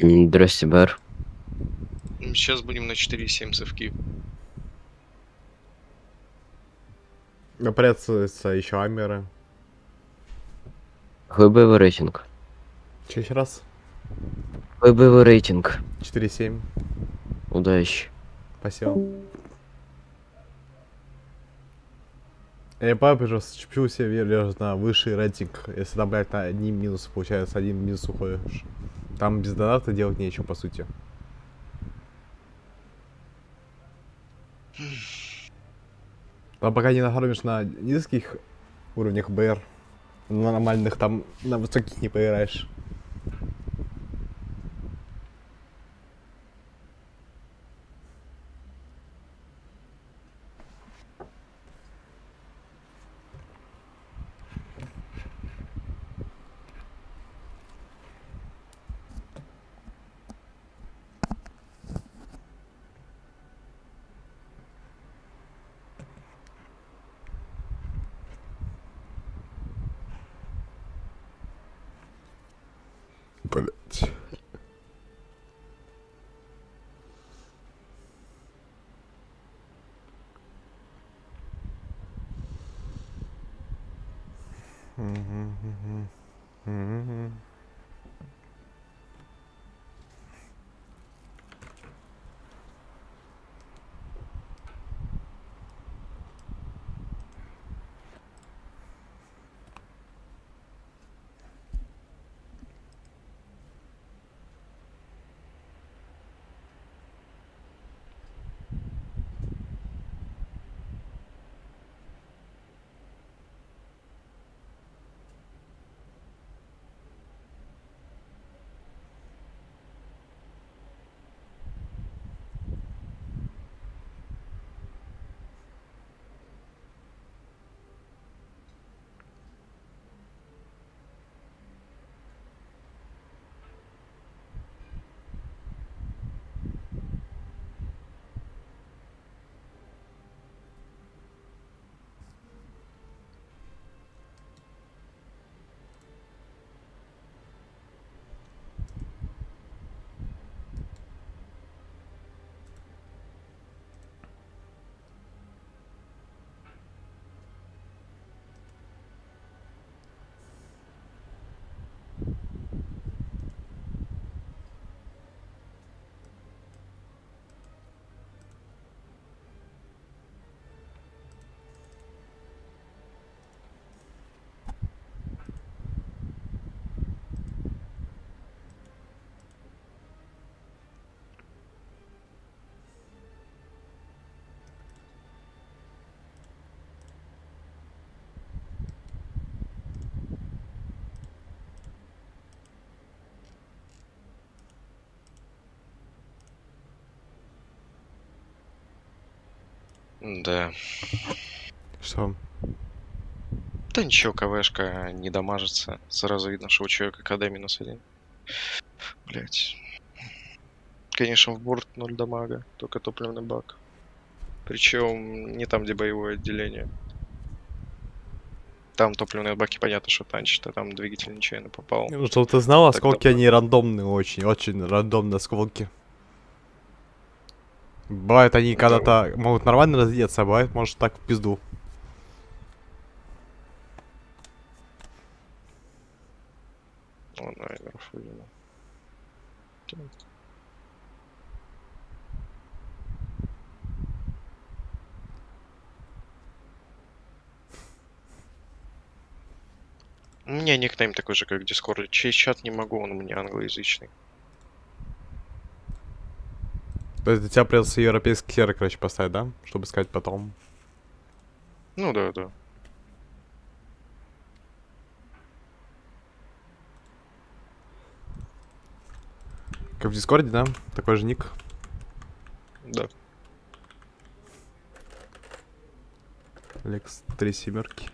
Здрасте, бар. Сейчас будем на 4,7 совки. Опрятся еще амеры. Какой бы его рейтинг? Че еще раз? Какой бы его рейтинг? 4-7. Удачи. Спасибо. Я папа же чуть себе лежит на высший рейтинг. Если блядь, на одни минусы получается, один минус уходишь. Там без доната делать нечего, по сути. А пока не нахормишь на низких уровнях БР, на нормальных там на высоких не поиграешь. Да. Что? Да ничего, КВшка не дамажится. Сразу видно, что у человека КД минус один. Блять. Конечно, в борт 0 дамага, только топливный бак. Причем не там, где боевое отделение. Там топливные баки, понятно, что танчит, а там двигатель нечаянно попал. Ну, чтобы ты знал, осколки давно. они рандомные очень, очень рандомные осколки. Бывает, они Да. когда-то могут нормально разделиться, а бывает, может, так в пизду. У меня никнейм такой же, как в Дискорде. Через чат не могу, он у меня англоязычный. Это тебя придется европейский сервер, короче, поставить, да? Чтобы искать потом. Ну да, да. Как в Дискорде, да? Такой же ник. Да. Лекс, три семерки.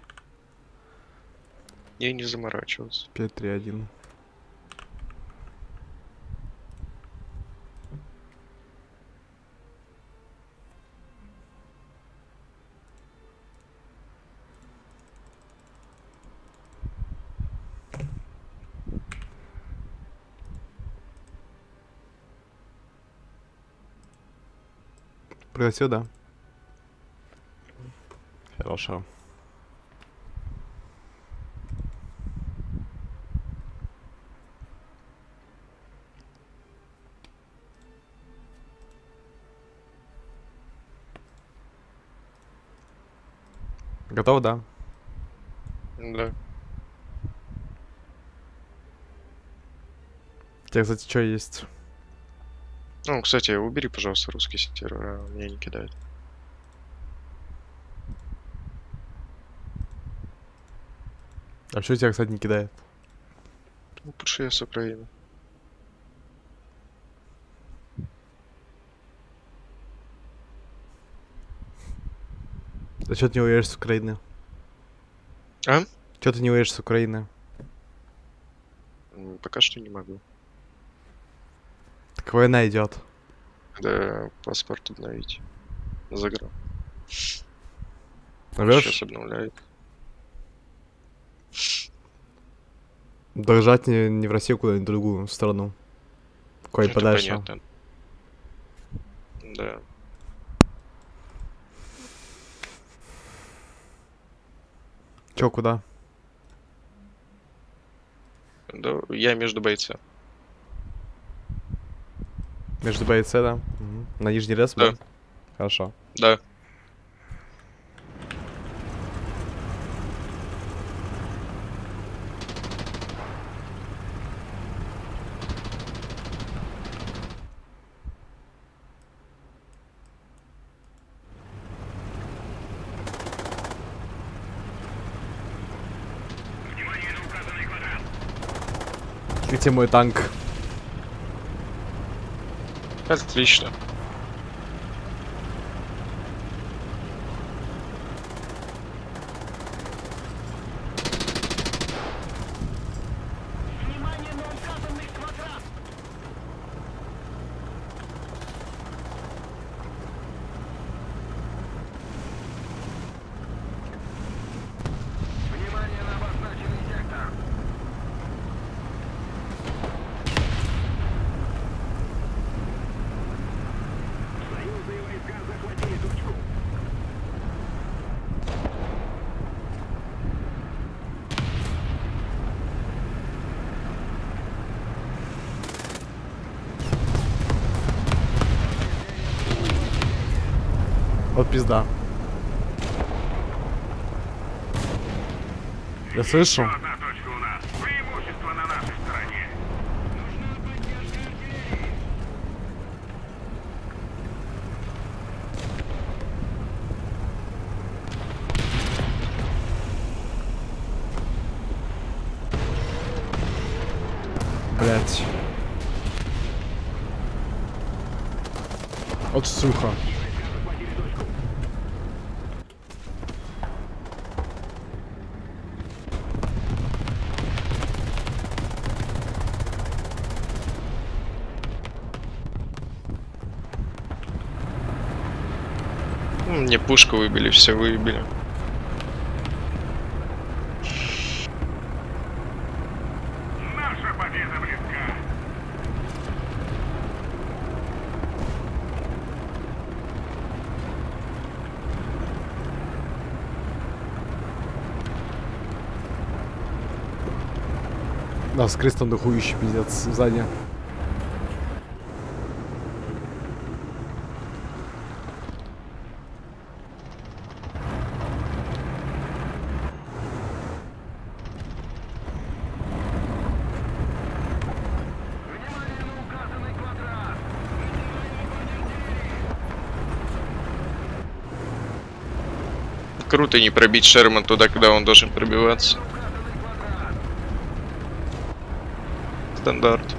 Я не заморачивался. 5-3-1. Тогда сюда. Хорошо. Готов, да? Да. Тебе, кстати, что есть? Ну, кстати, убери, пожалуйста, русский сервер, а мне не кидает. А что тебя, кстати, не кидает? Ну, потому что я с Украины. А что ты не уедешь с Украины? А? Что ты не уедешь с Украины? Пока что не могу. Так война идет. Надо паспорт обновить. Заграл. Навешь? Сейчас обновляет. Доезжать не, не в Россию, куда-нибудь в другую страну. Это подальше. понятно. Да. Чё, куда? Да, я между бойцами. Между БЦ, да? Мгм. На Нижний Да. да? Хорошо. Да. Где мой танк? Отлично. Вот пизда. Я слышу. Одна точка у нас. Преимущество на нашей стороне. Блять. Вот сука. Ну, Мне пушку выбили, все выбили. Наша победа близка. Да, с крестом дохующий пиздец сзади. Круто не пробить Шерман туда, когда он должен пробиваться. Стандарт.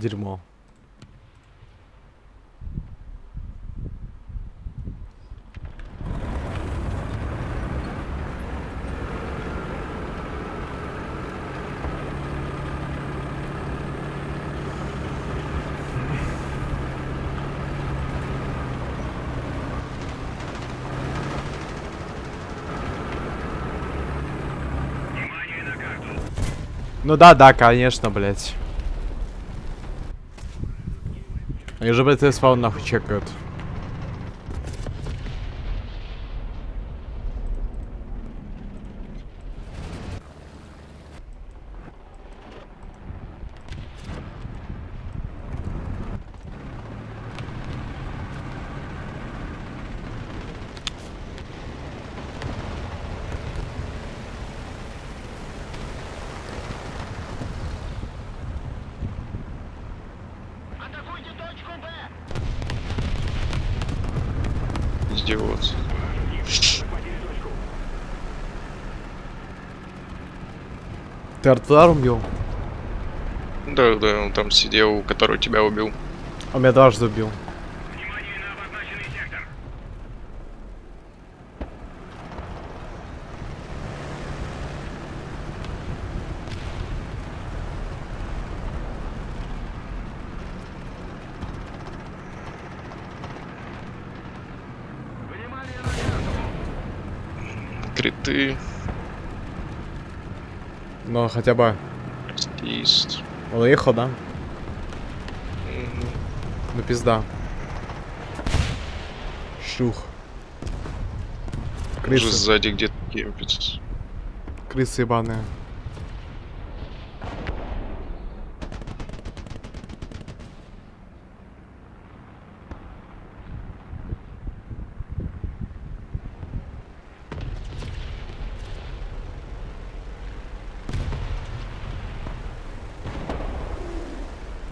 Дерьмо. Ну да, да, конечно, блядь. Они же, блядь, спаун нахуй чекают. Ты артудар убил? Да, да, он там сидел, который тебя убил. Он меня дважды убил. Внимание на обозначенный сектор. Внимание на карту. Криты, Но хотя бы... есть. Он уехал, да? Ну пизда. Шух. Уже Крысы. сзади где-то кемпится. Крысы ебаные.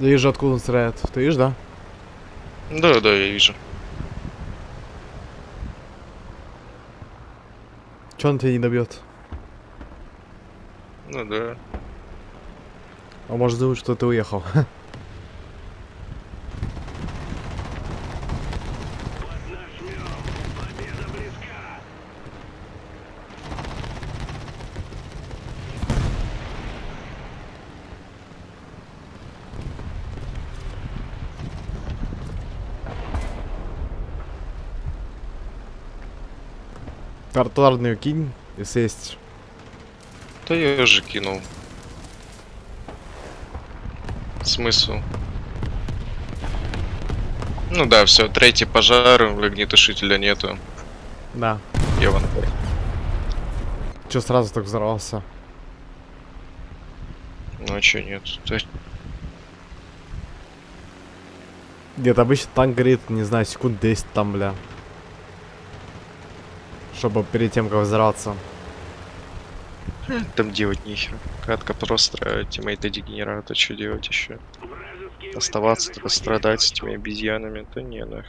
Я вижу, откуда он стреляет. Ты видишь, да? Да, да, я вижу. Че он тебя не добьет? Ну да. А может думать, что ты уехал. Артуарную кинь, если есть. Да я же кинул. Смысл? Ну да, все, третий пожар, огнетушителя нету. Да. Я вон. Че сразу так взорвался? Ну а чё нет? То есть, Нет, обычно танк горит, не знаю, секунд 10 там, бля. Чтобы перед тем, как взорваться. там делать нехер. Катка просто тиммейта дегенерата, что делать еще? Оставаться, только страдать с этими обезьянами, да не нах.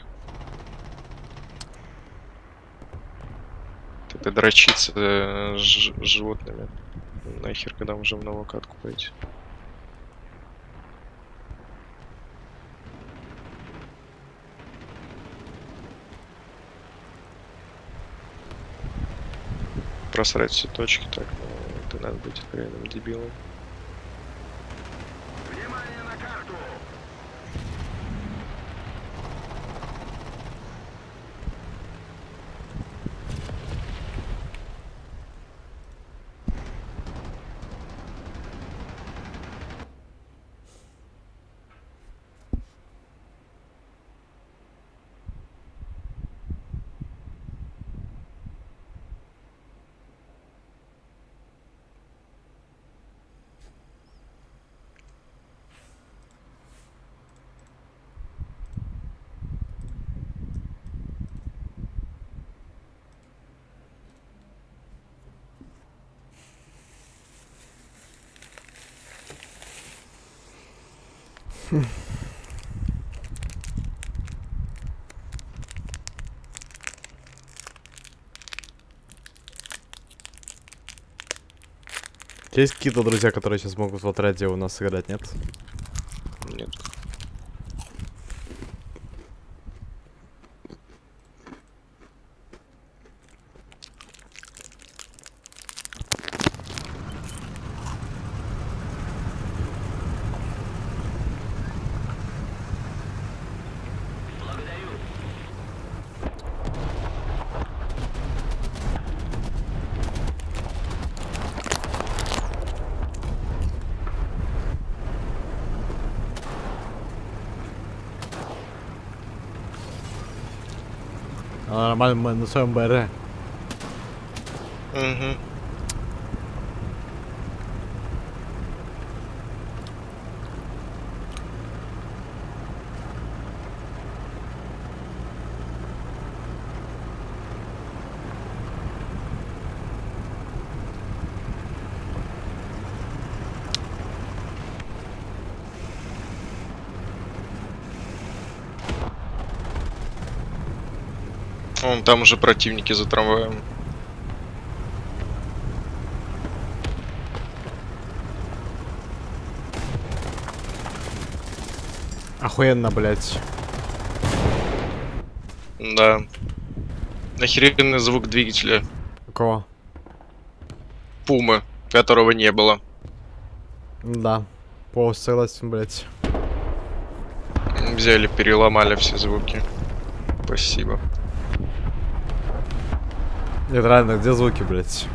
Это дрочиться э, с животными. Нахер, когда можем на катку пойти. Просрать все точки, так, ну, это надо быть откровенным дебилом. Есть какие-то друзья, которые сейчас могут в отряде у нас сыграть, нет? armarna sömnbare. Mhm. Mm там уже противники за трамваем. Охуенно, блядь. Да. Охеренный звук двигателя Кого? Пумы, которого не было. Да. Полностью согласен, блядь. Взяли, переломали все звуки. Спасибо. Нет, реально, где звуки, блядь?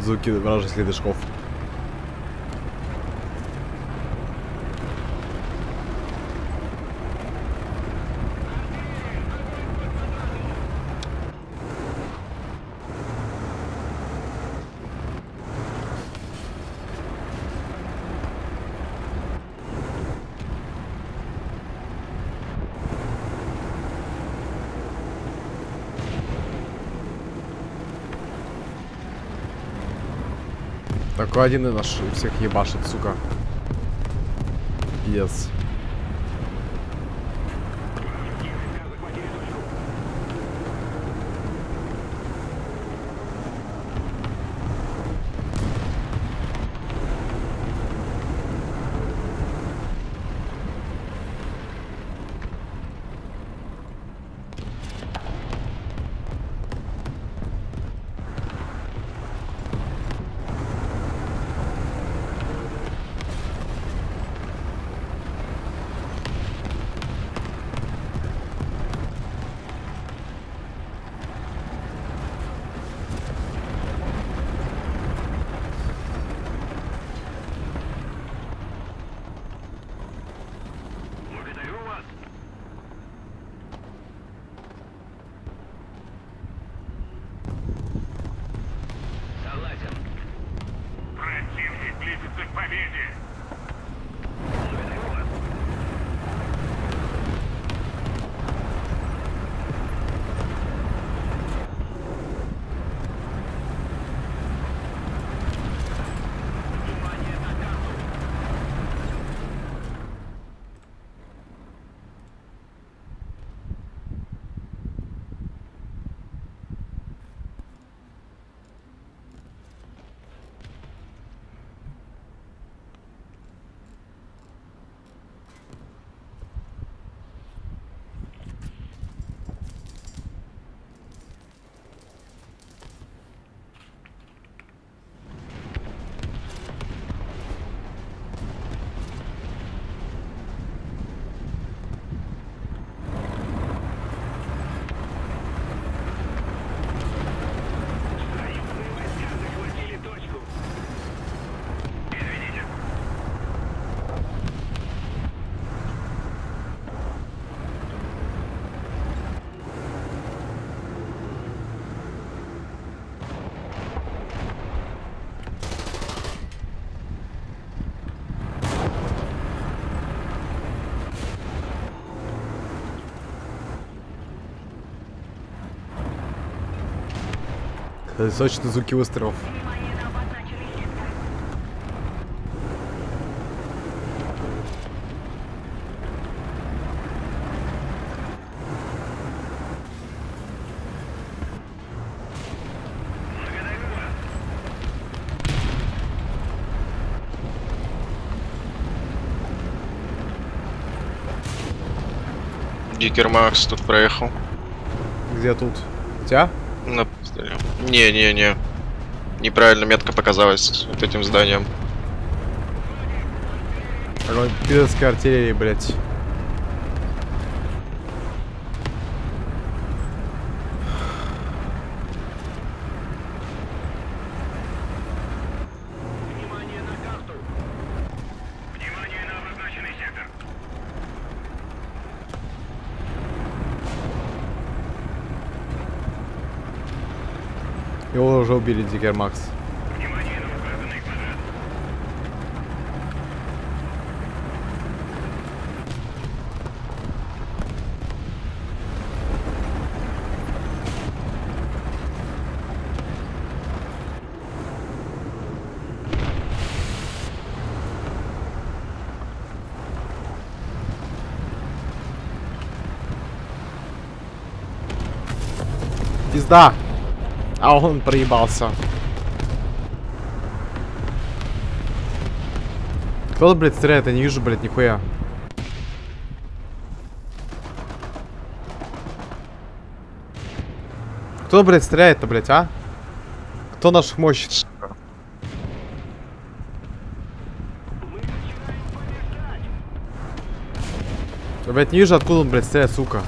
Звуки вражеских движков. Такой один и наш всех ебашит, сука. Пиздец. Благодарю сочные звуки выстрелов. Вас. Дикер Макс тут проехал. Где тут? У тебя? На пизделе. Не-не-не. Неправильно метка показалась вот этим зданием. Огонь пидорской артиллерии, блядь. Внимание на карту! Внимание на обозначенный сектор! Его уже убили, Дикер Макс. Внимание на указанный квадрат! Пизда! А он проебался. Кто, блядь, стреляет? Я не вижу, блядь, нихуя. Кто, блядь, стреляет-то, блядь, а? Кто наших мощит? Блядь, не вижу, откуда он, блядь, стреляет, сука.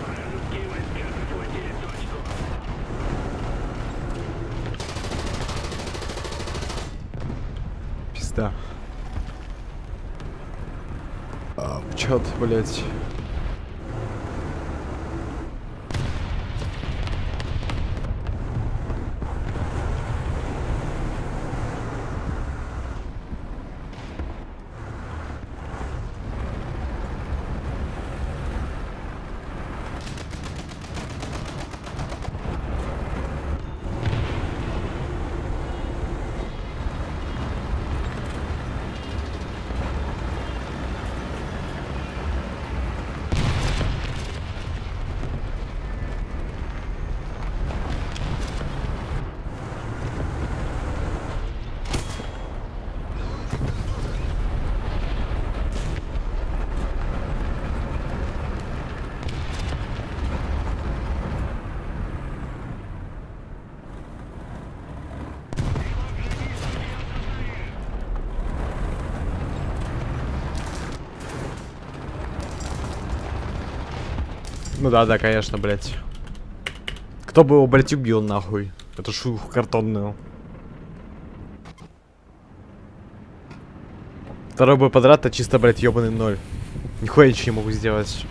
Вражеские войска захватили точку. Пизда. А, чё Ну да, да, конечно, блядь. Кто бы его, блядь, убил, нахуй? Это шух картонную. Второй бой подряд, это чисто, блядь, ебаный ноль. Нихуя ничего не могу сделать.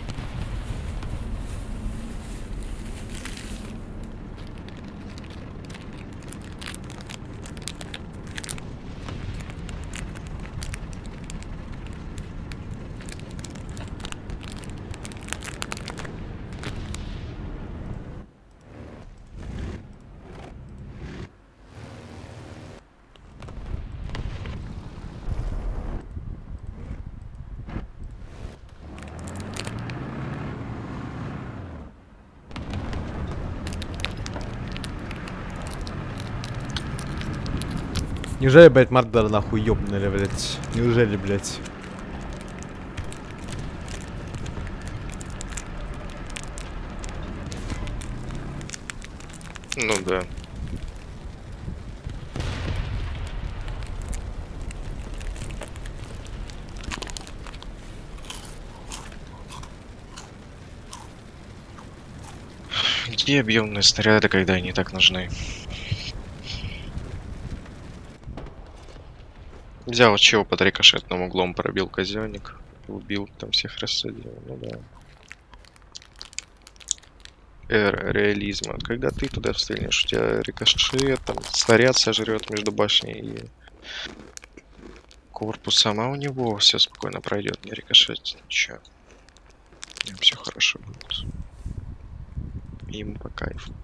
Неужели, блядь, Мордор нахуй ёбнули, блядь? Неужели, блядь? Ну да. Где объемные снаряды, когда они так нужны? Взял чего под рикошетным углом, пробил казенник, убил, там всех рассадил, ну да. Эра реализма. Когда ты туда стрельнешь, у тебя рикошет, там снаряд сожрет между башней и корпусом, а у него все спокойно пройдет, не рикошет, ничего. Все хорошо будет. Им по кайфу.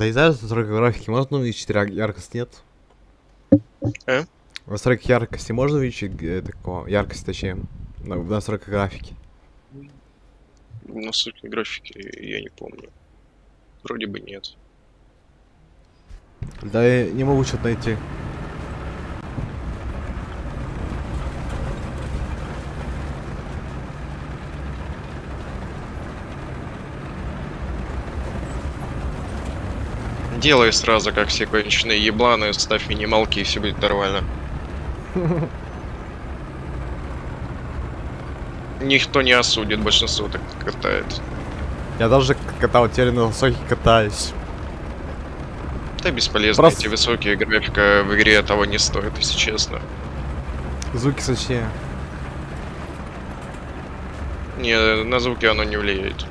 Ты знаешь, настройка графики можно увеличить, яркость нет? Э? В настройках яркости можно увеличить э, такого, яркость точнее, на- в настройках графики? На сути графики я не помню. Вроде бы нет. Да я не могу что-то найти. Делай сразу, как все конченые ебланы, ставь минималки и все будет нормально. Никто не осудит, большинство так катает. Я даже катал теперь на высоких катаюсь. Да бесполезно, Просто- эти высокие графика в игре того не стоит, если честно. Звуки сочнее. Не, на звуки оно не влияет.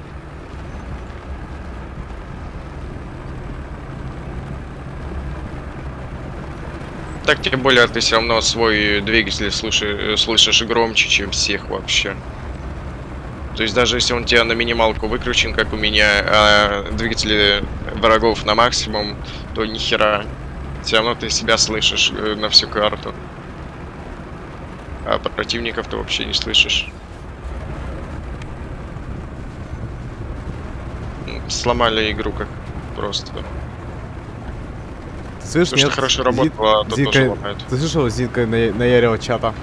Так, тем более, ты все равно свой двигатель слыши- э, слышишь громче, чем всех вообще. То есть даже если он тебя на минималку выключен, как у меня, а двигатели врагов на максимум, то ни хера. Все равно ты себя слышишь э, на всю карту. А противников ты вообще не слышишь. Сломали игру как просто. Что нет? хорошо Зин- работало, то Зинка-. Ты слышал, Зинка на- наярила чата?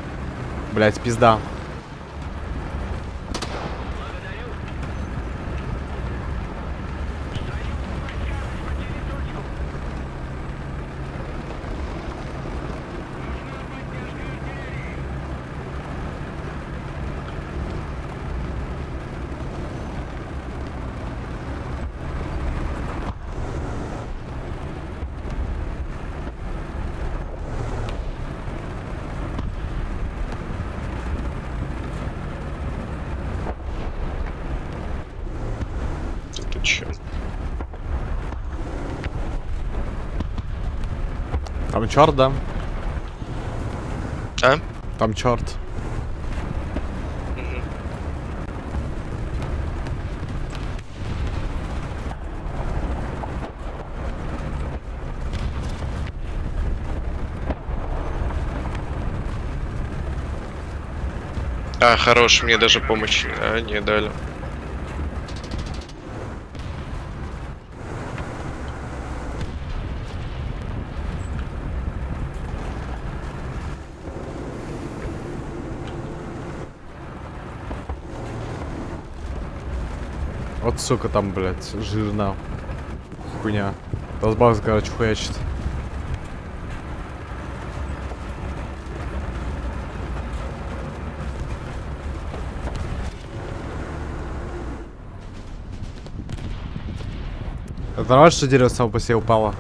Блять, пизда. Ты чё? Там черт, да? А? Там черт. А, хорош, мне даже помощь а, не дали. Вот сука там, блядь, жирна. Хуйня. Тазбакс, короче, хуячит. Это нормально, что дерево само по себе упало?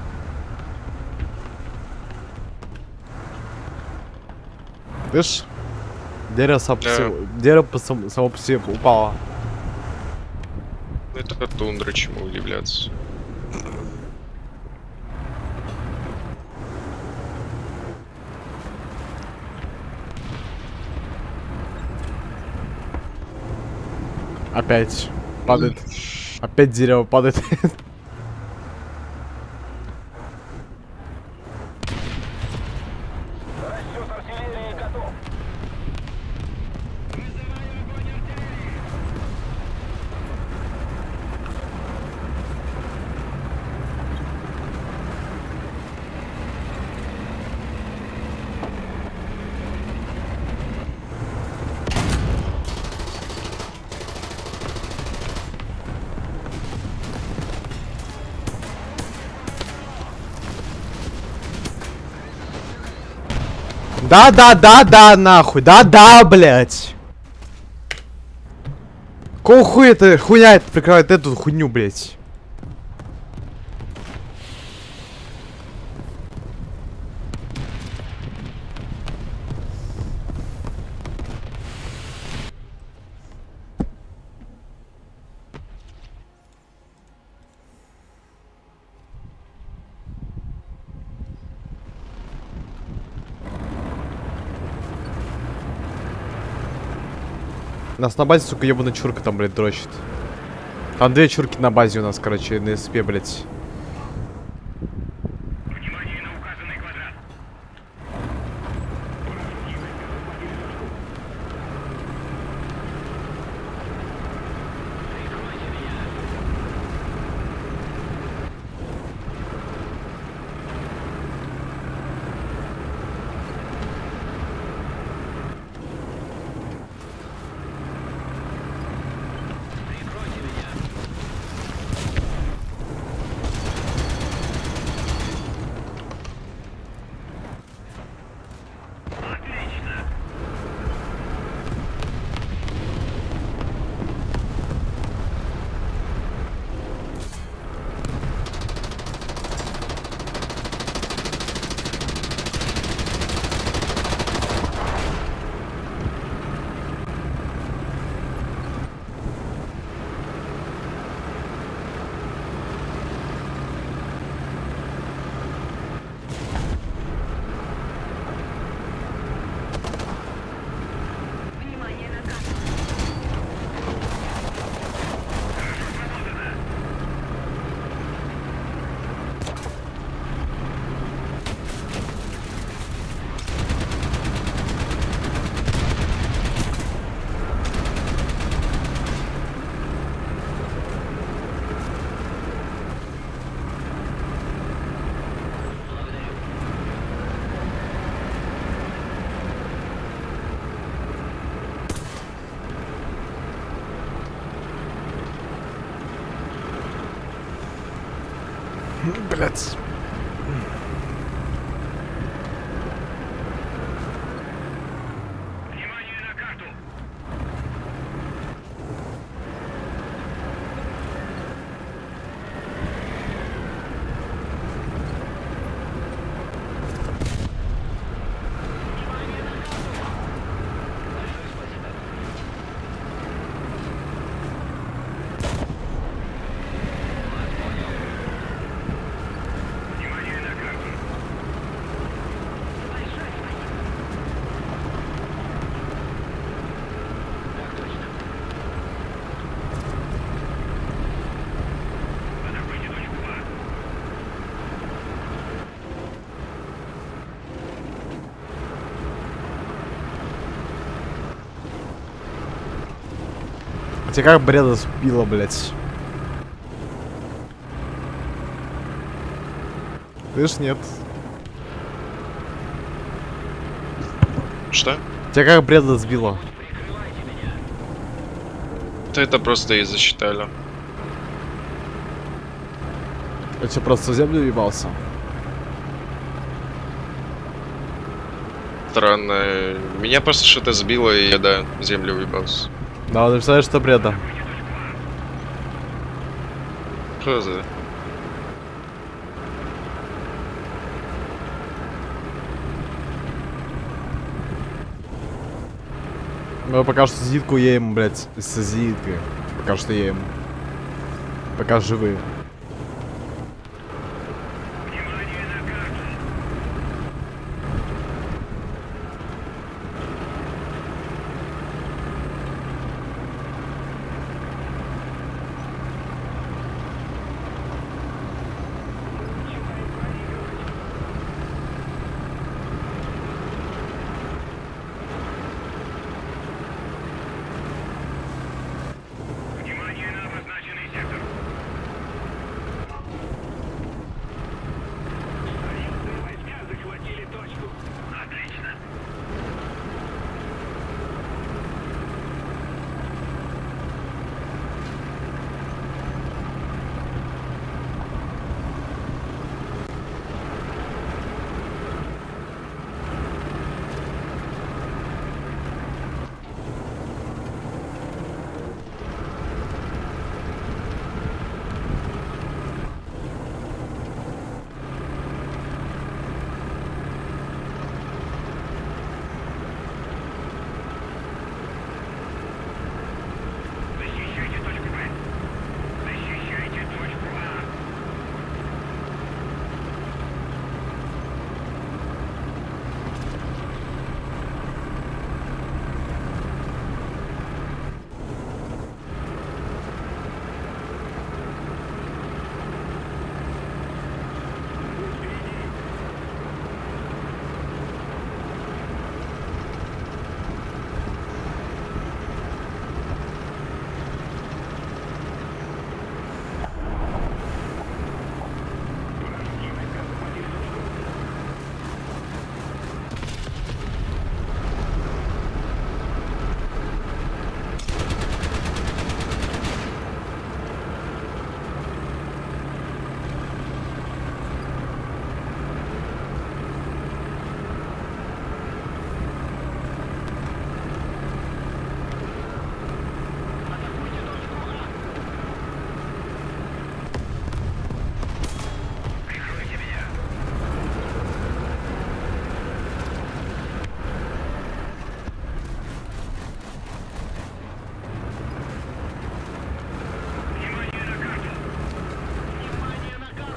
Видишь? Дерево само по себе, дерево само по себе упало. Это тундра, чему удивляться. Опять падает. Опять дерево падает. Да, да, да, да, нахуй. Да, да, блядь. Какого хуя это хуйня это прикрывает эту хуйню, блядь? Нас на базе, сука, ебаная чурка там, блядь, дрочит. Там две чурки на базе у нас, короче, на СП, блядь. Блядь. Тебя как бреда сбила, блядь? Ты ж нет. Что? Тебя как бреда сбила? Да это просто и засчитали. Я что, просто в землю въебался? Странно. Меня просто что-то сбило, и я, да, в землю въебался. Да, ты представляешь, что бреда? Что за... Мы пока что зитку едем, блядь, с зиткой. Пока что едем. Пока живы.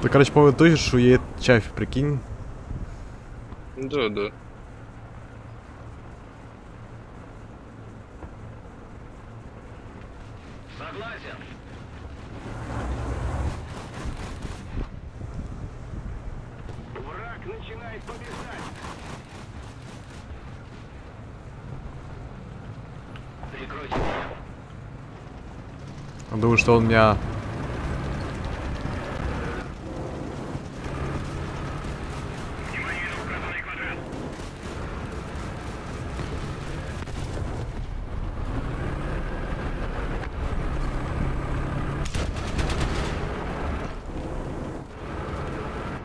Ты, короче, по-моему, точно, что едет Чафи, прикинь. Да, да. Согласен. Враг начинает побеждать. Прикройте меня. Думаю, что он меня... Внимание на указанный квадрат.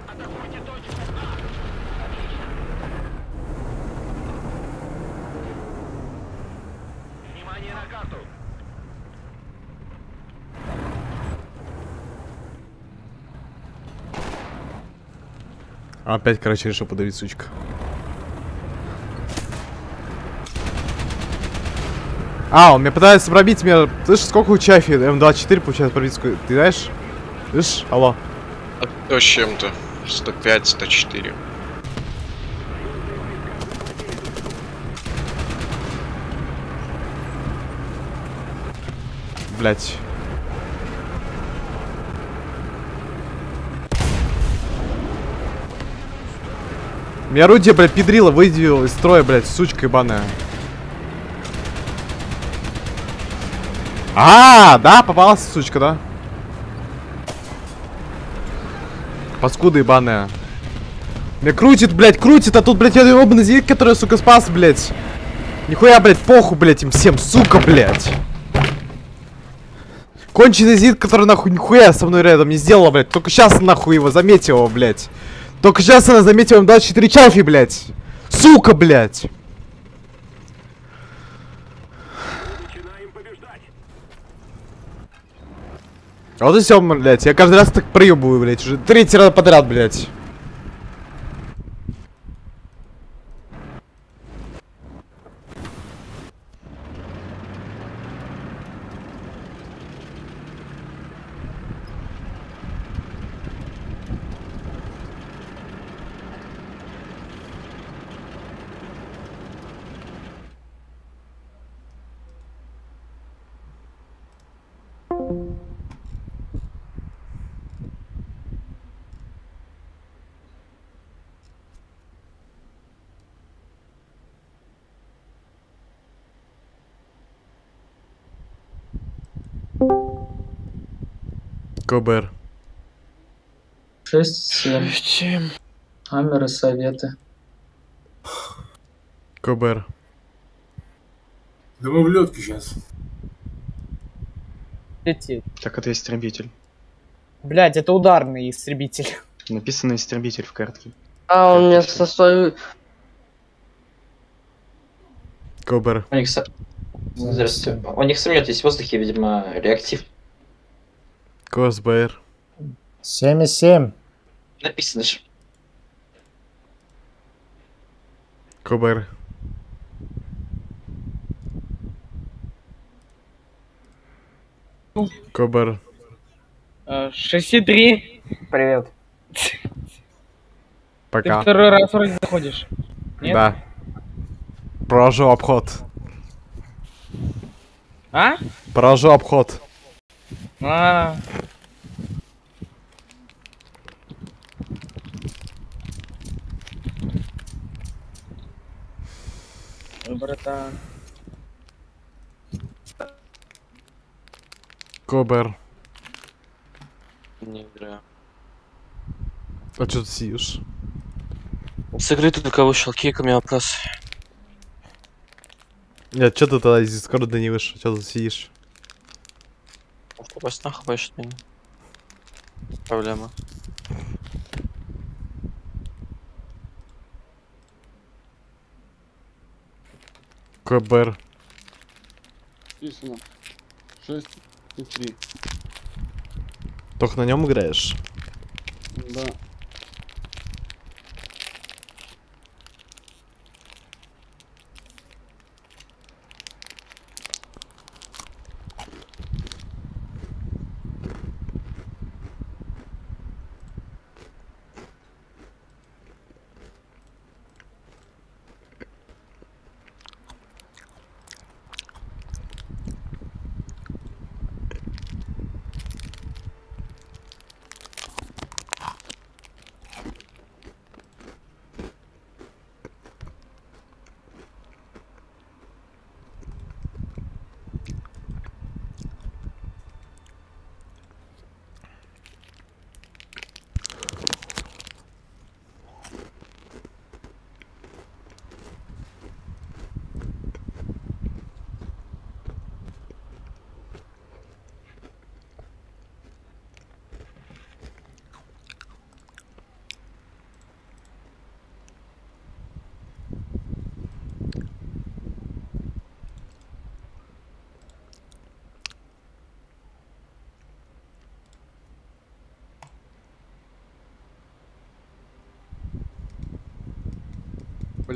Атакуйте точку А. Отлично. Внимание на карту. Опять, короче, решил подавить, сучка. А, он меня пытается пробить меня. Слышишь, сколько у Чафи М24 получается пробить? Ты знаешь? Слышишь? Алло. А то с чем-то. 105, 104. Блять. Меня орудие, блядь, педрила выдвинуло из строя, блядь, сучка ебаная. А, да, попалась, сучка, да? Паскуда ебаная. Меня крутит, блядь, крутит, а тут, блядь, я ебаный зенит, который, сука, спас, блядь. Нихуя, блядь, похуй, блядь, им всем, сука, блядь. Конченый зид, который нахуй нихуя со мной рядом не сделала, блядь. Только сейчас нахуй его заметила, блядь. Только сейчас она заметила им 24 чафи, блядь. Сука, блядь. А вот и все, блядь. Я каждый раз так проебываю, блядь. Уже третий раз подряд, блядь. КБР. 6-7. Камеры, советы. КБР. Да мы в лёдке сейчас. Летит. Так это истребитель. Блять, это ударный истребитель. Написано истребитель в картке. А, он мне со свою... КБР. У них, со- Здравствуйте. У них самолет есть в воздухе, видимо, реактив. КСБР. 7,7. Написано же. КБР. Э, 6,3. Привет. Ты Пока. второй раз вроде заходишь. Нет? Да. Прожу обход. А? Прожу обход. А. Ой, братан. КБР. Не играю. А что ты сидишь? С игры только вышел, кейк у меня вопрос. Нет, что ты тогда из Дискорда не вышел? Что ты сидишь? Во снах хочет меня. Проблема. КБР. Написано 6 и 3. Только на нем играешь? Да.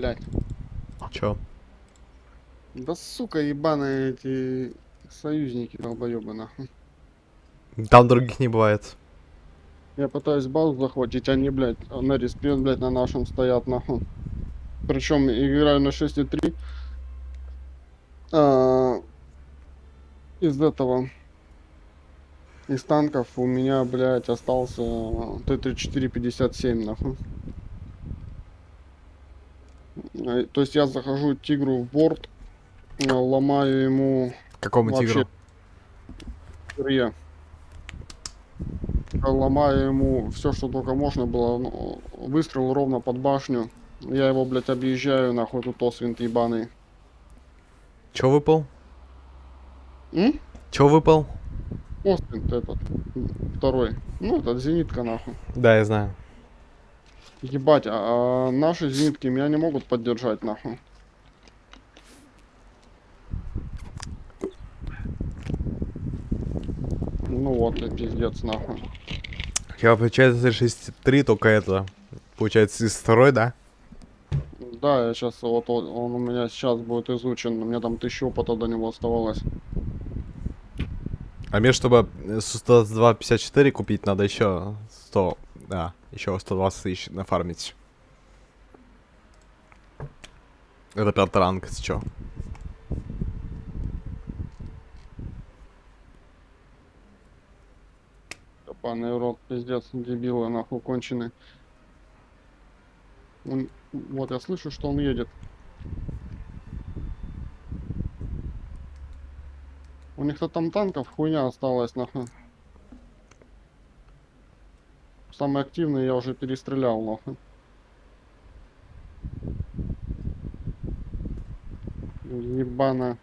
Блядь. Чё? Да сука, ебаные эти союзники долбоёбы, нахуй. Там других не бывает. Я пытаюсь базу захватить, они, блядь, на респе, блядь, на нашем стоят, нахуй. Причем играю на 6.3. А, из этого... Из танков у меня, блядь, остался Т-34-57, нахуй. То есть я захожу тигру в борт, э, ломаю ему... Какому вообще тигру? крылья. Ломаю ему все, что только можно было. ну, Выстрел ровно под башню. Я его, блядь, объезжаю, нахуй, тут освинт ебаный. Чё выпал? М? Чё выпал? Освинт этот, второй. Ну, этот зенитка, нахуй. Да, я знаю. Ебать, а, а наши зенитки меня не могут поддержать, нахуй. Ну вот, и пиздец, нахуй. Я, получается, 6-3, только это. Получается, из второй, да? Да, я сейчас, вот он, он у меня сейчас будет изучен, у меня там тысяча опыта до него оставалось. А мне, чтобы Су-122-54 купить, надо еще 100, да, еще 120 тысяч нафармить. Это пятый ранг, ты чё? Ебаный рот, пиздец, дебилы, нахуй, конченый. Он- вот, я слышу, что он едет. У них-то там танков хуйня осталась, нахуй. Самый активный я уже перестрелял, нахуй. Ебано.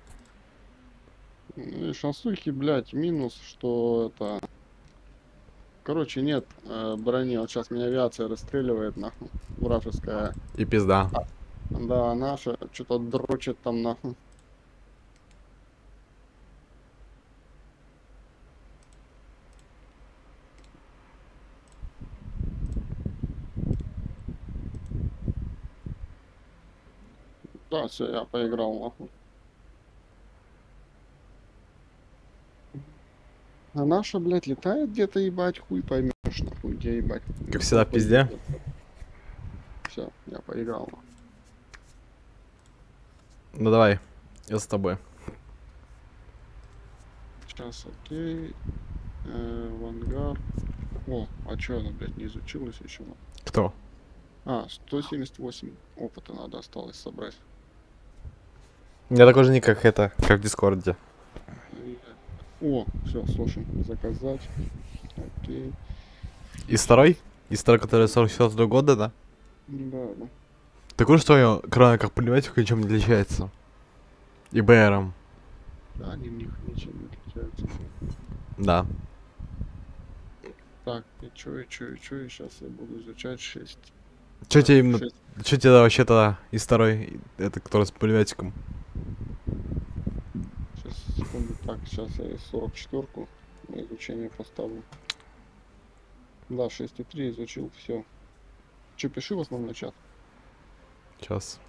Ну И шансухи, блядь, минус, что это... Короче, нет э, брони. Вот сейчас меня авиация расстреливает, нахуй. Вражеская. И пизда. Да, наша что-то дрочит там, нахуй. Все, я поиграл, нахуй. А наша, блядь, летает где-то, ебать, хуй поймешь, нахуй, где ебать. Как всегда, в пизде. Все, я поиграл. Ну давай, я с тобой. Сейчас, окей. Э, в ангар. О, а чё она, блядь, не изучилась еще? Кто? А, 178 опыта надо осталось собрать. У меня такой же ник, как это, как в Дискорде. О, все, слушай, заказать. Окей. Из второй? Из второй, который 44 года, да? Да, да. Такой, что я, кроме как пулеметик, ничем не отличается. И БРом. Да, они в них ничем не отличаются. Да. Так, и чё, и чё, и чё, и сейчас я буду изучать 6. Че тебе именно... Шесть. Че тебе вообще-то из второй, это который с пулеметиком? Сейчас, секунду, так, сейчас я 44-ку на изучение поставлю. Да, 6.3 изучил, все. Че, пиши в основной чат. Сейчас.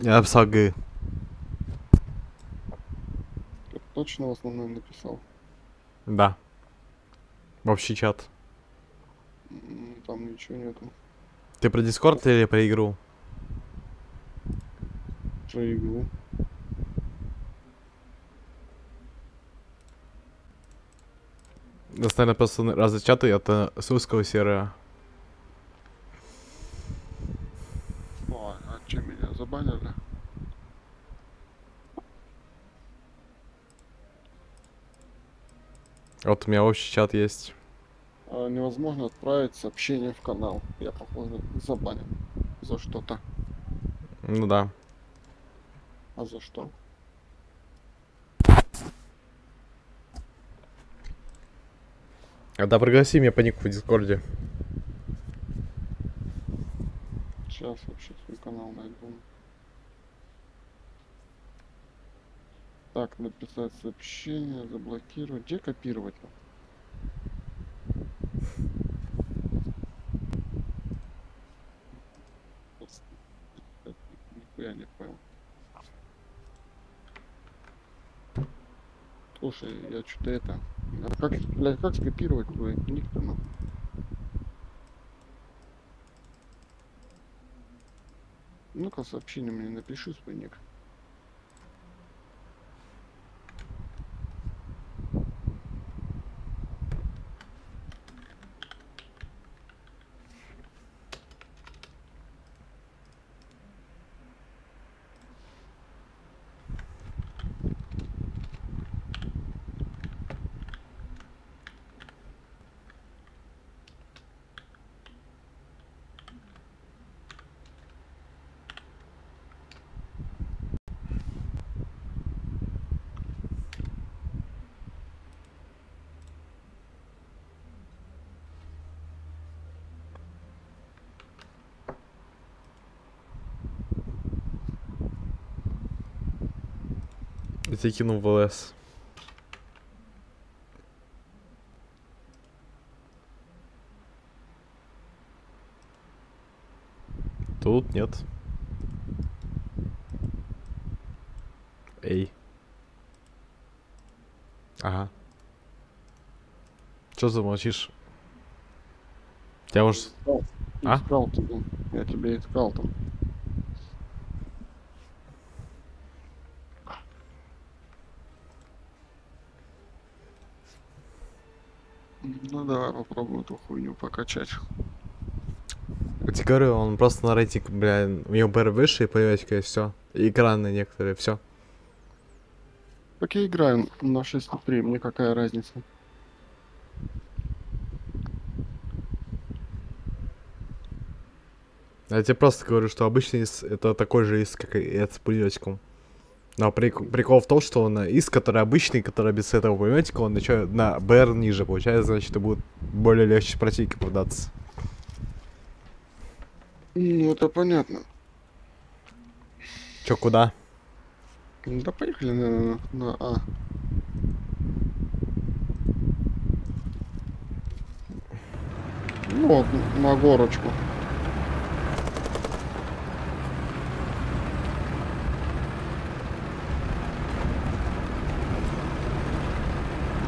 Я написал Г. Ты точно в основной написал? Да. В общий чат. Там ничего нету. Ты про Дискорд или про игру? Про игру. Наверное, просто разные чаты, это с русского сервера. О, а че меня забанили? Вот у меня общий чат есть. А, невозможно отправить сообщение в канал. Я, похоже, забанен. За что-то. Ну да. А за что? А да, пригласи меня по нику в Дискорде. Сейчас вообще свой канал найду. Так, написать сообщение, заблокировать. Где копировать? Нихуя не понял. Слушай, я что-то это... А как, блядь, как скопировать твой ник-то, нахуй? Ну-ка, сообщение мне напиши свой ник. Я тебе кинул в ЛС. Тут нет. Эй. Ага. Чё замолчишь? Тебя может... А? Искал тебя. Я тебя искал там. Ну давай попробуем эту хуйню покачать. Я тебе говорю, он просто на рейтинг, бля, у него БР выше, и понимаете, и все. И экраны некоторые, все. Так я играю на 6.3, мне какая разница? Я тебе просто говорю, что обычный ИС это такой же ИС, как и с пулеметиком. Но прик- прикол в том, что он ИС, который обычный, который без этого пулеметика, он еще на БР ниже, получается, значит, это будет более легче противника продаться. Ну это понятно. Че, куда? Ну, Да поехали на, на А. Ну вот, на горочку.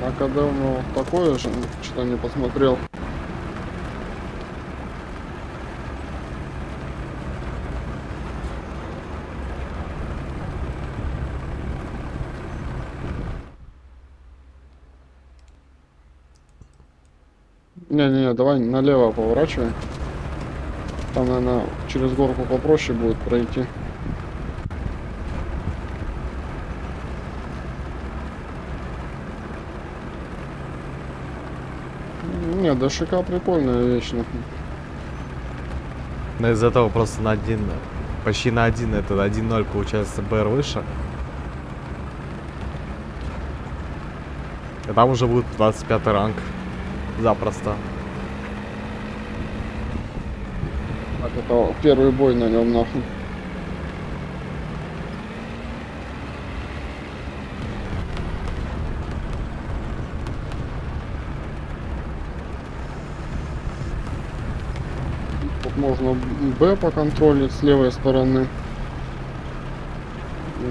А него такое же, что-то не посмотрел. Не-не-не, давай налево поворачивай. Там, наверное, через горку попроще будет пройти. Не, ДШК прикольная вещь, нахуй. Но из-за того просто на один, почти на один, это 1-0 получается БР выше. И там уже будет 25 ранг. Запросто. Так, это первый бой на нем, нахуй. Тут можно Б поконтролить с левой стороны.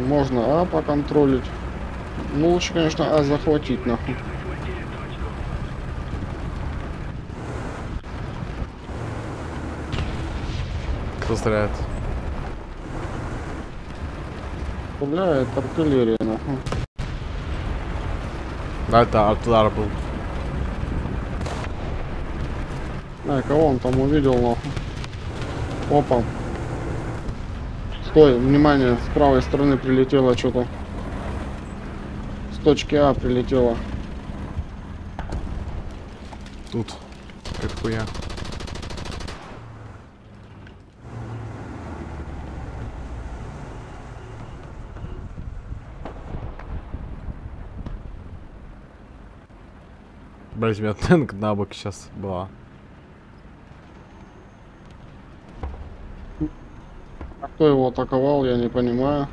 Можно А поконтролить. Ну, лучше, конечно, А захватить, нахуй. Кто стреляет? Стреляет артиллерия, нахуй. Да, это артудар был. А, кого он там увидел, нахуй? Опа. Стой, внимание, с правой стороны прилетело что-то. С точки А прилетело. Тут. Как хуя. Блять, меня тэнк на бок сейчас была. кто его атаковал, я не понимаю.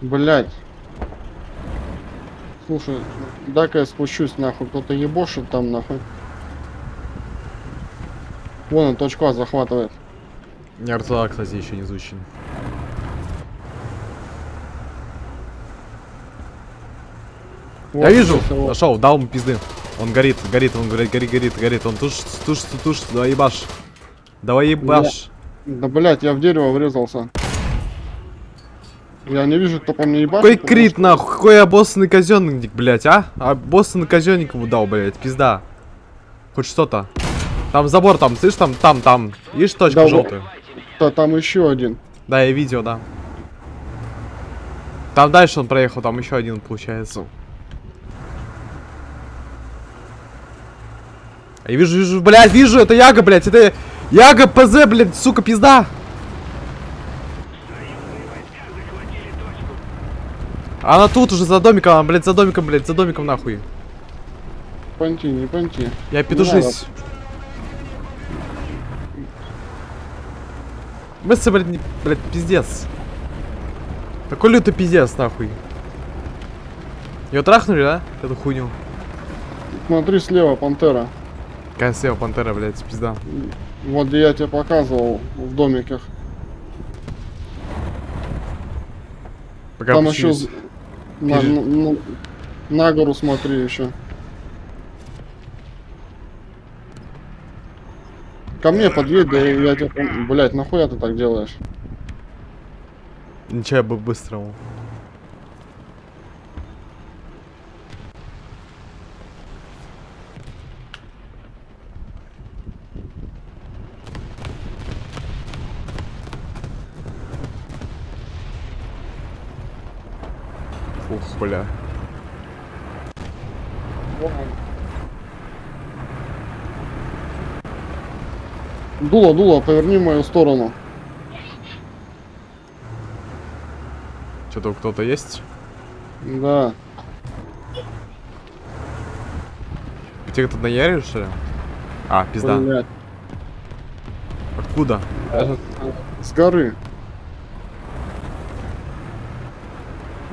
Блять. Слушай, дай-ка я спущусь нахуй, кто-то ебошит там нахуй. Вон он точку А захватывает. Не РТА, кстати, еще не изучен. Вот, я вижу, нашел, дал ему пизды. Он горит, горит, он горит, горит, горит, горит. Он тушит, тушит, тушит, давай ебашь. Давай ебашь. Да блять, я в дерево врезался. Я не вижу, кто по мне ебашит. Какой крит, нахуй, какой я боссный казенник, блять, а? А боссный казенник ему дал, блять, пизда. Хоть что-то. Там забор, там, слышь, там, там, там. Видишь точку Да, желтую? что- Да, там еще один. Да, я видел, да. Там дальше он проехал, там еще один получается. Я вижу, вижу, блядь, вижу, это Яга, блядь, это Яга ПЗ, блядь, сука, пизда. Она тут уже за домиком, она, блядь, за домиком, блядь, за домиком нахуй. Понти, не понти. Я петушись. Мысли, блядь, не- блядь, пиздец. Такой лютый пиздец, нахуй. Ее трахнули, да? Эту хуйню. Смотри слева, пантера. Слева пантера, блядь, пизда. Вот где я тебе показывал в домиках. Пока Там еще на, на- на- на гору смотри еще. Ко мне подъедь, да я пом- Блять, нахуя ты так делаешь? Ничего, я бы быстрому. Ух, бля. Дуло, дуло, поверни в мою сторону. Что-то кто-то есть? Да. Тебе кто-то наярил, что ли? А, пизда. Блядь. Откуда? С горы.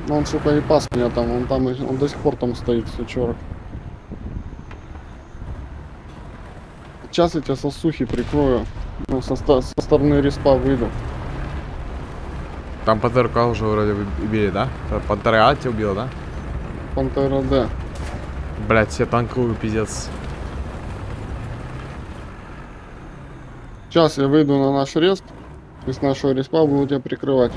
Ну, Он, сука, и пас меня там, он там, он до сих пор там стоит, сучорок. Сейчас я тебя со сухи прикрою. Ну, со, со стороны респа выйду. Там пантерку А уже вроде убили, да? Пантера А тебя убила, да? Пантера Д. Блять, все танковый пиздец. Сейчас я выйду на наш респ. И с нашего респа буду тебя прикрывать.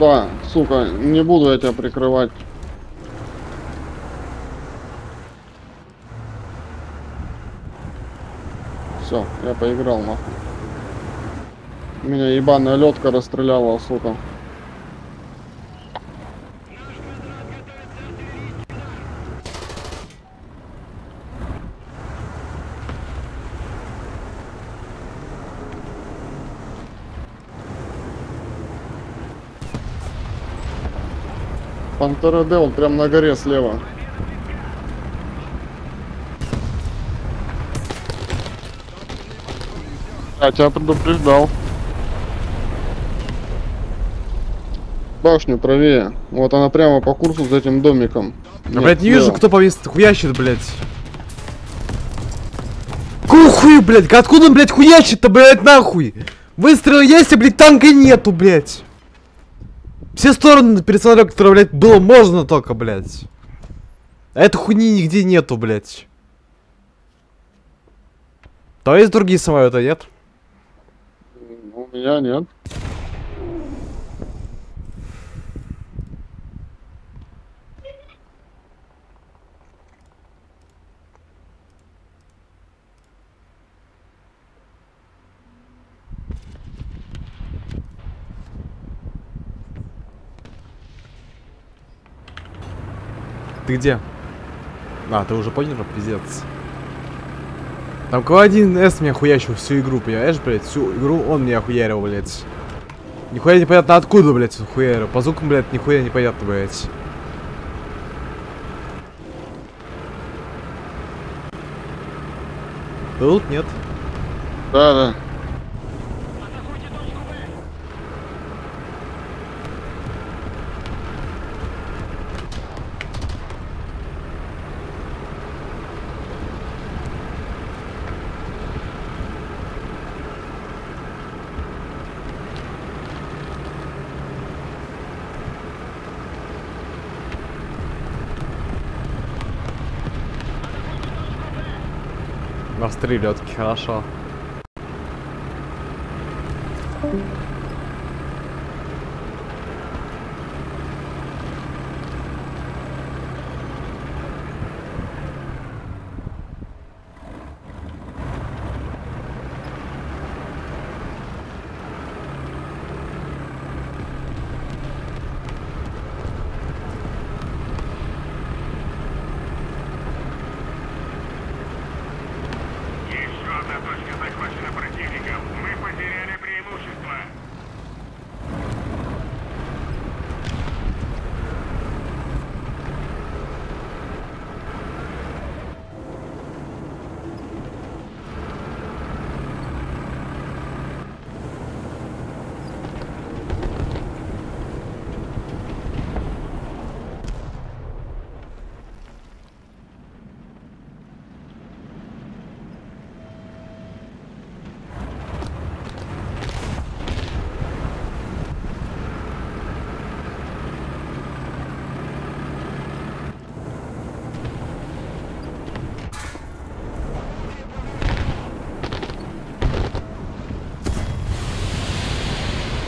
Да, сука, не буду я тебя прикрывать. Все, я поиграл нахуй. Меня ебаная ледка расстреляла, сука. Пантера Д, он прям на горе слева. Я тебя предупреждал. Башню правее. Вот она прямо по курсу за этим домиком. Да, Нет, блядь, не вижу, слева. кто по мне хуящит, блядь. Хуя, блядь? Откуда блядь, хуящит-то, блядь, нахуй? Выстрелы есть, а, блядь, танка нету, блядь. Все стороны пересмотрел, которые, блядь, было можно только, блядь. А этой хуйни нигде нету, блядь. То есть другие самолеты, нет? У меня нет. Ты где? А, ты уже понял, пиздец. Там К1С меня хуячил всю игру, понимаешь, блядь? Всю игру он меня хуярил, блядь. Нихуя непонятно откуда, блядь, он хуярил. По звукам, блядь, нихуя непонятно, блядь. Тут нет. Да, да. На стрелетке, хорошо.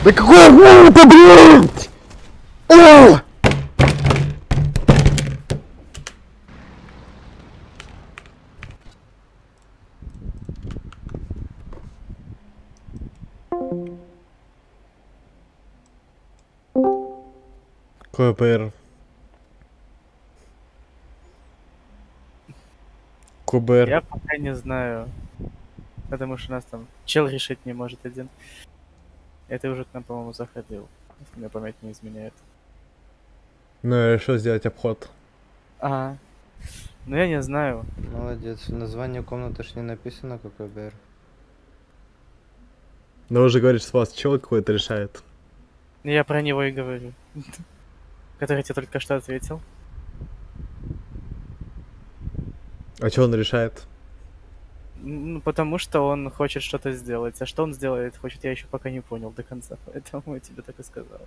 Да какой это, блядь? О! КПР. КБР. Я пока не знаю. Потому что у нас там чел решить не может один. Это уже к нам, по-моему, заходил. Если мне память не изменяет. Ну, я решил сделать обход. Ага. Ну я не знаю. Молодец. Название комнаты ж не написано, какой БР. Но уже говорит, что вас человек какой-то решает. Я про него и говорю. Который тебе только что ответил. А что он решает? Ну, потому что он хочет что-то сделать. А что он сделает, хочет, я еще пока не понял до конца. Поэтому я тебе так и сказал.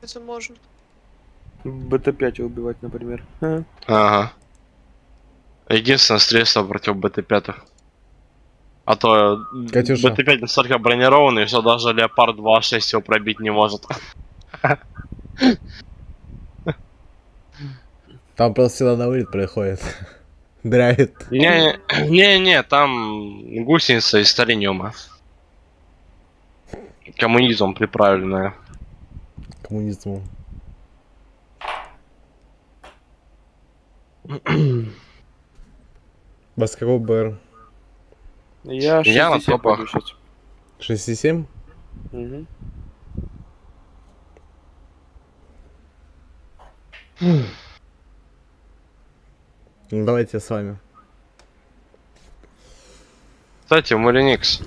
Это можно. БТ-5 убивать, например. Ага. Единственное средство против БТ-5. А то э, Катюша. БТ-5 настолько бронированный, что даже Леопард 2.6 его пробить не может. Там просто всегда на вылет происходит. Драйвит. Не-не-не, там гусеница из сталиниума. Коммунизм приправленная. Коммунизму. Какой БР? Я Я на 67 топах. пойду щас. 6,7? Мгм. Ну, давайте с вами. Кстати, Муриникс.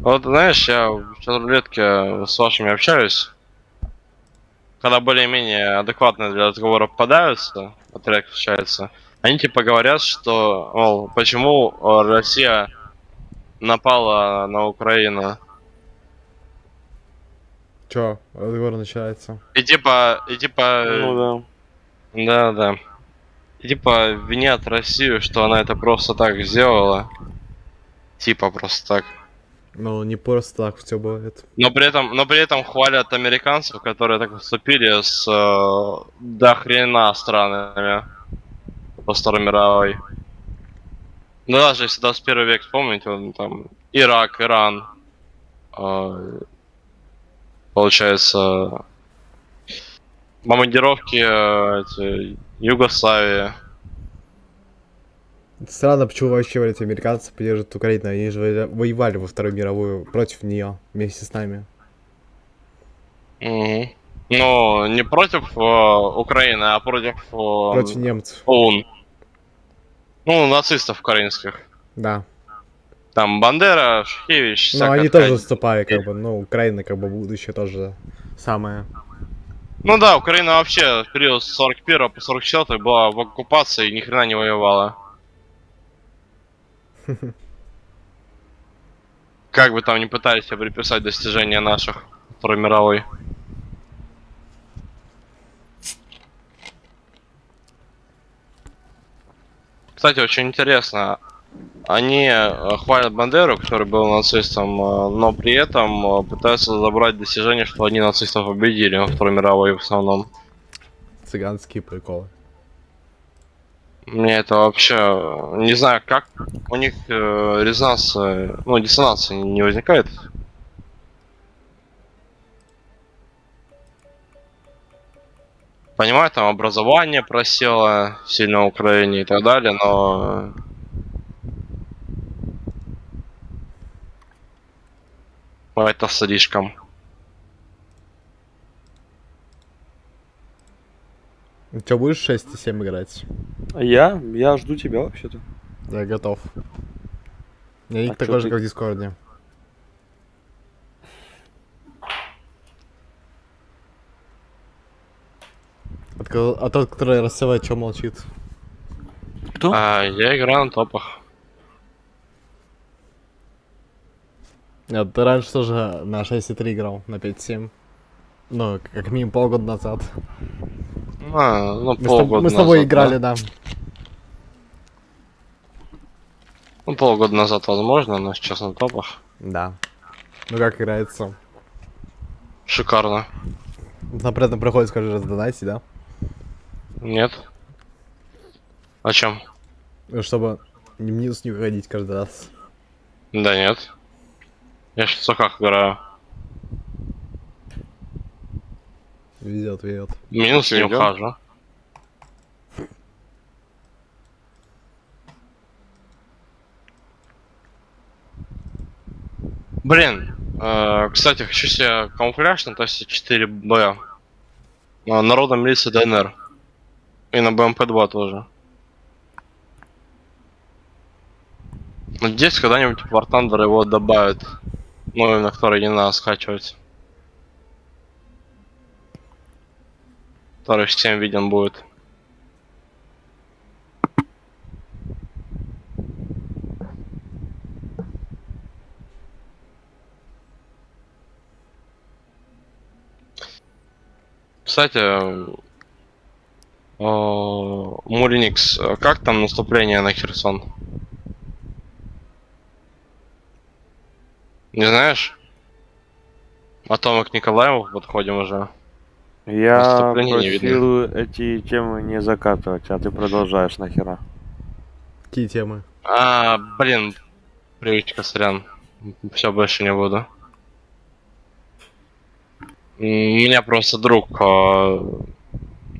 Вот знаешь, я в рулетке с вашими общаюсь. Когда более-менее адекватные для разговора попадаются, отряд общается, они типа говорят, что, мол, почему э, Россия напала на Украину. Чё, разговор начинается. И типа, и типа... Ну да. Да, да. И типа винят Россию, что она это просто так сделала. Типа просто так. Ну, не просто так все бывает. Но при этом, но при этом хвалят американцев, которые так вступили с э, до хрена странами по Второй мировой. Ну даже если 21 век вспомнить, он там Ирак, Иран, э, получается бомбардировки э, эти, Югославии. Странно, почему вообще эти американцы поддерживают Украину. Они же воевали во Вторую мировую против нее вместе с нами. Мгм. Ну, не против э, Украины, а против... э, Против немцев. ОУН. Ну, нацистов украинских. Да. Там Бандера, Шухевич, всякая они тоже выступали, как бы, ну, Украина, как бы, будущее тоже самое. Ну да, Украина вообще в период с 41 по 44 была в оккупации и ни хрена не воевала. Как бы там ни пытались приписать достижения наших Второй мировой. Кстати, очень интересно. Они э, хвалят Бандеру, который был нацистом, э, но при этом э, пытаются забрать достижение, что они нацистов победили во Второй мировой в основном. Цыганские приколы. Мне это вообще не знаю, как у них э, резонанс, ну диссонанс не возникает. Понимаю, там образование просело сильно в Украине и так далее, но это слишком. Ты будешь 6 и 7 играть? Я? Я жду тебя вообще-то. Я готов. Я А такой чё же, ты- как в Дискорде. А А тот, который рассылает, что молчит? Кто? А, я играю на топах. Нет, ты раньше тоже на 6.3 играл, на 5.7. Ну, как минимум полгода назад. А, ну Мы полгода мы с тобой назад, играли, да. Ну, полгода назад, возможно, но сейчас на топах. Да. Ну как играется? Шикарно. Нам при этом приходится каждый раз донатить, да? Нет. О чем? Ну, Чтобы не минус не выходить каждый раз. Да нет. Я сейчас в соках играю. Везет, везет. Минус не ухожу. Блин, э, кстати, хочу себе камуфляж на Тесте 4Б. На народной милиции ДНР. И на БМП-2 тоже. Надеюсь, когда-нибудь в War Thunder его добавят. Ну, именно который не надо скачивать. Который всем виден будет. Кстати, Муриникс, э, как там наступление на Херсон? Не знаешь? А то мы к Николаеву подходим уже. Я просил эти темы не закатывать, а ты продолжаешь нахера. Какие темы? А, блин, привычка, сорян. Все, больше не буду. У меня просто друг, а,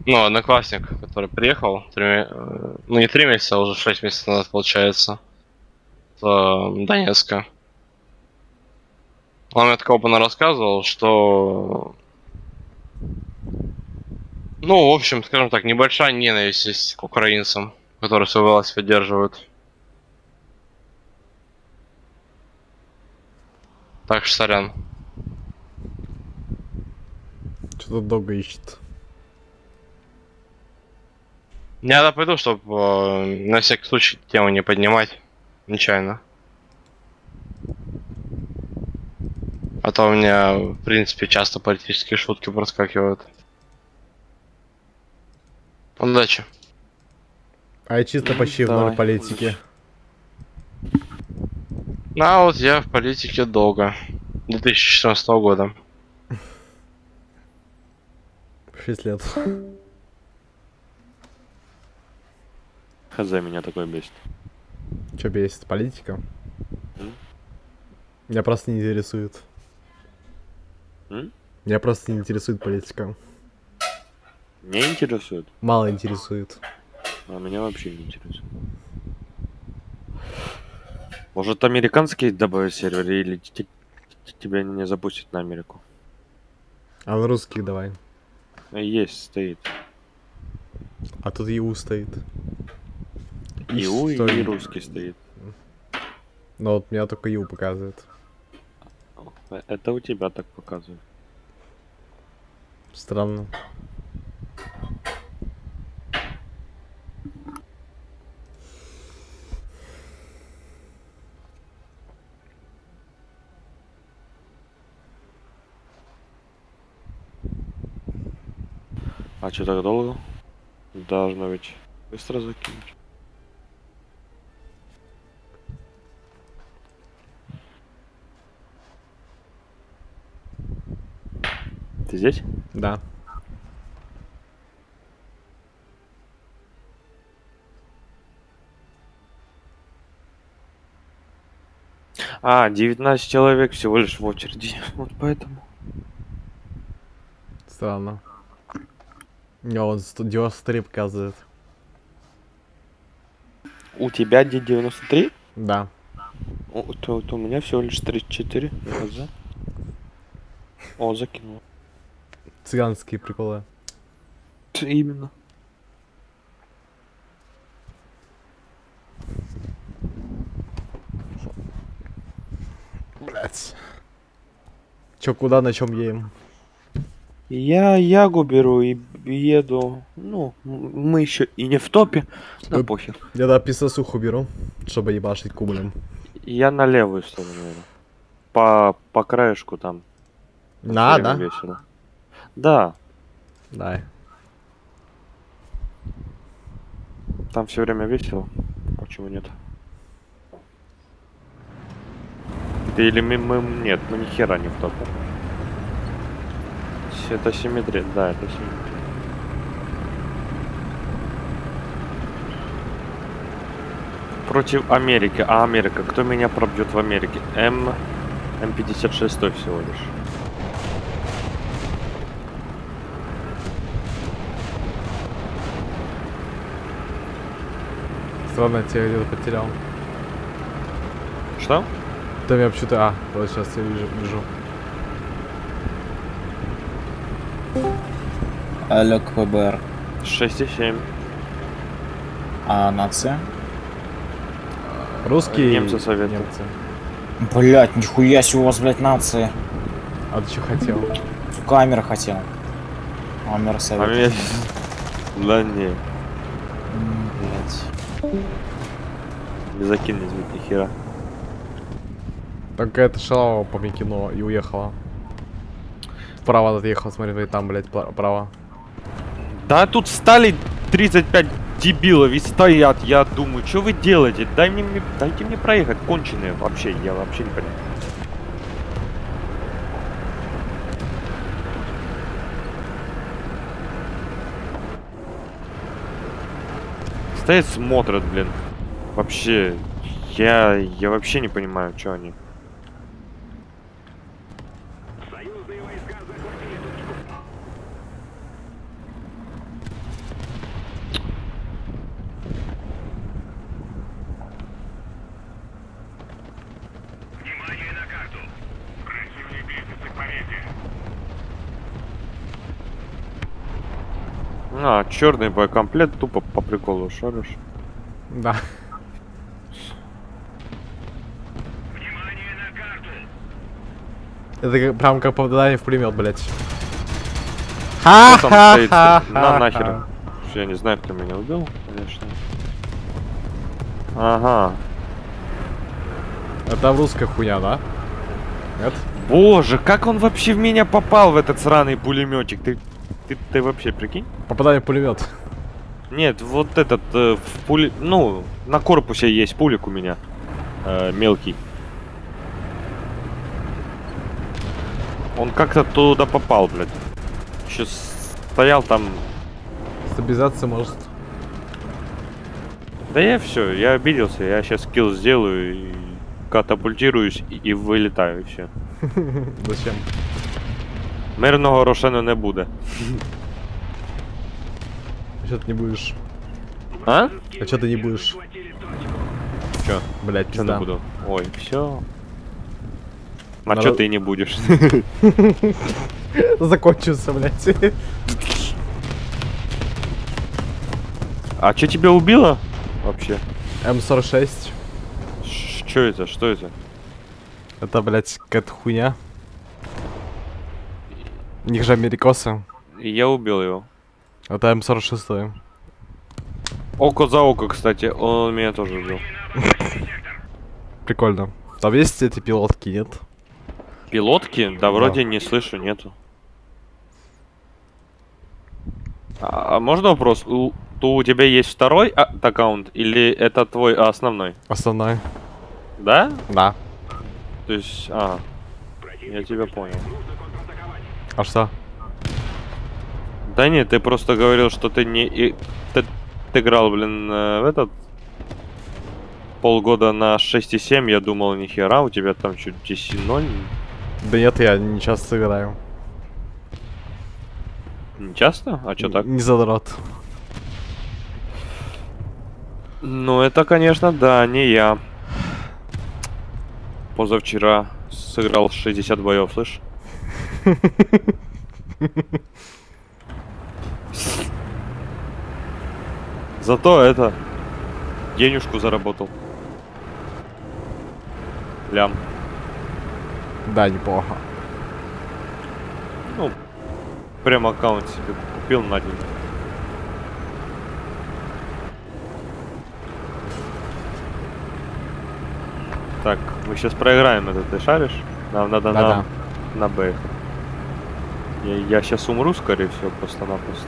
ну, одноклассник, который приехал, три ме- э, ну не три месяца, а уже шесть месяцев назад, получается, с Донецка. Он мне такого рассказывал, что ну, в общем, скажем так, небольшая ненависть есть к украинцам, которые свою власть поддерживают. Так что сорян. Что-то долго ищет. Я да пойду, чтобы на всякий случай тему не поднимать нечаянно. А то у меня, в принципе, часто политические шутки проскакивают. Удачи. А я чисто почти в ноль политики. Ну, а вот я в политике долго. 2014 года. 6 лет. Хз меня такой бесит. Че бесит? Политика? М? Меня просто не интересует. М? Меня просто не интересует политика. Не интересует, Мало интересует. а меня вообще не интересует. Может, американский добавить сервер или те- те- тебя не запустит на Америку? А на русский давай. Есть, стоит. А тут ИУ стоит. И стоит. русский стоит. Ну вот меня только ИУ показывает. Э, Это у тебя так показывает. Странно. А что так долго? Должно ведь быстро закинуть. Ты здесь? Да. А, 19 человек всего лишь в очереди. Вот поэтому. Странно. Не, он 100 93 показывает. У тебя где 93? Да. О, то, то у меня всего лишь 34. Глаза. О, закинул. Цыганские приколы. Именно. Блять. Чё, куда, на чем едем? Я Ягу беру и еду. Ну, мы еще и не в топе. Да Э, похер. Я да писасуху беру, чтобы ебашить кублем. Я на левую сторону, наверное. По, по краешку там. Там На, всё время да? Да, там все время весело. Почему нет? Ты или мы, мы- нет, мы ни хера не в топе. С- Это симметрия, да, это симметрия. Против Америки. А Америка, кто меня пробьет в Америке? М... М56 всего лишь. Странно, я тебя где-то потерял. Что? Там я почему-то... А, вот сейчас я вижу. вижу. Алло, КПБР. 6,7. А нация? Русские Немцы советуют. немцы. Блять, нихуя себе у вас, блять, нации. А ты что хотел? Камера хотел. Камера А совет. Да не, Блять. Не закинь не звук ни хера. Там какая-то шалава по Микино и уехала. Вправо отъехал, смотри, там, блядь, право. Да тут стали 35 дебилов и стоят. Я думаю, что вы делаете? Дай мне, мне- дайте мне проехать, конченые вообще. Я вообще не понимаю. Стоят, смотрят, блин. Вообще, я, я вообще не понимаю, что они. Внимание на карту. Противник близится к победе. А, черный боекомплект тупо по приколу шаришь. Да. Это как- прям как попадание в пулемет, стоит? Ха-ха-ха-ха. На нахер. Я не знаю, кто меня убил, конечно. Ага. Это русская хуйня, да? Нет? Боже, как он вообще в меня попал в этот сраный пулеметик? Ты, ты, ты вообще прикинь? Попадание в пулемет. Нет, вот этот э, в пуле, ну на корпусе есть пулик у меня э, мелкий. Он как-то туда попал, блядь. Еще стоял там. Стабилизация может. Да я все, я обиделся, я сейчас килл сделаю и катапультируюсь и, і вилітаю, і все. Зачем? Мирного Рошену не буде. А что ты не будешь? А? А что ты не будешь? Чё? Блять, Чё не буду? Ой, все. А Народ- чё ты не будешь? Закончился, блядь. А чё тебя убило? Вообще. М46. Что это? Что это? Это, блядь, какая-то хуйня. У них же америкосы. И я убил его. Это М46. Око за око, кстати, он меня тоже убил. Прикольно. Там есть эти пилотки, нет? Пилотки? Да вроде не слышу, нету. А, а можно вопрос? У, то у тебя есть второй а- аккаунт или это твой основной? Основной. Да? Да. То есть, а, я тебя понял. А что? Да нет, ты просто говорил, что ты не... и- Ты, ты играл, блин, э, в этот... Полгода на 6,7, я думал, нихера, у тебя там чуть 10.0. Да нет, я не часто играю. Не часто? А чё так? Не задрот. Ну, это, конечно, да, не я. Позавчера сыграл 60 боев, слышь? Зато это... Денежку заработал. Лям. Да, неплохо. Ну, прям аккаунт себе купил на день. Так, мы сейчас проиграем этот, ты шаришь? Нам надо Да-да. на, на Б. Я, я сейчас умру, скорее всего, просто-напросто.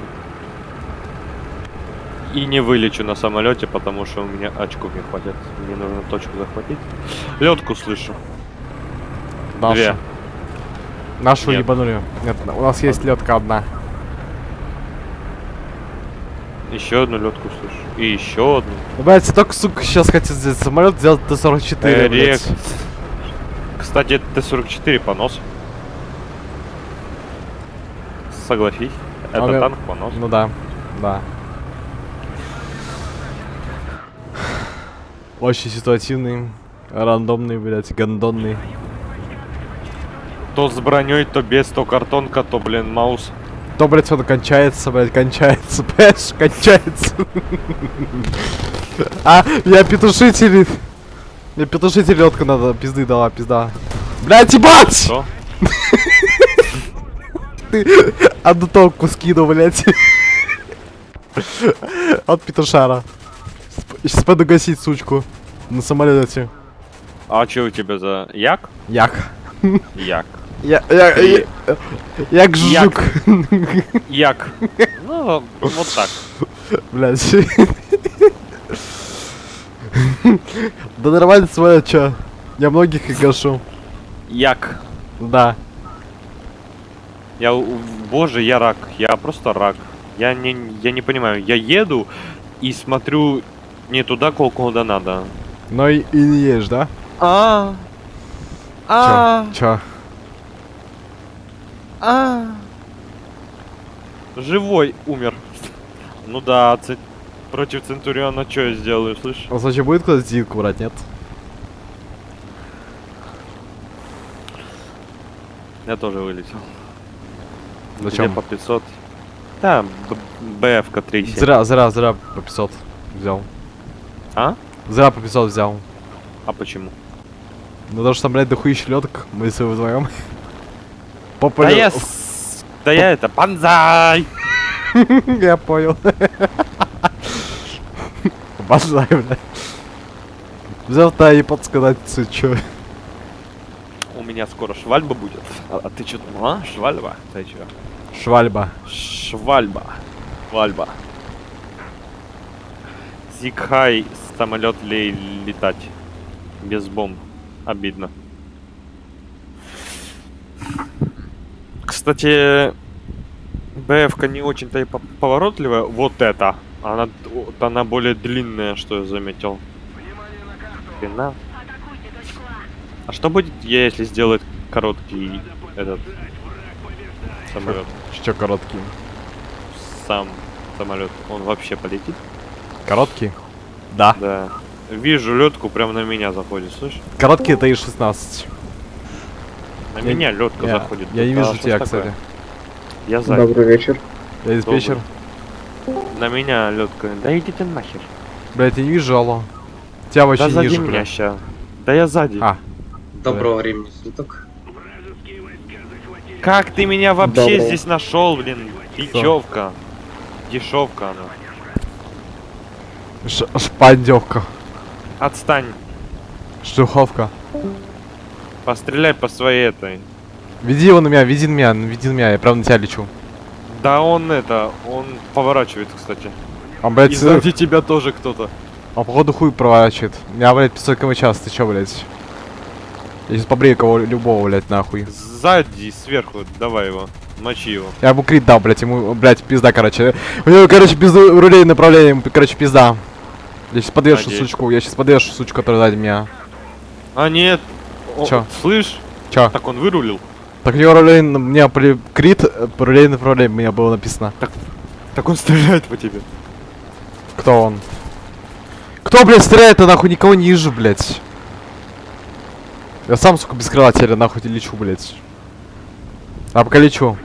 И не вылечу на самолете, потому что у меня очков не хватит. Мне нужно точку захватить. Ледку слышу. Нашу. Две. Нашу Нет. ебанули. Нет, у нас есть летка одна. Еще одну ледку слышу. И еще одну. Ну, блядь, я только, сука, сейчас хотел сделать самолет, сделать Т-44, Эрек. блядь. Кстати, Т-44 понос. Согласись. Это А, танк понос. Ну да, да. Очень ситуативный, рандомный, блядь, гандонный. То с броней, то без, то картонка, то, блин, маус. То, блядь, он кончается, блядь, кончается, понимаешь, кончается. А, я петушитель. Мне петушитель лёдка надо, пизды дала, пизда. Блядь, ебать! Что? Ты одну толку скину, блядь. От петушара. Сейчас пойду гасить сучку на самолете. А что у тебя за як? Як. Як. Я, я, я, як жук. Як. Ну, вот так. Блядь. Да нормально самолет, чё? Я многих и гашу. Як. Да. Я, боже, я рак. Я просто рак. Я не, я не понимаю. Я еду и смотрю не туда, куда надо. Но и, и не ешь, да? А. Чё? Чё? А. Живой умер. Ну да, ц- против Центуриона что я сделаю, слышь? Он, значит, будет куда-то зилку брать, нет? Я тоже вылетел. Зачем? По 500? Да, БФК 3 Зря, зря, зря по 500 взял. А? Зря по 500 взял. А почему? Ну потому что там, блядь, дохуища лёдок, мы с вдвоем. По Да я, да я это, банзай! Я понял. Базай, блядь. Взял та и подсказать, чё. У меня скоро швальба будет. А, а ты что а? Швальба? Ты чё? Швальба. Швальба. Швальба. Зигхай самолет лей летать. Без бомб. Обидно. Кстати, БФ не очень-то и по- поворотливая. Вот это. Она, вот она более длинная, что я заметил. Хрена. А что будет, если сделать короткий этот самолет? Что короткий? Сам самолет, он вообще полетит? Короткий? Да. Да. Вижу летку прям на меня заходит, слышь? Короткий это и 16. На Я- меня летка я- заходит. Я не вижу что тебя, кстати. Я сзади. Добрый вечер. Я диспетчер. На меня летка. Да иди ты нахер. Блять, я не вижу, алло. Тебя вообще да не вижу, меня ща. Да я сзади. А. Доброго времени суток. Как ты меня вообще Доброго. здесь нашел, блин? Дичевка. Дешевка она. Ш- Шпандевка. Отстань. Штуховка. Постреляй по своей этой. Веди его на меня, веди на меня, веди на меня, я прям на тебя лечу. Да он это, он поворачивает, кстати. А, блядь, И сзади тебя тоже кто-то. А походу хуй проворачивает. Меня, блядь, 500 км час, ты чё, блядь? Я сейчас побрею кого любого, блядь, нахуй. Сзади, сверху, давай его. Мочи его. Я ему крит дал, блядь, ему, блядь, пизда, короче. У него, короче, пизду рулей направления, ему, короче, пизда. Я сейчас подвешу Надеюсь. сучку, я сейчас подвешу сучку, которая сзади меня. А нет. О, Чё? Слышь? Чё? Так он вырулил. Так у него рулей, на- мне при... крит, рулей направления у меня было написано. Так он стреляет по тебе. Кто он? Кто, блядь, стреляет-то, нахуй, никого не вижу, блядь. Я сам, сука, без крыла теперь нахуй лечу, блядь. А пока лечу.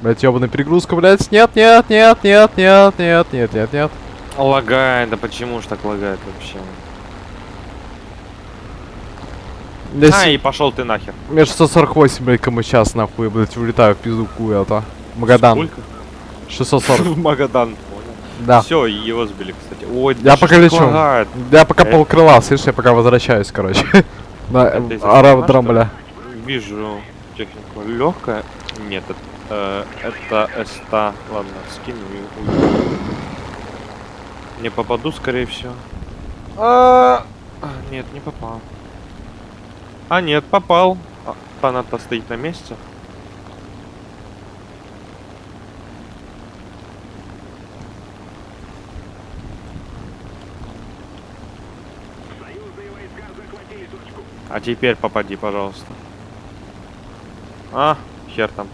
Блять, ёбаная перегрузка, блядь. Нет, нет, нет, нет, нет, нет, нет, нет, нет. Лагает, да почему ж так лагает вообще? Да А, и пошел ты нахер. У меня 648, блядь, км час, нахуй, блядь, улетаю в пизду куда-то. Магадан. Сколько? 640. В Магадан. Да. Все, его сбили, кстати. Ой, Я пока лечу. лагает? Я пока Э, полкрыла, слышишь, я пока возвращаюсь, короче. На это бля. Вижу технику. Легкая? Нет, это, э, это эста. Ладно, скину и уйду. Не попаду, скорее всего. А, а, нет, не попал. А, нет, попал. А, Фанат стоит на месте. А теперь попади, пожалуйста. А, хер там.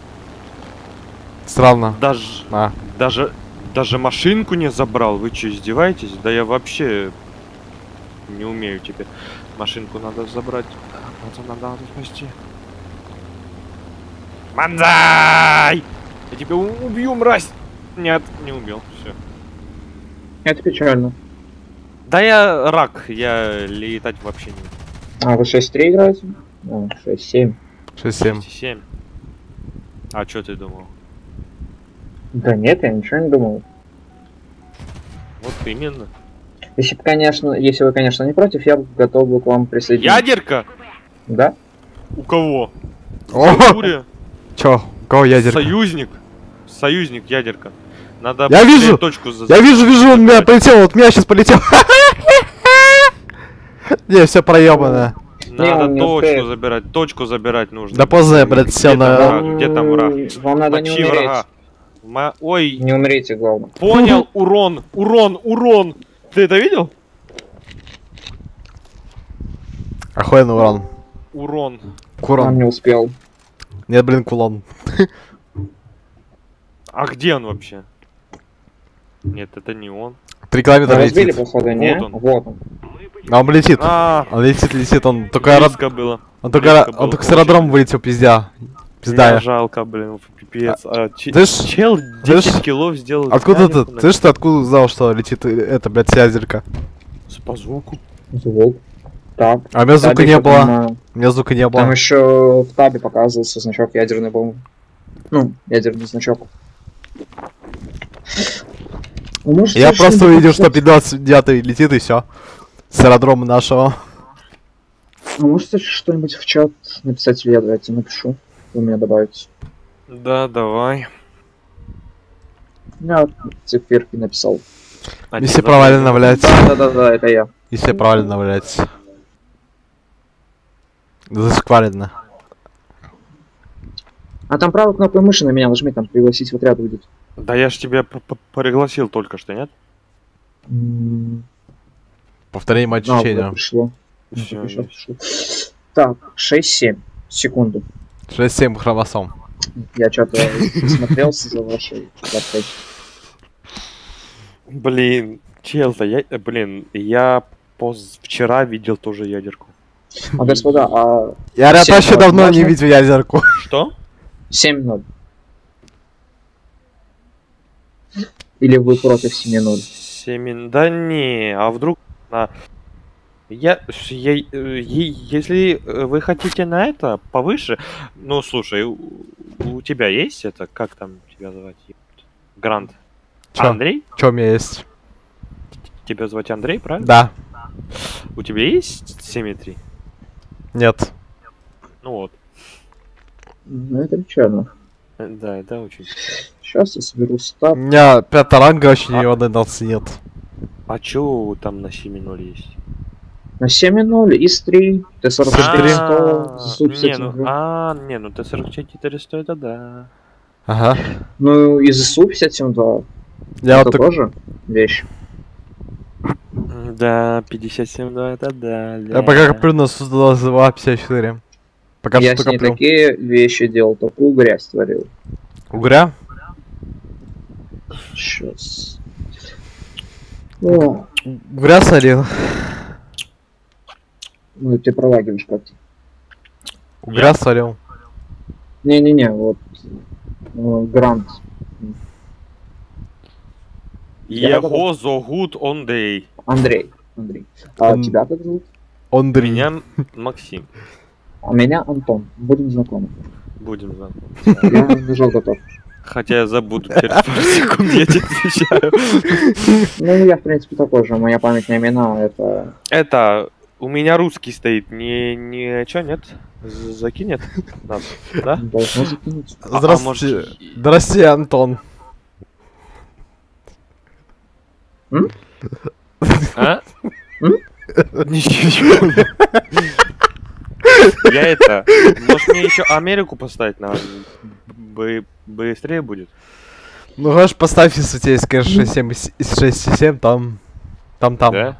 Странно. Даже, А. даже, даже машинку не забрал. Вы что, издеваетесь? Да я вообще не умею теперь. Машинку надо забрать. Пацана надо спасти. Манзай! Я тебя убью, мразь! Нет, не убил. Все. Это печально. Да я рак, я летать вообще не А, вы 6-3 играете? А, 6-7. 6-7. 7. А что ты думал? Да нет, я ничего не думал. Вот именно. Если бы, конечно, если вы, конечно, не против, я бы готов был к вам присоединиться. Ядерка? Да? У кого? О! Чё? У кого ядерка? Союзник. Союзник, ядерка. Надо Я вижу! точку за- Я вижу, вижу, он меня полетел, вот меня сейчас полетел. Не, все проебано. Надо не точку забирать, точку забирать нужно. Да поздно блядь, там на... Где там враг? Вам надо не умереть. врага. Ма- Ой, Не умрите, главное. понял, урон, урон, урон. Ты это видел? Охуенный урон. Урон. Он Курон. не успел. Нет, блин, кулон. А где он вообще? Нет, это не он. Три километра Разбили, летит. походу, не? Вот он. Вот он. А он летит. А, Он летит, летит, он только аэро- близко было. Он только, Близко он было, только с аэродрома вылетел, пиздя. Пизда. Меня жалко, блин, пипец. А, че- слышь, чел 10 слышь, килов сделал. Откуда ты? ты откуда узнал, что летит э, это, блядь, ядерка? По звуку. Звук. Так. А у меня звука не было. там, У меня звука не Там было. еще в табе показывался значок ядерной бомбы. Ну, ядерный значок. Ну, может, Я просто увидел, что показать- 15 летит и все. С аэродрома нашего. А можете что-нибудь в чат написать, или я давайте напишу. Вы меня добавите. Да, давай. Я циферки написал. А Миссия тебе провалена, блядь. Да, да, да, да, это я. Миссия провалена, блядь. Зашкварено. А там правой кнопкой мыши на меня нажми, там пригласить в отряд будет. Да я ж тебя пригласил только что, нет? Повторение А, вот ощущения. пришло. Всё, Пришло, пришло. Так, 6-7. Секунду. 6-7 хромосом. Я что-то смотрелся за вашей. Блин, Чел-то, я, э, блин, я поз... вчера видел тоже ядерку. А, господа, а... Я ребята 7:0 вообще давно не видел ядерку. Что? 7-0. Или вы против 7-0? Семен... Да не, а вдруг на... Я, ш- я, э, если э, вы хотите на это повыше, ну слушай, у, у тебя есть это, как там тебя звать? Грант. Чё? Андрей? Чё у меня есть? Тебя звать Андрей, правильно? Да. У тебя есть 7.3? Нет. Ну вот. Ну, это печально. Да, это очень. Сейчас я соберу У стат. меня пятого ранга вообще ни одной нации нет. А чё там на 7.0 есть? На 7.0, ИС-3, Т-44, 100, А, с Не, ну, а, не, ну Т-44 100 это да. Ага. Ну, и ЗСУ 57.2. Я это вот тоже вещь. Да, 57, да, это да. Я пока коплю на Су-22 54. Пока я что с ней коплю. такие вещи делал, такую грязь творил. Угря? Сейчас. О, Угря солил. ну ты пролагиваешь как-то. Угря солил. Не-не-не, вот э, Грант. Его зовут Ондей. Андрей. Андрей. А Он- тебя как зовут? Андрей. Меня Максим. А меня Антон. Будем знакомы. Будем знакомы. Я нажал готов. Хотя я забуду через пару секунд, я тебе отвечаю. Ну, я, в принципе, такой же. Моя память на имена это... Это, у меня русский стоит, не, не, чё, нет? Закинет нас, да? А- а Здравствуйте. Здравствуйте, Антон. А? Ничего не понял. Я это, может мне еще Америку поставить надо? Бы- Быстрее будет. Ну, хочешь, поставь, если у тебя есть, конечно, 7 из из 6,7, там... Там, там. Да?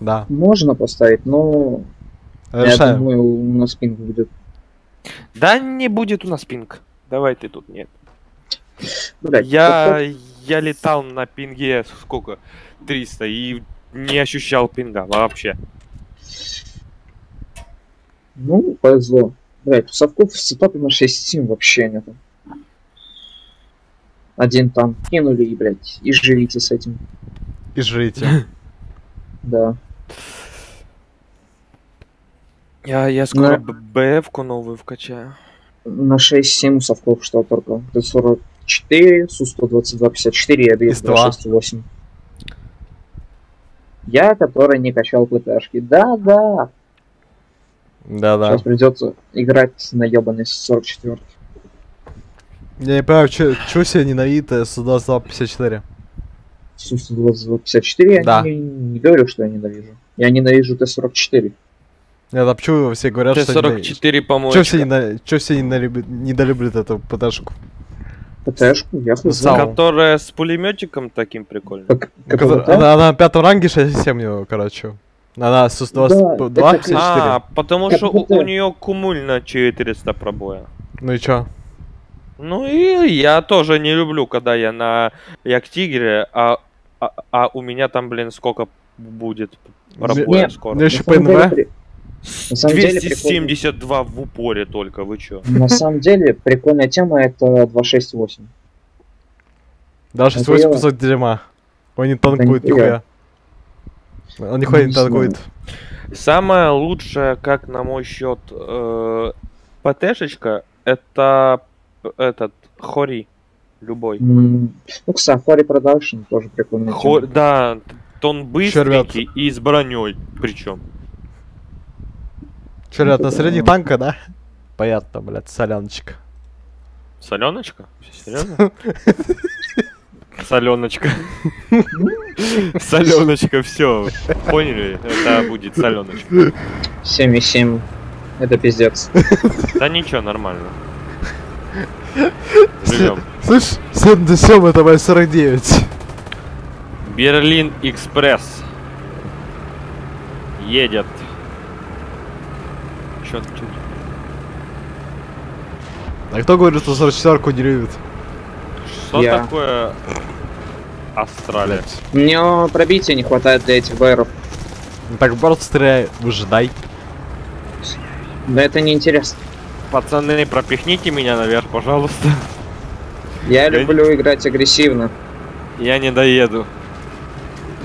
Да. Можно поставить, но... Я Решаем. думаю, у нас пинг будет. Да не будет у нас пинг. Давай ты тут нет. Блядь, Я, я летал на пинге сколько? 300 и не ощущал пинга вообще. Ну, повезло. Блять, совков в сетапе на 6.7 вообще нету. Один там кинули и, блядь, и живите с этим. И жрите. Да. Я, я скоро На- БФ-ку новую вкачаю. На 6.7 у совков что только. Т-44, Су-122, 54 и объект ИС-2. 6.8. Я, который не качал ПТшки. Да-да. Да-да. Сейчас придется играть на ебаной 44 Я не понимаю, чё, чё себя ненавидит Су-22 54? Су-122, 54 Да. я не, не говорю, что я ненавижу. Я ненавижу Т-44. Нет, а почему все говорят, что... Т-44 Чё помочка. все, нена... чё все ненавидят- недолюбят эту ПТшку? ПТшку, я. Которая с пулеметиком таким прикольным. КПВТ? Она, она на пятом ранге 6,7 у него, короче. Она с Да, 122 это 54. А, потому что у, у нее кумуль на 400 пробоя. Ну и чё? Ну и я тоже не люблю, когда я на як тигре, а, а, а у меня там, блин, сколько будет пробоя Нет, скоро. Мне еще На самом деле, ПНВ. при- на самом деле, прикольно- 272 в упоре только, вы чё? На самом деле, прикольная тема это 268. Даже Это 8 я- кусок дерьма. Он не танкует нихуя. Он нихуя Не танкует. Самое лучшее, как на мой счет, э, ПТшечка, это этот Хори. Любой. М, Ну, кстати, Хори Production тоже прикольная Хо- тема. да, он быстренький и с броней причем. Чё, ребят, на да. танка, да? Понятно, блядь, соляночка. Соленочка? Серьезно? Соленочка. Соленочка, все. Поняли? Это будет соленочка. 7,7. Это пиздец. Да ничего, нормально. Живем. Слышь, 77 это моя 49. Берлин Экспресс. Едет. Чё, чё? А кто говорит, что 44 не любит? Что Я. такое? Австралия. Мне пробития не хватает для этих БРов. Ну так борт стреляй, выжидай. Да это неинтересно. Пацаны, пропихните меня наверх, пожалуйста. Я Я люблю играть агрессивно. Я не доеду.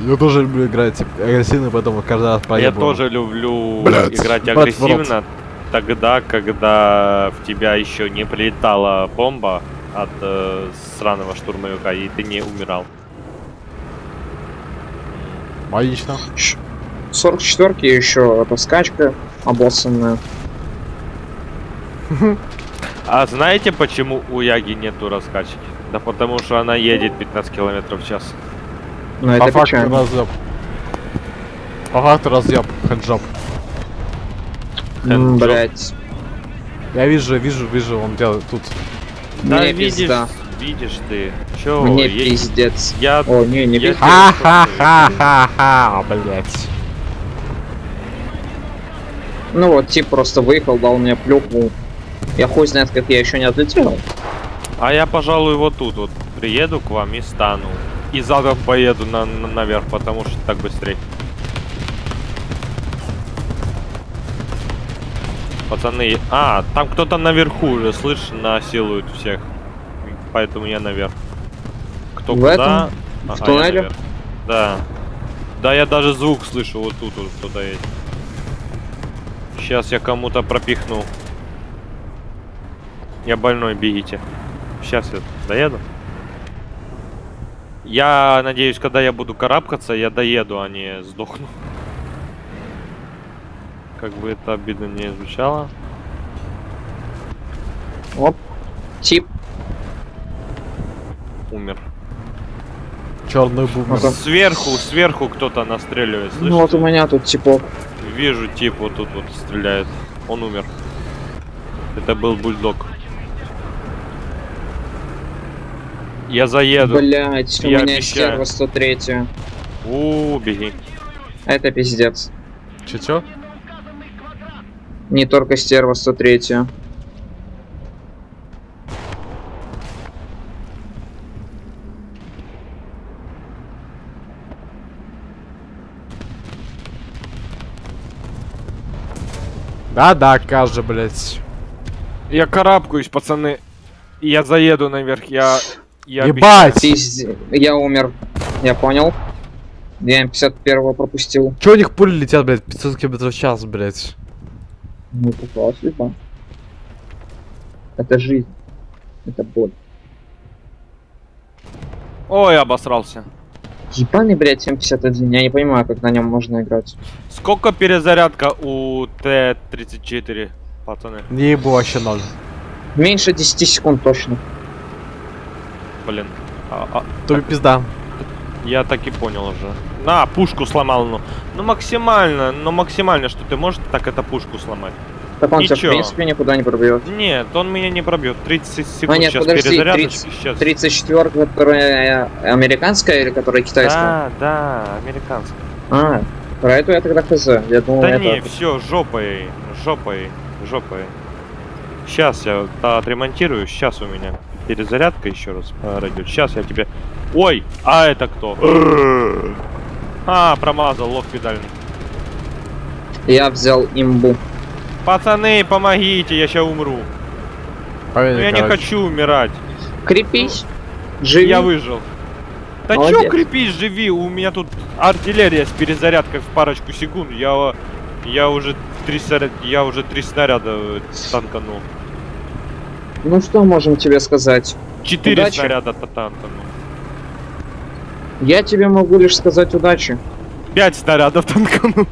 Я тоже люблю играть агрессивно, поэтому каждый раз Я поебу. тоже люблю Блядь, играть агрессивно тогда, когда в тебя еще не прилетала бомба от э, сраного штурмовика, и ты не умирал. Логично. 44-ки еще раскачка обоссанная. А знаете, почему у Яги нету раскачки? Да потому что она едет 15 километров в час. Ну По факту печально. разъеб. По факту разъеб, хеджоп. Блять. Я вижу, вижу, вижу, он делает тут. Да Мне видишь, пизда. видишь ты. Чё, Мне е- пиздец. Я... О, не, не пиздец. Ха-ха-ха-ха, блять. Ну вот, тип просто выехал, дал мне плюху. Я хуй знает, как я еще не отлетел. А я, пожалуй, вот тут вот приеду к вам и стану. И задом поеду на, на- наверх, потому что так быстрее. Пацаны, а, там кто-то наверху уже, слышь, насилуют всех. Поэтому я наверх. Кто В куда? этом? А, В а туннеле? Да. Да, я даже звук слышу вот тут вот кто-то есть. Сейчас я кому-то пропихну. Я больной, бегите. Сейчас я доеду. Я надеюсь, когда я буду карабкаться, я доеду, а не сдохну. Как бы это обидно не звучало. Оп. Тип. Умер. Черный бумер. Сверху, сверху кто-то настреливает, слышишь? Ну вот у меня тут типок. Вижу, тип вот тут вот стреляет. Он умер. Это был бульдог. Я заеду. Блять, у Я меня обещаю. стерва 103. У, беги. Это пиздец. Че-че? Не только стерва 103. Да-да, кажется, блять. Я карабкаюсь, пацаны. Я заеду наверх, я... я Ебать! Пизде... Я умер. Я понял. Я М51 пропустил. Че у них пули летят, блять, 500 км в час, блять. Ну, попала судьба. Это жизнь. Это боль. Ой, обосрался. Ебаный, блядь, М51. Я не понимаю, как на нем можно играть. Сколько перезарядка у Т-34, пацаны? Не ебу вообще ноль. Меньше 10 секунд точно. Блин. А- а, Тобі пизда. я так и понял уже. На, пушку сломал, ну. Ну максимально, ну максимально, что ты можешь так это пушку сломать. Так он тебя, в принципе, никуда не пробьет. Нет, он меня не пробьет. 30 А секунд нет, сейчас подожди, перезарядочки. 30 Сейчас. 34 которая американская или которая китайская? Да, да, американский. А, про эту я тогда хз. Я думал, Да это... не, все, жопой, жопой, жопой. Сейчас я отремонтирую, сейчас у меня перезарядка еще раз пройдет. Сейчас я тебе... Ой, а это кто? А, промазал, лох педальный. Я взял имбу. Пацаны, помогите, я сейчас умру. Ну, я не хочу умирать. Крепись. Живи. Я выжил. Да чё Молодец. крепись, живи, у меня тут артиллерия с перезарядкой в парочку секунд. Я, я уже три снаряда, я уже три снаряда э, танканул. Ну что можем тебе сказать? Четыре Удачи. снаряда та- танканул. Я тебе могу лишь сказать удачи. Пять снарядов танканул.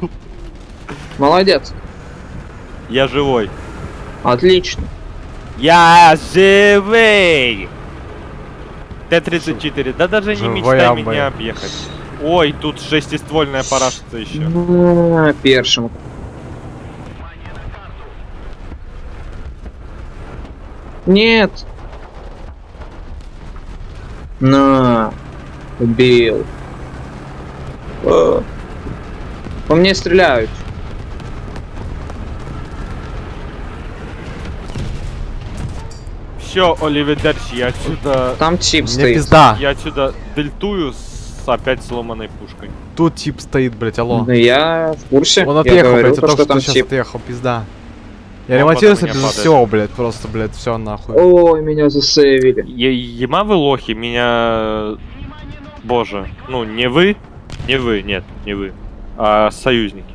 Молодец. Я живой. Отлично. Я живый! Т-34, да даже не Живой мечтай амбай. меня объехать. Ой, тут шестиствольная парашится еще. А, Першинг. Нет. На. Убил. А. По мне стреляют. Все, Оливидерчи, я отсюда... Там тип Мне стоит. пизда. Я отсюда дельтую с опять сломанной пушкой. Тут тип стоит, блять, алло. Ну я в курсе. Он я отъехал, говорю, блядь, то, я только что там что сейчас тип. отъехал, пизда. Я Он ремонтируюсь меня всего, блядь, просто, блядь, все нахуй. Ой, меня засейвили. Е- Ема вы лохи, меня... Боже, ну не вы, не вы, нет, не вы, а союзники.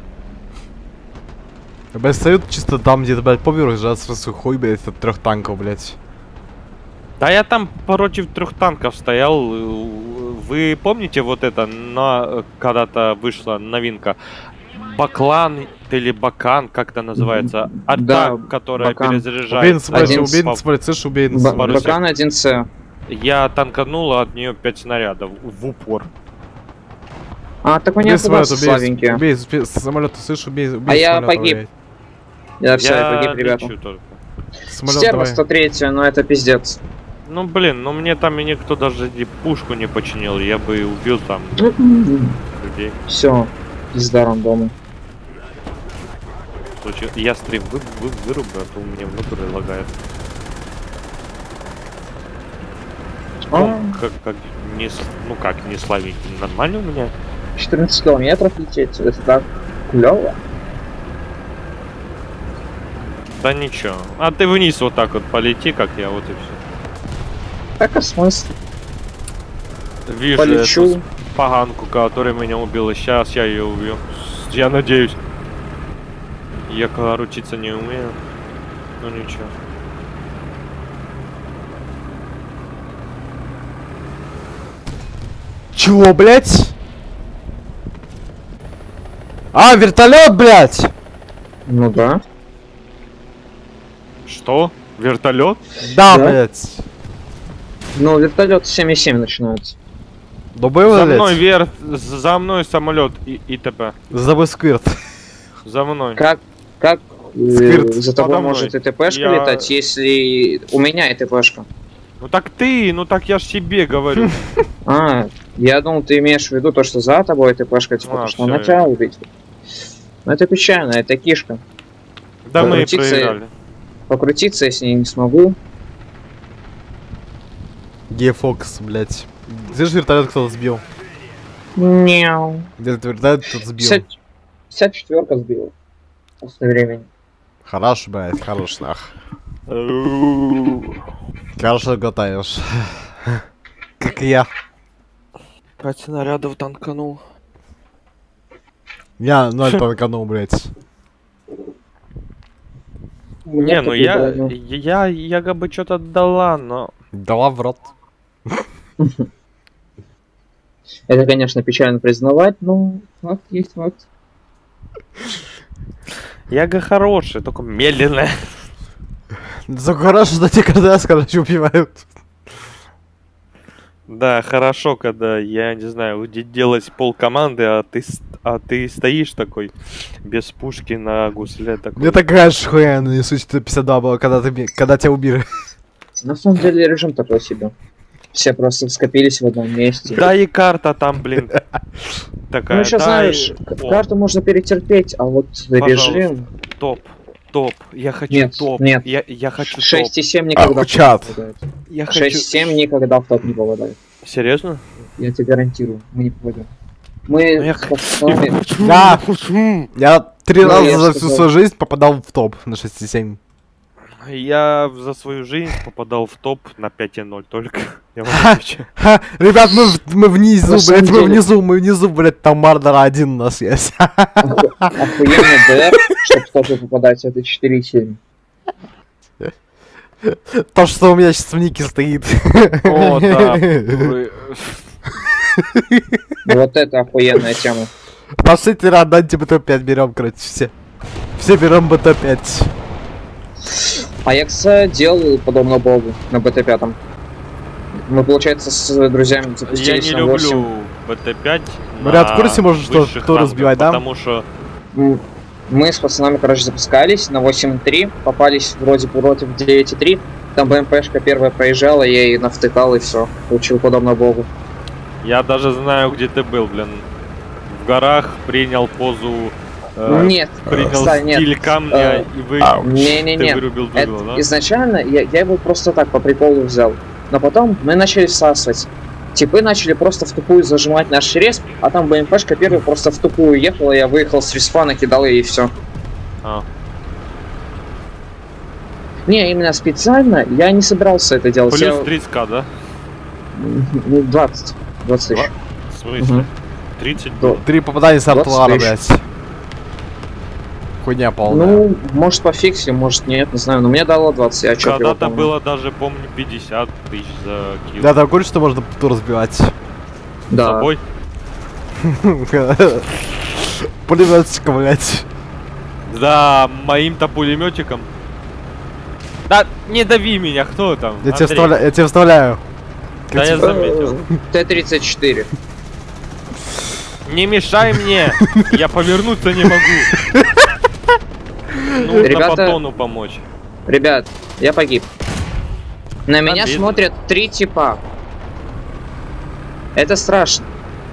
Блядь, стоят чисто там где-то, блядь, поберу, жаться сухой, блядь, от трех танков, блядь. Да я там против трех танков стоял. э, Вы помните вот это, на когда-то вышла новинка? Баклан или Бакан, как это называется? Арта, Да, которая Бакан. Перезаряжает. на самолете, Один убей на по- самолете, слышишь, убей на Б- самолете. Бакан 1С. Я танканул от нее 5 снарядов в упор. А, так у меня самолет, слабенькие. убей, убей самолет, слышишь, убей, убей А я погиб. Я все, я погиб, ребята. давай. 103, но это пиздец. Ну блин, ну мне там и никто даже и пушку не починил, я бы и убил там людей. Все, пизда рандому. Слушай, я стрим вы, вы, вырублю, а то у меня внутрь лагает. А. Ну, как, как, не, ну как, не словить, нормально у меня? 14 километров лететь, это так клево. Да ничего. А ты вниз вот так вот полети, как я, вот и все. Так а смысл? Вижу Полечу. эту поганку, которая меня убила. Сейчас я ее убью. Я надеюсь. Я ручиться не умею. Ну ничего. Чего, блядь? А, вертолет, блядь! Ну да. Что? Вертолет? Да, Да? блядь. Ну, вертолет 7,7 начинается. Да было, За блядь? мной вер... За мной самолет и, и т.п. За тобой сквирт. За мной. Как, как э, Сквирт. за тобой может и ТПшка Я- летать, если у меня и ТПшка? Ну так ты, ну так я ж себе говорю. А, я думал, ты имеешь в виду то, что за тобой ТПшка, типа, А, то, что она всё, тебя убить. Ну это печально, это кишка. Да мы проиграли. Покрутиться я с ней не смогу. Гейфокс, блядь. Слышишь, вертолет кто-то сбил. Мяу. Где-то вертолет кто-то сбил. 50 54 сбила. После времени. Хорош, блядь, хорош, нах. Хорошо готовишь. Как и я. Пять снарядов танканул. Я ноль танканул, блядь. Не, ну я, я, я как бы что-то дала, но... Дала в рот. Это, конечно, печально признавать, но факт есть факт. Яга хорошая, только медленная. Зато хорошо, что те КДС, короче, убивают. Да, хорошо, когда, я не знаю, де- делать пол команды, а ты, а ты стоишь такой, без пушки на гусле такой. Мне такая же хуя на Ису 452 была, когда, ты, когда тебя убили. На самом деле режим такой себе. Все просто скопились в одном месте. Да и карта там, блин, такая. Ну, сейчас да, знаешь, и- карту можно перетерпеть, а вот пожалуйста, режим... Топ, топ, я хочу Нет, топ. нет. Я, я хочу топ. 6,7 никогда в чат. топ не попадает. Я хочу... 6,7 никогда в топ не попадает. Серьезно? Я тебе гарантирую, мы не попадем. Мы Ну, я с пацанами... Да! Я три Ну, раза я за всю сказал. свою жизнь попадал в топ на 6,7. Я за свою жизнь попадал в топ на 5.0 только. Ребят, мы, в- мы внизу, блядь, мы внизу, мы внизу, блядь, там Мардера один у нас есть. Охуенный ДР, чтобы тоже попадать, это 4,7. То, что у меня сейчас в нике стоит. О, да. Вот это охуенная тема. Пошлите отдайте БТ-5 берем, короче, все. Все берем БТ-5. Аякс делал подобно богу на БТ-5. Мы, получается, с друзьями Я запустились не на 8. люблю БТ-5 Марат, в курсе, может, что- кто разбивает, да? Потому что Мы с пацанами, короче, запускались на 8.3, попались вроде против 9.3. Там БМПшка первая проезжала, я ей навтыкал и все. Получил подобно богу. я даже знаю, где ты был, блин. В горах принял позу э, Нет, принял нет. стиль камня Э, и вы... Не-не-не. Ты вырубил Это Дугла, да? Изначально я, я его просто так по приколу взял. Но потом мы начали всасывать. Типы начали просто в тупую зажимать наш респ, а там БМПшка первый просто в тупую ехала, я выехал с респана, кидал ей и все. А. Не, именно специально я не собирался это делать. Плюс Я- 30к, да? Ну, 20. 20 тысяч. В смысле? Мгм. 30 Да. Три попадания с 20 артиллера, тысяч. блядь. Хуйня полная. Ну, может пофиксим, может нет, не знаю, но мне дало 20, я чё Когда-то было даже, помню, 50 тысяч за килл. Да, там говорит, что можно ту разбивать. Да. С собой? Пулеметчика, блядь. За моим-то пулеметчиком. Да не дави меня, кто там? Я тебе вставляю, я тебе вставляю. Да я заметил. Т-34. Не мешай мне! Я повернуться не могу. Нужно Ребята- Патону помочь. Ребят, я погиб. На меня Обидно. смотрят три типа. Это страшно.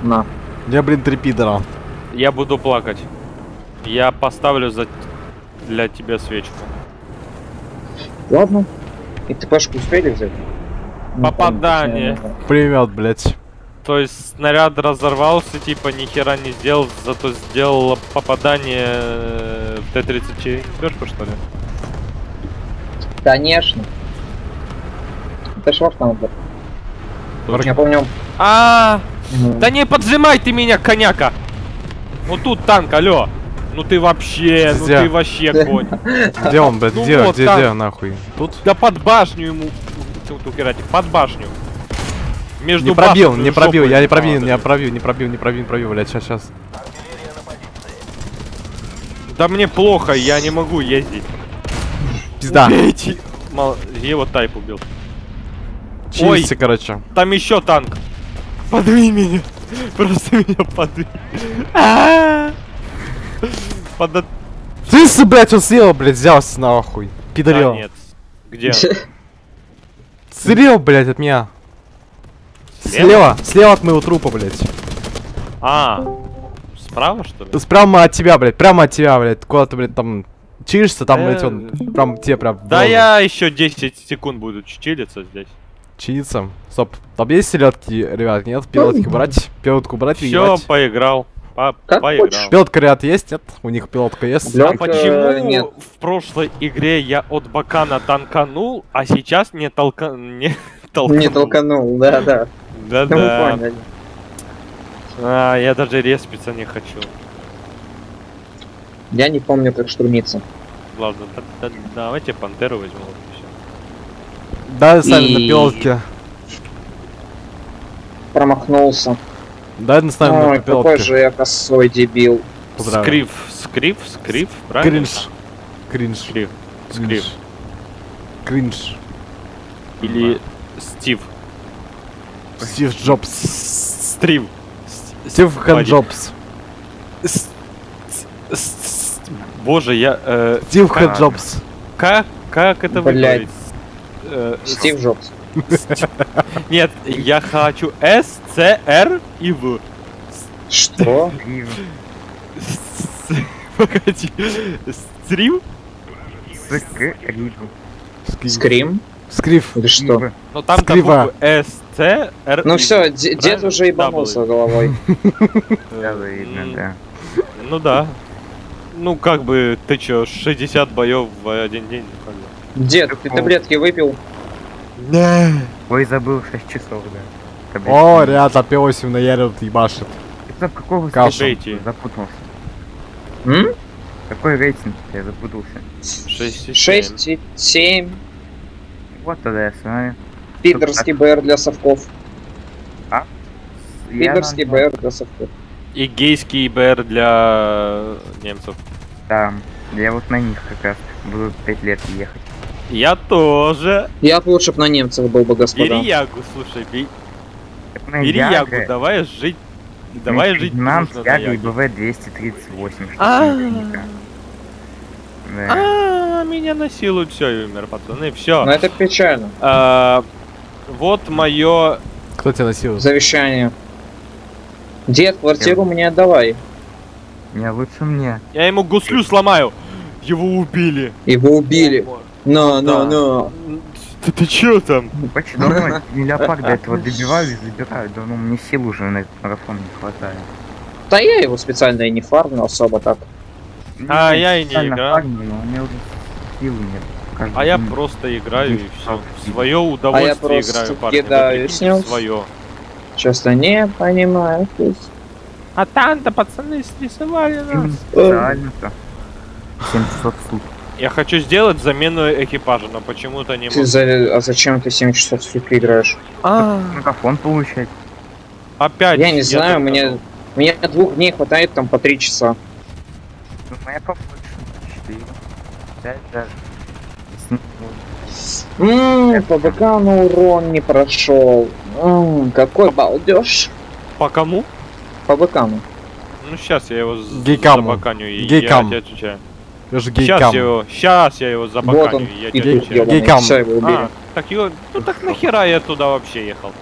На. Я, блин, три пидора. Я буду плакать. Я поставлю за... для тебя свечку. Ладно. И ТПшку успели взять? Ну, Попадание. Пулемет, блядь. То есть снаряд разорвался, типа нихера не сделал, зато сделал попадание э, в Т-34, что ли? Конечно. Это Шварцнадер. Я помню, А, да не поджимай ты меня, коняка! Вот тут танк, алё! Ну ты вообще, ну ты вообще конь. Где он, блядь, Ну где, где, где, нахуй? Тут? Да под башню ему, тут укирать, под башню. Между Не пробил, не пробил, я не пробил, не пробил, не пробил, не пробил, не пробил, блядь, сейчас, сейчас. Да мне плохо, я не могу ездить. Пизда. Убейте. Мал- Его тайп убил. Ой, Чилься, короче. там еще танк. Подвинь меня. Просто меня подвинь. А! Подо- Ты, блядь, он слева, блядь, взялся нахуй. Пидорел. Да нет. Где? Слева, блядь, от меня. Слева? Слева, слева от моего трупа, блядь. А, справа что ли? Прямо от тебя, блядь, прямо от тебя, блядь. Куда ты, блядь, там чилишься, там, Э, блядь, он прям тебе прям. Да я еще 10 секунд буду чилиться здесь. Чилиться. Стоп, там есть селедки, ребят, нет? Пилотки брать? Пилотку брать и Все, поиграл. По- Как поиграл. хочешь. Пилотка, ребят, есть, нет? У них пилотка есть? А Э, почему нет. в прошлой игре я от бакана танканул, а сейчас не толка... не толканул? не толканул, да, да. Да-да. поняли. А, я даже респиться не хочу. Я не помню, как штурмиться. Ладно, да- да- давайте пантеру возьму. вот и всё. Да, сами на И- пилотке. Промахнулся. Да, на сами Ой, на какой пилотке. же я косой дебил. Поздравляю. Скрив, скрив, скрив, правильно? Кринж. Кринж. Скрив. Кринж. Скрив. Кринж. Или Стив. Стив Джобс. Стрив. Стив Хэн Джобс. С- с- с- Боже, я... э, Стив как- Хэн Джобс. Как, как это выговорить? Э, Стив Джобс. Нет, я хочу С, С, Р и В. Что? Погоди. Стрим? Скрим? Скрив. Или что? Ну там Скрива. С, Ц, Р Ну все, дед уже ебанулся головой. Ну да. Ну как бы, ты чё, 60 боев в один день? ну. Дед, ты таблетки выпил? Ой, забыл 6 часов, да. Таблетки. О, ребята, П8 наяривает, ебашит. Это какого запутался? М? Какой рейтинг? Я запутался. 6 и 6 и 7. Вот тогда я с вами. Пидорский БР для совков. Я Пидорский БР для совков. И гейский БР для немцев. Да, я вот на них как раз буду 5 лет ехать. Я тоже. Я б лучше б на немцев был бы, господа. Бери ягу, слушай, бей. Бери Яга- ягу, давай жить. Давай жить Нам с Ягой яге. БВ-238, что А. А, меня насилуют, все, я умер, пацаны, все. Но это печально. Вот мое. Кто тебя насилует? Завещание. Дед, квартиру мне отдавай. Не, лучше мне. Я ему гуслю сломаю. Его убили. Его убили. На, на, на. Ты, ты чё там? Почти давно леопарда этого добивали, забирают. Да ну мне сил уже на этот марафон не хватает. Да я его специально и не фармил особо так. А я и не играл. фармил, но у меня уже сил нет. Каждый А я день. просто играю и все. В свое удовольствие просто играю, парни. снюс. свое. Честно, не понимаю. А там-то пацаны срисовали Именно специально-то. 7 часов в сутки. Я хочу сделать замену экипажа, но почему-то не Ты могу. за... А зачем ты 7 часов в сутки играешь? А, Марафон получать. опять. Я не знаю, так мне... Мне двух дней хватает там по 3 часа. Ну, моя побольше. 4. 5 даже. С ним Ммм, по на урон не прошел. Какой балдеж. По кому? По БК. ну. Сейчас я его з- Гейкаму. забаканю и Гейкам. я тебе отвечаю. Я же Сейчас гейкам. я его, сейчас я его Вот забаканю он, и я тебе отвечаю. Гейкам. Все, его убили. А, так его, ну так нахера я туда вообще ехал?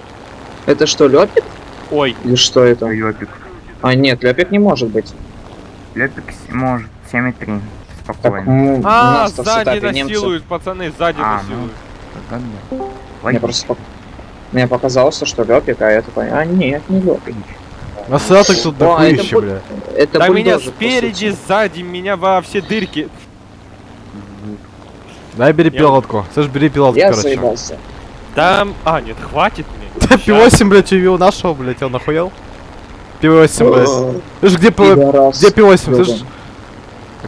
Это что, Лепик? Ой, Или что это? Лёпик. А, нет, Лепик не может быть. Лёпик с- может 7,3. Так, Спокойно. м, у а, сзади сетапе немцы. насилуют, пацаны, сзади А, насилуют. Тогда да. Мне просто... Мне показалось, что Лепик, а я такой, а нет, не Лепик. На сетах тут О, это дохуище, бля. Это Да меня спереди, сзади, меня во все дырки. Дай бери Я- пилотку. Слышь, бери пилотку, Я короче. заебался. Там, а, нет, хватит мне. Пи-8, блядь, увел нашего, блядь, он нахуел? Пи-8, блядь. Слышь, где Пи- пидорас. где Пи-8, Ёбан. слышь?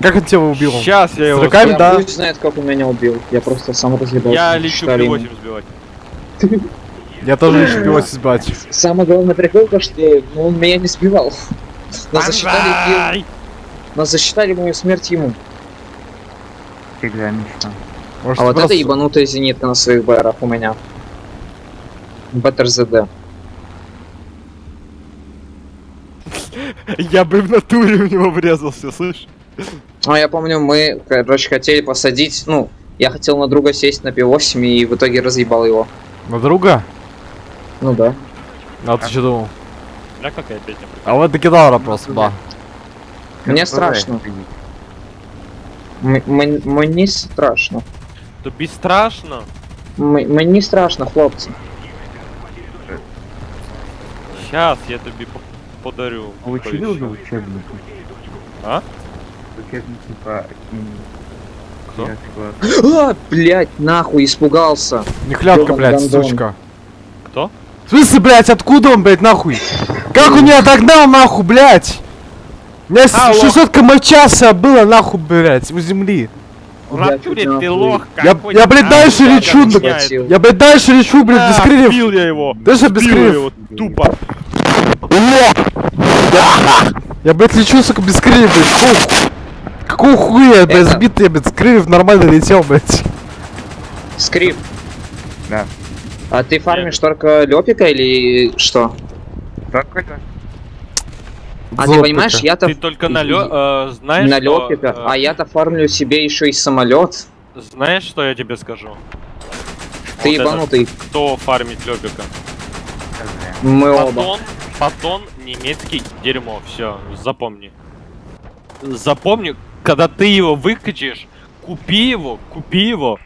Как он тебя убил? Сейчас я его... руками? Да. хуй знает, как он меня убил. Я просто сам разъебался. Я лечу. P8 сбивать. Я тоже ищу Пи-8 сбивать. Самое главное прикол, то, что ну, он меня не сбивал. Но засчитали, но засчитали мою смерть ему. Мечта. Может, А вот просто- это ебанутая зенитка на своих БРах у меня. ZD. Я бы в натуре в него врезался, слышь? А я помню, мы, короче, хотели посадить, ну, я хотел на друга сесть на P8 и в итоге разъебал его. На друга? Ну да. А ты что думал? Бля, какая песня. А вот докидал вопрос, да. Мне Ну, страшно. давай, М- м- Мне страшно. Тобі страшно? М- Мені страшно, хлопці. Сейчас я тобі по- подарю. Получили кое-що. уже учебники? А? По химии. Кто? Класс. А, блять, нахуй, испугался. Нехлятка, Ёбан блядь, гандон. сучка. Кто? В смысле, блядь, откуда он, блядь, нахуй? Как он меня догнал, нахуй, блядь? У меня Алло. 600 км было, нахуй, блядь, у земли. Нахуй. ты лох Я, какой я, блядь, А, дальше да, лечу, блядь. Я, блядь, дальше лечу, блядь, без А, крыльев. Сбил я его. Даже без крыльев. его, тупо. Я, блядь, лечу, сука, без крыльев, блядь. Какого хуя, блядь, Это- сбитый, блядь, с крыльев нормально летел, блядь. Скрип. Да. А ты фармишь только Лепика или что? Только. А ты Золото понимаешь, я-то Ты только на лё... э, знаешь, на что, Лепика, э, а я-то фармлю себе еще и самолет. Знаешь, что я тебе скажу? Ты Вот это ебанутый. Кто фармит Лёбика? Мы оба. Патон, патон, немецкий дерьмо. Все, запомни. Запомни, когда ты его выкачаешь, купи его, купи его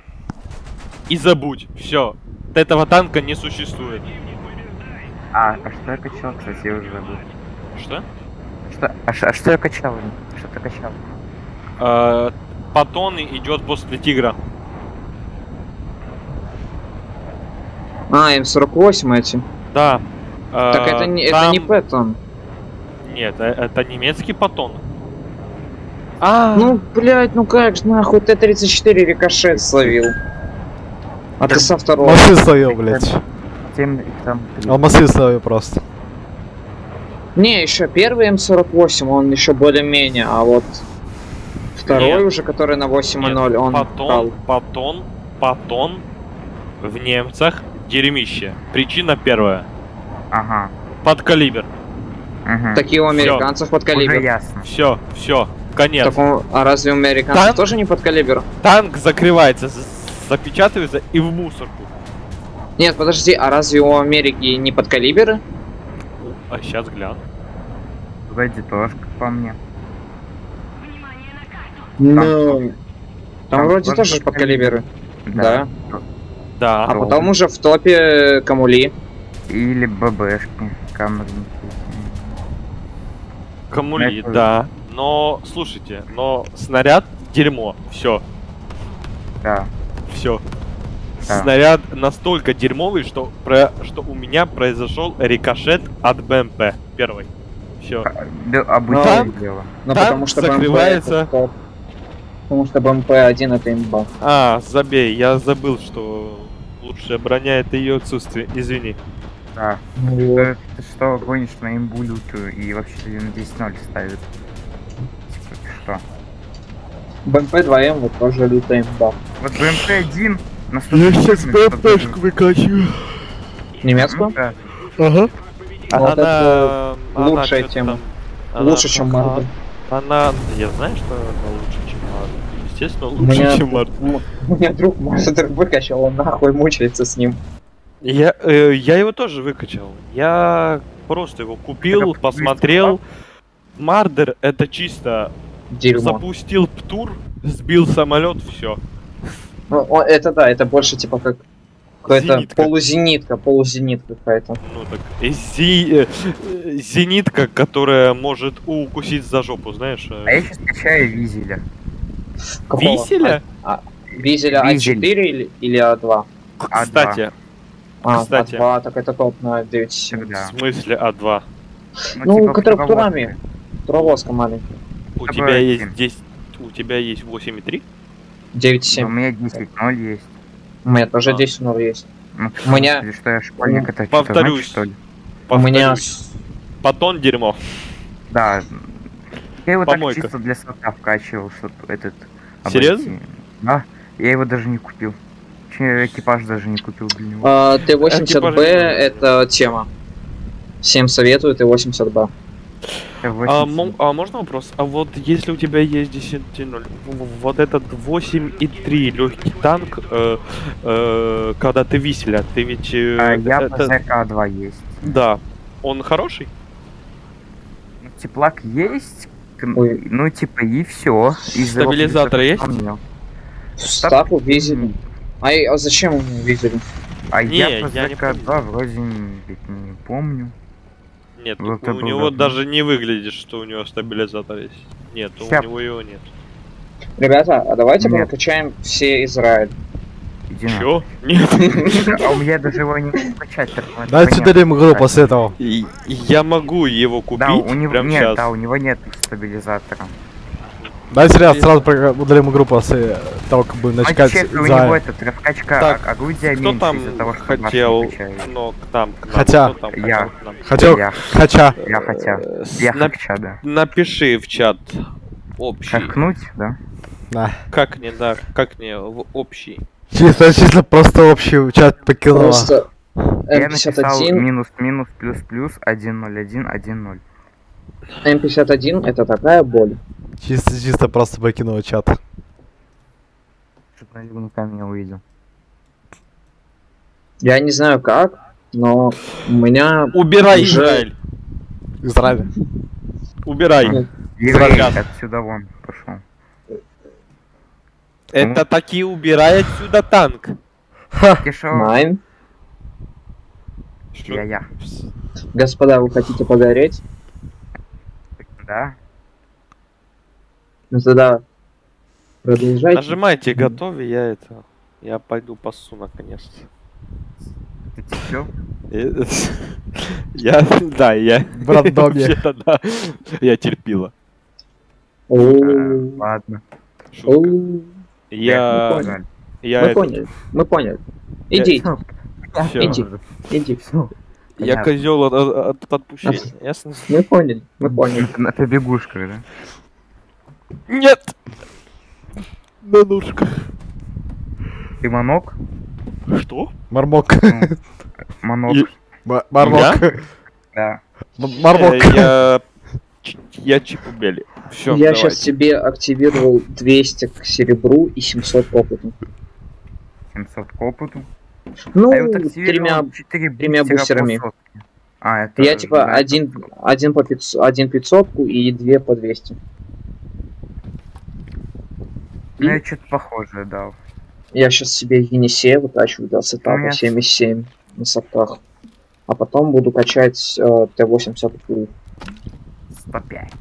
и забудь. Все. Этого танка не существует. А, а что я качал, кстати, я уже забыл. Что? Что, а, а что я качал? Что ты качал? Э, Патон идет после тигра. А, М48 эти. Да. Э, Так это не, это не там- Пэттон. Нет, э, это немецкий патон. А, Ну, блядь, ну как же нахуй Т-34 рикошет словил. А ты со второго. Алмазы словил, блядь. 7 там... три. Алмазы словил просто. Не, еще первый М48, он еще более-менее, а вот второй Нет. уже, который на 8.0, он Патон, кал. патон, патон в немцах дерьмище. Причина первая. Ага. Под калибр. Угу. Такие у американцев под калибр. ясно. Все, все, конец. Так он- а разве у американцев Там- тоже не под калибр? Танк закрывается, за- запечатывается и в мусорку. Нет, подожди, а разве у Америки не под калибры? А сейчас гляну. Вроде тоже, как по мне. Ну, там там вроде тоже под калиберы. Да. Да. А потом уже в топе Камули. Или ББшки. Камули, Это- да. Но, слушайте, но снаряд дерьмо. Все. Да. Все. Да. Снаряд настолько дерьмовый, что, про, что у меня произошел рикошет от БМП. Первый. Все. Да, обычное Танк- дело. Ну, Танк потому что БМП закрывается. это. Потому что БМП-1 это имба. А, забей, я забыл, что лучшая броня это ее отсутствие. Извини. Да. Ну, Э, Ты что, гонишь на имбу лютую и вообще на 10-0 ставит? Типа, ты что? БМП-2М вот тоже лютая имба. Вот БМП-1 на Я сейчас БМПшку выкачу. Немецкую? да. Ага. А вот это она лучшая чё-то тема. там- она- Лучше, чем Мардер. Она, я знаю, что она лучше, чем Мардер. Естественно, лучше, меня, чем Мардер. м- у меня друг Мардер выкачал, он нахуй мучается с ним. Я, э, я его тоже выкачал. Я просто его купил, посмотрел. Мардер это чисто Дерьмо. запустил птур, сбил самолет, все. Ну, о, это да, это больше типа как какая-то Зенитка. полузенитка, полузенитка какая-то. Ну так, э, зи- э, зенитка, которая может укусить за жопу, знаешь. э. А я сейчас качаю визеля. Какого? Виселя? А, Визеля Визель. А4 или, или А2? А2. Кстати, А, Кстати. А2, так это топ на 9.7. Да. в смысле А2? Ну, типа который в турами. Туровозка маленькая. У тебя есть один? 10, у тебя есть 8,3? 9.7. У меня 10-0 есть. У меня тоже А. 10 0 есть. Ну, У меня- Или что я школьник, это что-то Повторюсь. значит, что ли? У меня... Батон дерьмо. Да. Я его Помойка. так чисто для сота вкачивал, чтобы этот... Серьезно? обойти. Да. Я его даже не купил. Че, экипаж даже не купил для него. А, Т-80Б Экипажи- это тема. Всем советую Т-80Б. А, 80. мо- а можно вопрос? А вот если у тебя есть 10.0, в- в- вот этот 8,3 легкий танк, э, э, когда ты виселя, ты ведь... э, А я это- ПЗК-2 есть. Да. Он хороший? Ну, Теплак есть, Ой. ну типа и все. Стабилизатор есть? Стапу визели. А, и- а зачем ему визели? А Не, я я не ПЗК-2 вроде не, не помню. Нет, Вот у него да. даже не выглядит, что у него стабилизатор есть. Нет, Ща. у него его нет. Ребята, а давайте Нет. прокачаем все Израиль. Иди на. Чё? Нет. А у меня даже его не качать. Дайте удалим игру после этого. Я могу его купить Да, у него нет, да, у него нет стабилизатора. Дайте ребят сразу про- удалим игру после того, как будем начекать чек, у за- него этот раскачка, Так, а, орудия Кто меньше там из-за того, что хотел, но к нам, к нам, Хотя. кто там Я. хотел Я. хотя. Я хотя. Э, Я нап- хочу, да. Напиши в чат общий. Шахнуть, да? Да. Как не, да, как не, в общий. Чисто, чисто просто общий чат покинула. Просто Я написал М51, минус, минус, плюс, плюс, 101, 1-0. М51 это такая боль. Чисто, чисто просто покинула чат. Чтоб наверняка меня увидел. Я не знаю как, но у меня Убирай Уже- Израиль. Израиль. Убирай. Еврей, Заказ. отсюда вон, пошел. Это таки убирай отсюда танк. Что? я-я. Господа, вы хотите погореть? Да? Ну тогда продолжайте. Нажимайте готове, я это. Я пойду пасу наконец-то. Я, да, я. В роддоме. Да. Я терпила. О, Э, Ладно. Я, мы поняли. я, Мы это- поняли, мы поняли. Иди, иди, иди. я Понятно. козел от, от- от отпущения, ясно? Мы поняли, мы поняли. На побегушках, да? Нет! На ножках. Ты манок? Что? Мармок. Ну, манок, Мармок. да. Мармок. Э, Я, ч- я чипубели. Все, Я сейчас тебе активировал 200 к серебру и 700 к опыту. 700 к опыту. Ну, а тремя, активировал 4 тремя бустерами. А, это... Я типа один, один по 500, один 500 и две по 200. Ну, я что-то похожее дал. Я сейчас себе Енисея выкачиваю до сетапа меня- 77 на софтах. А потом буду качать э, Т-80 U. 105.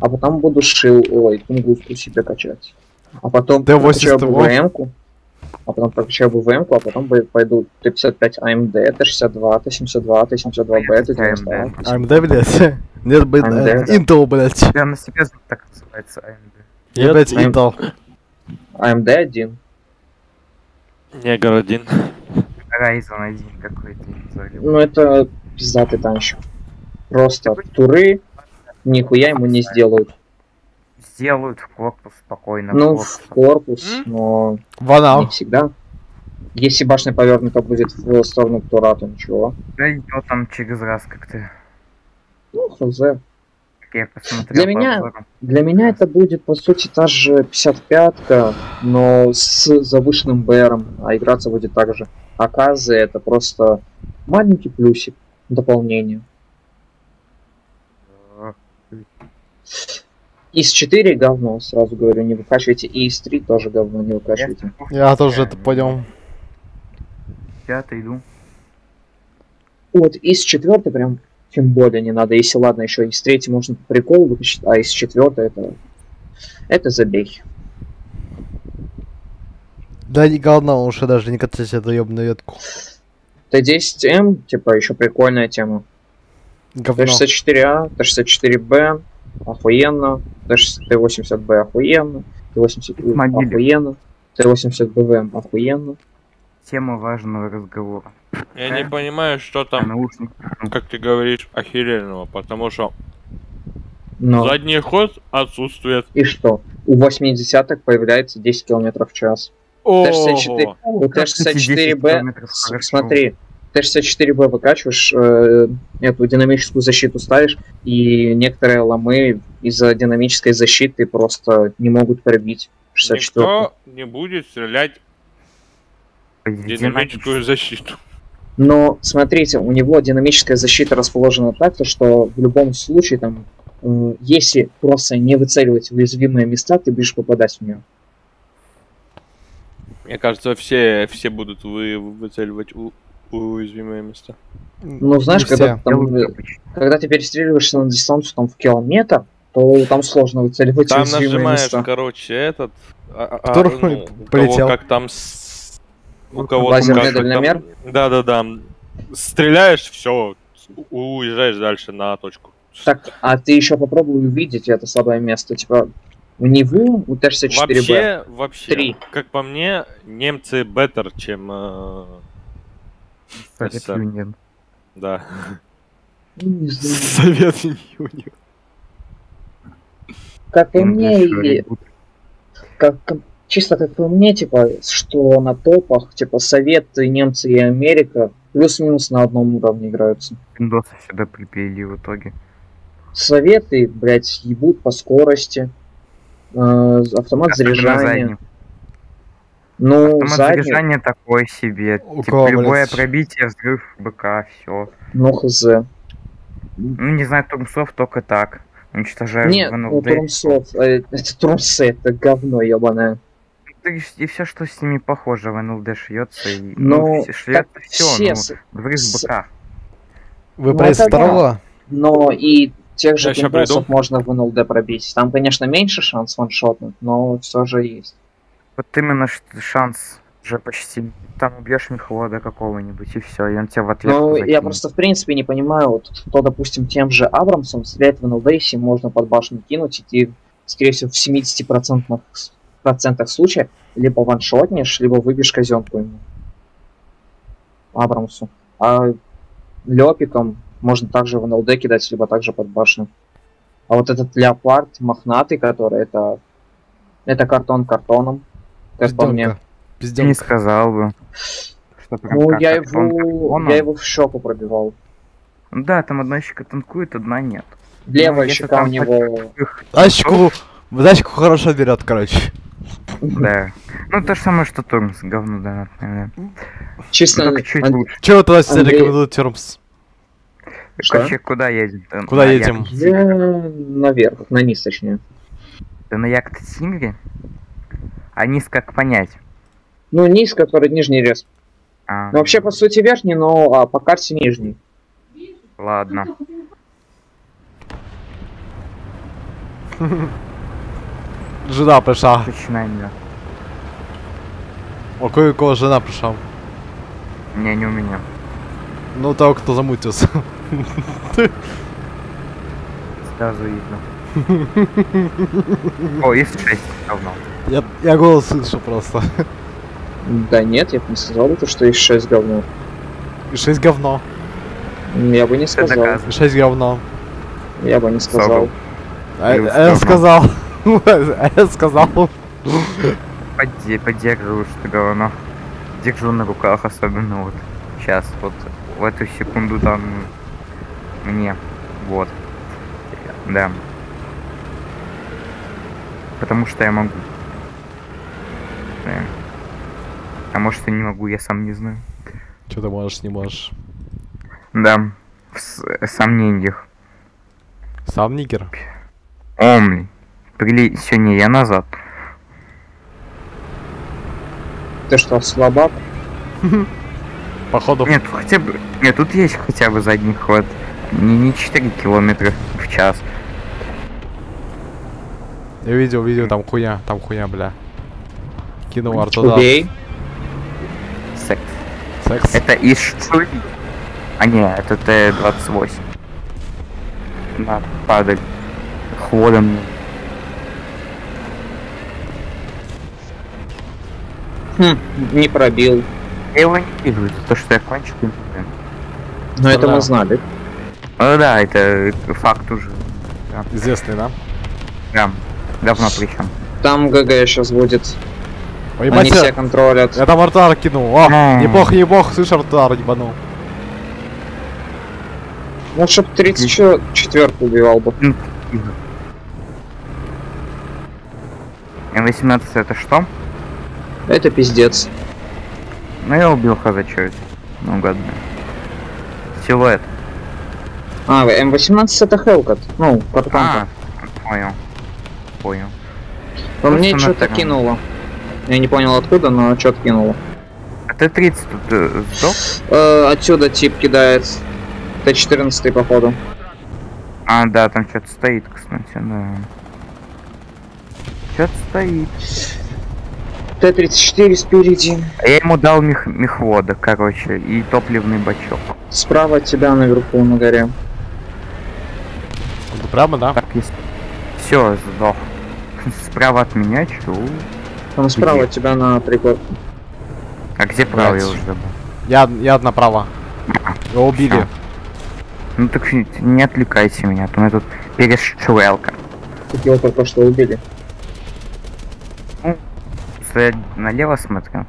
А потом буду шил, ой, тунгуску себе качать. А потом Т-80 прокачаю? БВМ-ку. А потом прокачаю БВМ-ку, а потом пойду Т-55 АМД, Т-62, Т-72, Т-72Б, Т-90. AMD, блядь. Нет, блядь, AMD, э. Intel, блядь. Я на себе так называется AMD. Я, блядь, Intel. АМД один. Негр один. Ryzen 1 какой-то. Ну это пиздатый танчик. Просто туры нихуя ему не сделают. Сделают в корпус спокойно. Ну, в корпус, но Ванал. не всегда. Если башня повернута будет в сторону тура, то ничего. Да идет там через раз как-то. Ну, хз. Как я посмотрел Для меня, для меня это будет, по сути, та же 55-ка, но с завышенным БРом, а играться будет так же. Аказы это просто маленький плюсик, дополнение. ИС-4 говно, сразу говорю, не выкачивайте. И ИС-3 тоже говно, не выкачивайте. Я тоже это понял. Пятый иду. Вот ИС-4 прям тем более не надо. Если ладно, еще ИС-3 можно по приколу выкачать, а ИС-4 это... Это забей. Да не говно, лучше даже не катать эту ёбаную ветку. Т10М, типа, еще прикольная тема. Говно. Т64А, Т64Б, охуенно. Т80Б охуенно. Т80У Мобили. охуенно. Т80БВМ охуенно. Тема важного разговора. Я не понимаю, что там, как ты говоришь, охеренного, потому что Но... задний ход отсутствует. И что? У 80-ок появляется 10 км в час. Т64, Ого! у как эти 10 Т64Б, километров с- хорошо. смотри, Т64Б выкачиваешь, э, эту динамическую защиту ставишь, и некоторые ломы из-за динамической защиты просто не могут пробить 64 Никто не будет стрелять в динамическую защиту. Но смотрите, у него динамическая защита расположена так, то что в любом случае там, э, если просто не выцеливать уязвимые места, ты будешь попадать в нее. Мне кажется, все, все будут вы, выцеливать у, уязвимые места. Ну, знаешь, когда, там, э, когда ты перестреливаешься на дистанцию там в километр, то там сложно выцеливать Там уязвимые нажимаешь, места. короче, этот... а- а- Который ну, полетел. кого как там... с- У кого Лазерный дальномер? Да-да-да. Стреляешь, все, уезжаешь дальше на точку. Так, а ты еще попробуй увидеть это слабое место. Типа, у него, у Т-64Б, Вообще, вообще, Три. как по мне, немцы better, чем э, Совет СССР. Юнион. Да. ну, не знаю. Совет Юнион. как по мне, и- как- чисто как по мне, типа, что на топах, типа, Советы, немцы и Америка плюс-минус на одном уровне играются. Windows сюда приплели в итоге. Советы, блядь, ебут по скорости. Э, автомат Особенно заряжания. Ну, Автомат задний, заряжания такой себе. У Типа, кого, любое блядь? пробитие, взрыв, БК, все. ну хз. Ну, не знаю, Турмсов только так. Уничтожаю Не, в ну NLD. Трумсов, э, это Трумсы, это говно ебаное. Да И, и все, что с ними похоже, в НЛД шьется. И, Ну, ну, шьется так все, все ну, с- взрыв с- БК. Вы Ну, про да. второго? Но и тех же пинбоссов можно в НЛД пробить. Там, конечно, меньше шанс ваншотнуть, но все же есть. Вот именно шанс уже почти. Там убьешь Михолода какого-нибудь, и все, и он тебя в ответ. Ну, я просто в принципе не понимаю, вот кто, допустим, тем же Абрамсом стреляет в НЛД, если можно под башню кинуть, и ты, скорее всего, в 70% с- процентах случаев либо ваншотнешь, либо выбьешь казенку ему. Абрамсу. А Лепиком можно также в НЛД кидать, либо также под башню. А вот этот леопард мохнатый, который это... Это картон картоном. Как по мне. Пизденка. Не сказал бы. Что прям Ну, я картон его, картоном. я его в щеку пробивал. Да, там одна щека танкует, одна нет. Левая Ну, щека у него... таких Дачку, дачку хорошо берет, короче. Да. Ну, то же самое, что Турмс, говно, да, наверное. Чисто... Ну, только чуть Ан- лучше. Чего ты нас Андрей- рекомендует Термс? Что? Короче, куда едем? Куда На едем? Я наверх, на низ точнее. Ты на яхте Сингри? А низ как понять? Ну, низ, который нижний рез. А, Ну, вообще, по сути, верхний, но а, по карте нижний. ладно. Жена прийшла. Починаем, да. У кого, у кого жена прийшла? Не, не у меня. Ну, того, кто замутился. Сразу видно. О, есть 6 говно. Я, я голос слышу просто. Да нет, я бы не сказал бы, что есть 6 говно. И 6 говно. М, Я бы не сказал. 6 говно. Я бы не сказал. А, а я сказал. А я сказал. Поддерживаю, что говно. Держу на руках, особенно вот сейчас, вот в эту секунду данную мне. Вот. Да. Потому что я могу. Да. А может и не могу, я сам не знаю. Что ты можешь, не можешь? Да. В сомнениях. Сам нигер? Омли. Прили... Сегодня я назад. Ты что, слабак? Походу. Нет, хотя бы... Нет, тут есть хотя бы задний ход. Не, не 4 километра в час. Я видел, видел, там хуйня, там хуйня, бля. Кинул артуда. Убей. Секс. Секс? Это из Шуи. А не, это Т-28. На, падаль. Ходом. Хм, не пробил. Я его не вижу, за то, что я кончил. не знаю. Но это Да. мы знали. Ну да, это факт уже. Да. Известный, да? Да. Давно причем. Там ГГ сейчас будет. Ой, Они все контролят. Я там артар кинул. О, не бог, не бог, слышь, артар ебанул. Ну, чтоб 34 убивал бы. М18 это что? Это пиздец. Ну я убил хз. Ну гадно. Силуэт. А, М18 это Хелкот. Ну, картонка. А, понял. Понял. По мне что-то кинуло. Я не понял откуда, но что-то кинуло. А Т-30 тут э, сдох? Э, отсюда тип кидает. Т-14 походу. А, да, там что-то стоит, кстати, да. Что-то стоит. Т-34 спереди. А я ему дал мех мехвода, короче, и топливный бачок. Справа от тебя наверху на горе. Прямо, да? Так, есть. Все, сдох. Справа от меня, чё? Там справа от тебя на прикол. А где право, я уже забыл. Я, я направо. Его убили. Всё. Ну так не- отвлекайте меня, а меня тут перестрелка. Тут его только что убили. Просто я налево смотрю.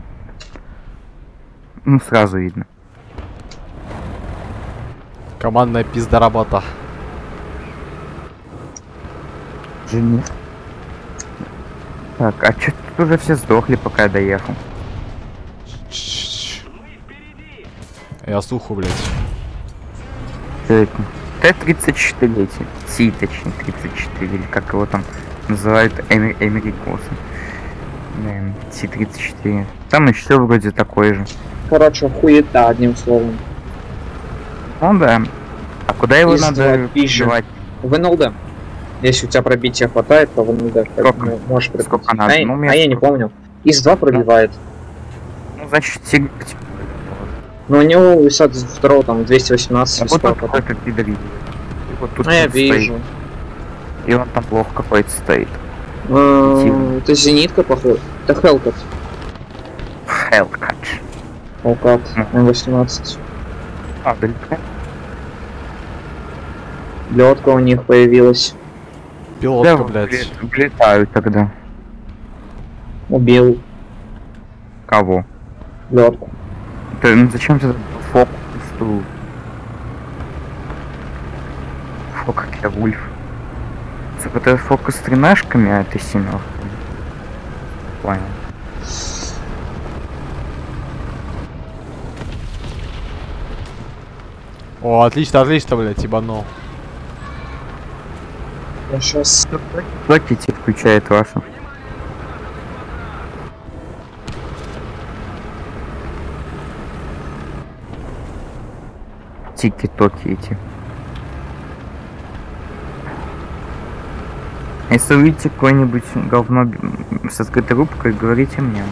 Ну, сразу видно. Командная пизда работа. Жених. Так, а чё тут уже все сдохли, пока я доехал? Я слуху, блядь. Т-34, Си, точнее, 34, или как его там называют, эмер эмерикосы. С-34. Там еще вроде такой же. Короче, хуета, одним словом. Ну да. А куда его Из надо пищевать? В НЛД. Если у тебя пробития хватает, то в НЛД сколько? Ну, можешь пробить. Сколько надо? А, ну, а я не помню. Из 2 ну. пробивает. Ну, значит, тигр. Ну у него висят второго там 218 а вот тут какой-то. Вот тут а я вижу. Стоит. И он там плохо какой-то стоит. Э, Это зенитка, походу. Это Хелкот. Hellcat. Хелкат. М18. А, далеко? Ледка у них появилась. Пилотка, Да, блядь. вле- Влетаю тогда. Убил Кого? ледку. Ты, ну зачем ты фокус тут? Фу, как я вульф. Типа это фокус с тренажками, а это семерка. Понял. О, отлично, отлично, блядь, ебанул. Я сейчас... Платите, включает вашу. Тики-токи эти. Если увидите какое-нибудь говно с открытой рубкой, говорите мне.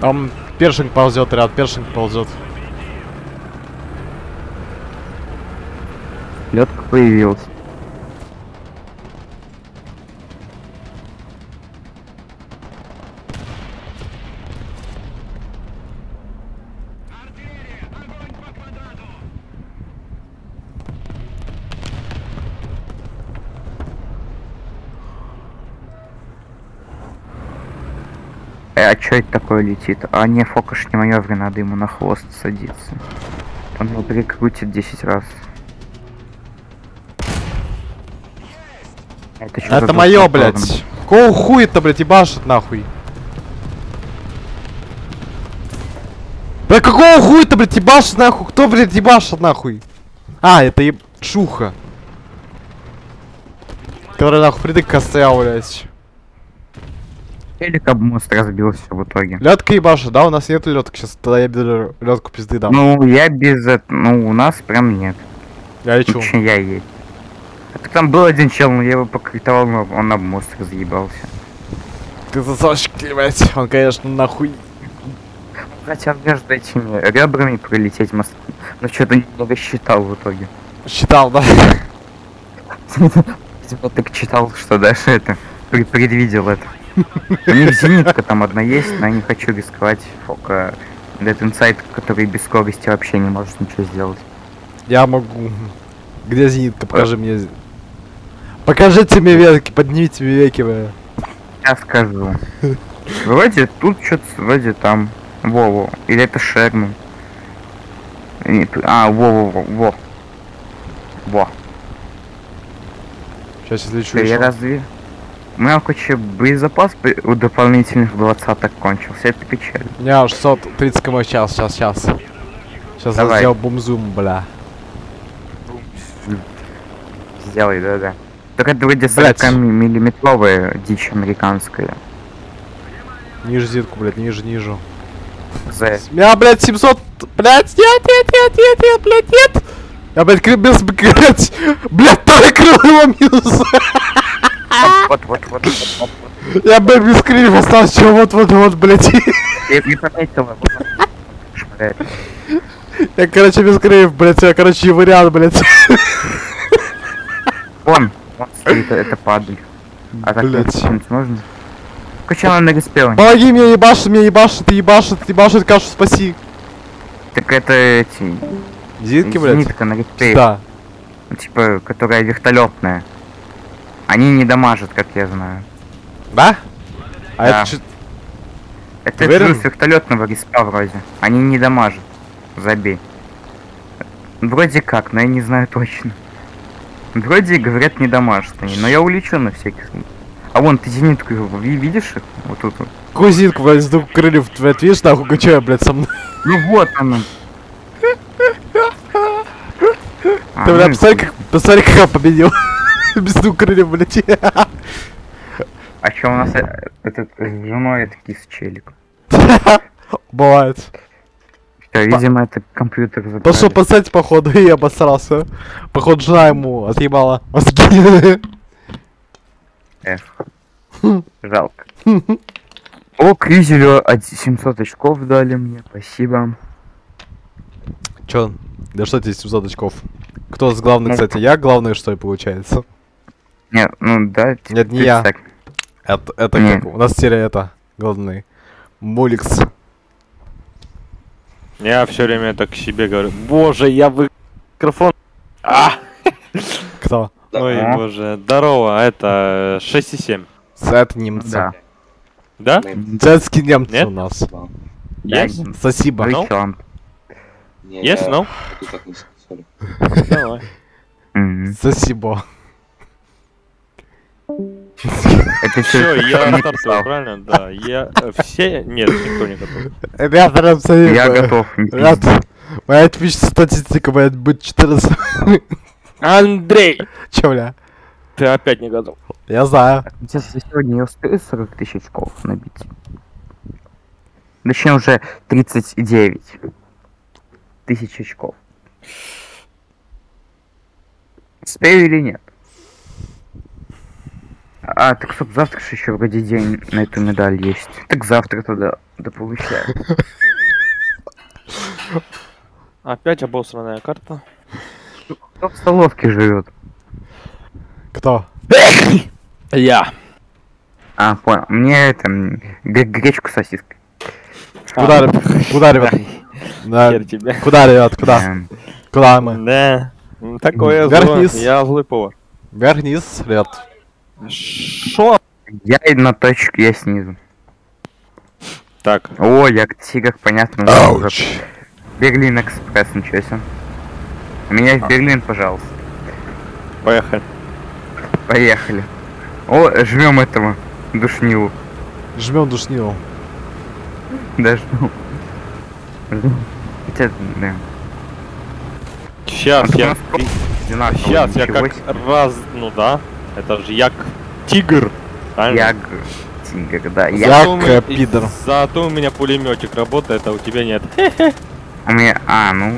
Там першинг ползет, ряд, першинг ползет. Ледка появилась. Летит? А не, фокус не маневр, надо ему на хвост садиться. Он его перекрутит 10 раз. Это, за Это дух мое, блядь. Какого хуя-то, блядь, ебашит нахуй? Бля, какого хуя-то, блядь, ебашит нахуй? Кто, блядь, ебашит нахуй? А, это еб... Шуха. Который нахуй придык стоял, блядь. Телек об мост разбился в итоге. Лёдка ебашит, да? У нас нет лёдка сейчас. Тогда я без лёдку пизды дам. Ну, я без ну, у нас прям нет. Я чё? Точнее, я есть. А там был один чел, но я его покритовал, но он об мост разъебался. Ты засосчик, блядь. Он, конечно, нахуй. Хотел между этими ребрами пролететь мост. Но что-то немного считал в итоге. Считал, да? Видимо, так читал, что дальше это пред- предвидел это. У них зенитка там одна есть, но я не хочу рисковать. Фока Dead Inside, который без скорости вообще не может ничего сделать. Я могу. Где зенитка? Покажи мне. Покажите мне ветки, поднимите мне веки, бля. Я скажу. Вроде тут что-то, вроде там. Во-во. Или это Шерман. Не, т- А, во-во-во. Во. Во. Сейчас я лечу Я ещё. разве... Меня, короче, боезапас у дополнительных 20 кончился. Это печаль. У меня 630 км сейчас, сейчас, сейчас. Сейчас я Давай. сделал бумзум, бля. Сделай, да-да. Так это вроде Блядь. 40 миллиметровая дичь американская. Ниже зитку, блядь, ниже, ниже. За... Меня, блядь, 700... Блядь, нет, нет, нет, нет, нет, блядь, нет! Я, блядь, без, блядь, блядь, перекрыл его минус. Вот, вот, вот, вот, вот, вот. Я, без крыльев остался, чё, вот, вот, вот, блядь. Я не заметила. Я, короче, без крыльев, блядь, я, короче, вариант, блядь. Вон, вон стоит, это падаль. А так Блядь. можно? Короче, она на респе. Помоги мне, ебашит, мне ебашит, ебашит, ебашит, кашу спаси. Так это эти... Зенитки, блядь? Зенитка на. Да. Типа, которая вертолетная. Они не дамажат, как я знаю. Да? А Да. это чё- Это Уверен? с вертолетного респа вроде. Они не дамажат. Забей. Вроде как, но я не знаю точно. Вроде говорят не дамажат они, но я улечу на всякий случай. А вон ты зенитку ви- видишь их? Вот тут вот. Кузинку, блядь, с двух крыльев, блядь, видишь, нахуй, качаю, блядь, со мной. Ну вот она. А, Ты, ну бля, и посмотри, как, посмотри, как я победил. Без крыльев, блядь. А чё у нас э, этот с женой это кис челик? Бывает. Всё, видимо, это компьютер забрали. Пошел пацать, походу, и обосрался. Походу, жена ему отъебала мозги. Эх. Жалко. О, Кризелю от 700 очков дали мне, спасибо. Чё? Да что тебе 700 очков? Кто с главный, Ну, кстати? Я главный, что ли, получается? Нет, ну да, типа, Нет, не я. так. Это, это Не. как? У нас теперь это, главный. Муликс. Я все время так себе говорю. Боже, я в микрофон. А! Кто? Ой, Ага. боже. Здорово, это 6,7. Это немцы. Да. Да? Детские немцы Нет? у нас. Yes? Спасибо. Ну? Вычел. Yes, no? Давай. Спасибо. Это Все, я не стартую, правильно? Да. Я э, все. Нет, никто не готов. Ребята, ребят, смотрите. Я готов, не моя Twitch статистика, блядь, будет 14. Андрей! Чё, бля? Ты опять не готов. Я знаю. Сейчас сегодня я успею 40 тысяч очков набить. Точнее уже 39 тысяч очков. Успею или нет? А, так стоп, завтра же еще вроде день на эту медаль есть. Так завтра тогда, да получаю. Опять обосранная карта. Кто в столовке живет? Кто? Я. А, понял. Мне это гречку с сосиской. Куда, ребят? Куда, ребят? Да. Куда, ребят, куда? Эм, Куда мы? Да. Такое зло. Я злой повар. Вверх-вниз, ребят. Шо? Я на точке, я снизу. Так. О, я к тиграх, понятно. уже. Берлин Экспресс, ничего себе. Меня в Берлин, пожалуйста. Поехали. Поехали. О, жмем этого душнилу. Жмем душнилу. Да, жмем. Хотя, да. Сейчас я. Сейчас я как раз. Ну да. Это же як тигр. правильно? Яг тигр, да. Зато Я у меня- Зато у меня пулеметик работает, а у тебя нет. У меня, а, ну,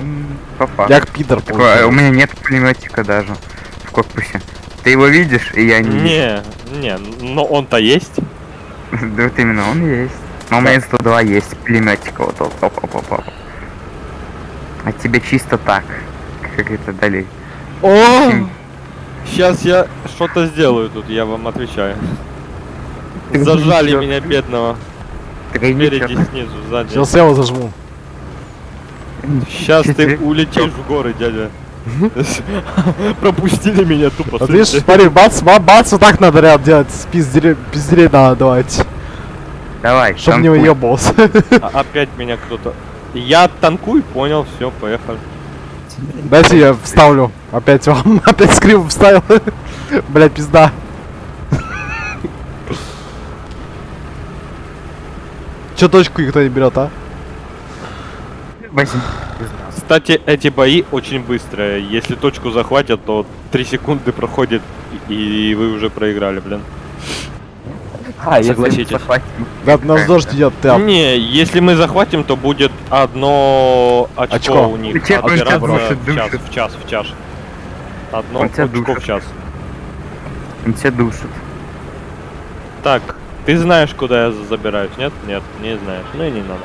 по факту. Як пидор, Такое, получается. У меня нет пулеметика даже в корпусе. Ты его видишь, и я не. Не, не, но он-то есть. Да вот именно он есть. Но у меня 102 есть пулеметика, вот, вот, оп, оп, оп, оп. А тебе чисто так, как это далее. О! Сейчас я что-то сделаю тут, я вам отвечаю. Зажали меня бедного. Спереди, снизу, сзади. Сейчас я его зажму. Сейчас ты улетишь в горы, дядя. Пропустили меня тупо. Вот видишь, смотри, бац, ба- бац, вот так надо ряд делать. Пизделей надо давать. Давай, Чтоб не танкуй. уебался. А- Опять меня кто-то... Я танкую, понял, все, поехали. Дайте я вставлю. Опять вам, опять скрим вставил. Блять, пизда. Че точку никто не берет, а? Кстати, эти бои очень быстрые. Если точку захватят, то 3 секунды проходит, и вы уже проиграли, блин. А, если Согласитесь. захватим. Ребят, нас дождь идет, ты Не, если мы захватим, то будет одно очко, Очко. у них. Операция душит, в час, душит. в час, в час. Одно Он очко душит. в час. Он тебя душит. Так, ты знаешь, куда я забираюсь, нет? Нет, не знаешь. Ну и не надо.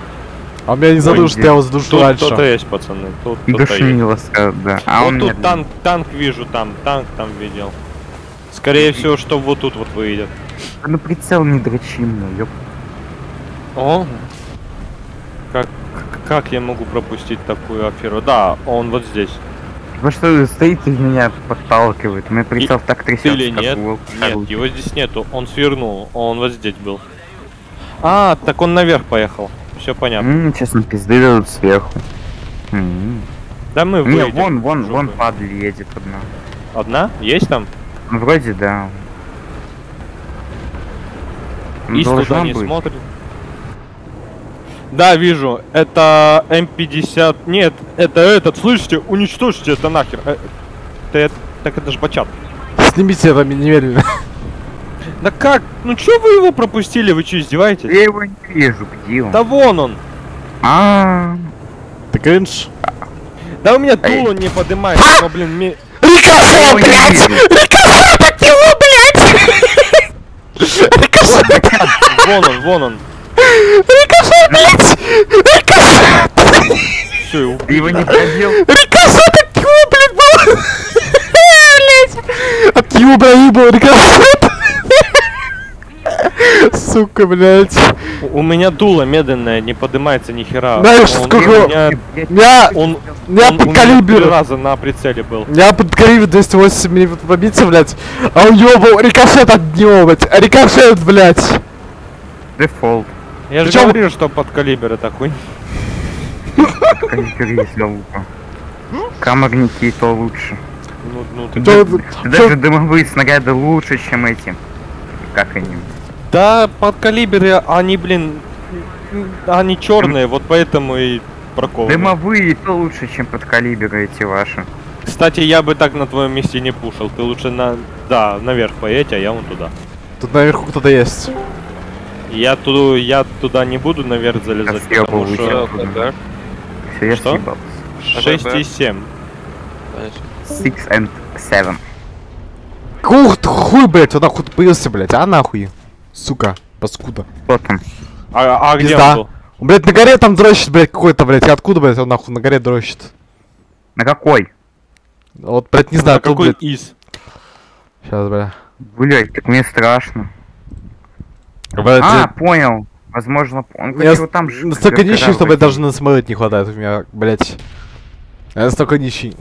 А меня не задушит, я его задушу Тут раньше. кто-то есть, пацаны. Тут кто-то есть. Душнило, ска- да. А вот он тут медленный. танк, танк вижу там, танк там видел. Скорее всего, что вот тут вот выйдет. Ну прицел не дрочи мне, ёп. О, как, как я могу пропустить такую аферу? Да, он вот здесь. Потому что стоит и меня подталкивает. У меня прицел так трясется. Или как нет? волк Нет, коробке. его здесь нету. Он свернул, он вот здесь был. А, так он наверх поехал. Все понятно. М, сейчас на пизды дадут сверху. Да мы Не, выйдем. вон, вон, вон падаль едет одна. Одна? Есть там? Ну, Вроде да. Ист туда не быть. смотрит. Да, вижу. Это М50. Нет, это этот, слышите? Уничтожьте это нахер. Э, это- так это ж бачат. Снимите это немедленно. Да как? Ну чё вы его пропустили? Вы чё, издеваетесь? Я его не вижу, где он? Да вон он. А, Ты кринж? Да у меня дуло не поднимается, но, блин, ми... Рикошет, блядь! Рикошет от него, блядь! Рикошет! Вон он, вон он. Рикошет, блядь! Рикошет! Все, его ты его не пробил? Рикошет от него, блядь, был! Блядь! От него, был рикошет! Сука, блядь. У у меня дуло медленное, не поднимается ни хера. Знаешь, Он- сколько- у меня- Меня, Он, меня он под калибр. раза на прицеле был. Меня под калибр 208 мм побиться, блядь. А у него был рикошет от него, блядь. Рикошет, блядь. Дефолт. Я же Причём- говорил, что под калибр это хуй. Калибр есть для лука. Каморники и то лучше. Ну, ну, ты... Да, Да- Даже дымовые снаряды лучше, чем эти. Как они? Да, подкалиберы, они, блин, они черные, вот поэтому и прокованы. Дымовые то лучше, чем подкалиберы эти ваши. Кстати, я бы так на твоем месте не пушил. Ты лучше на... Да, наверх поедь, а я вон туда. Тут наверху кто-то есть. Я туда, я туда не буду наверх залезать, Я потому что... Все, я Что? съебался. 6 и 7. Six and seven. Ух ты, хуй, блядь, он нахуй появился, блядь, а нахуй. Сука, паскуда. Там? А, а где Пизда. он был? Он, Блядь, на горе там дрочит, блядь, какой-то, блядь. И Откуда, блядь, он нахуй на горе дрочит? На какой? Вот, блядь, не знаю, На тут, какой блядь. из? Сейчас, бля. Блять, так мне страшно. Блядь, а, я- понял. Возможно, он Я хотел там же. настолько нищий, что, блядь, даже на самолет не хватает у меня, блядь. Я настолько нищий.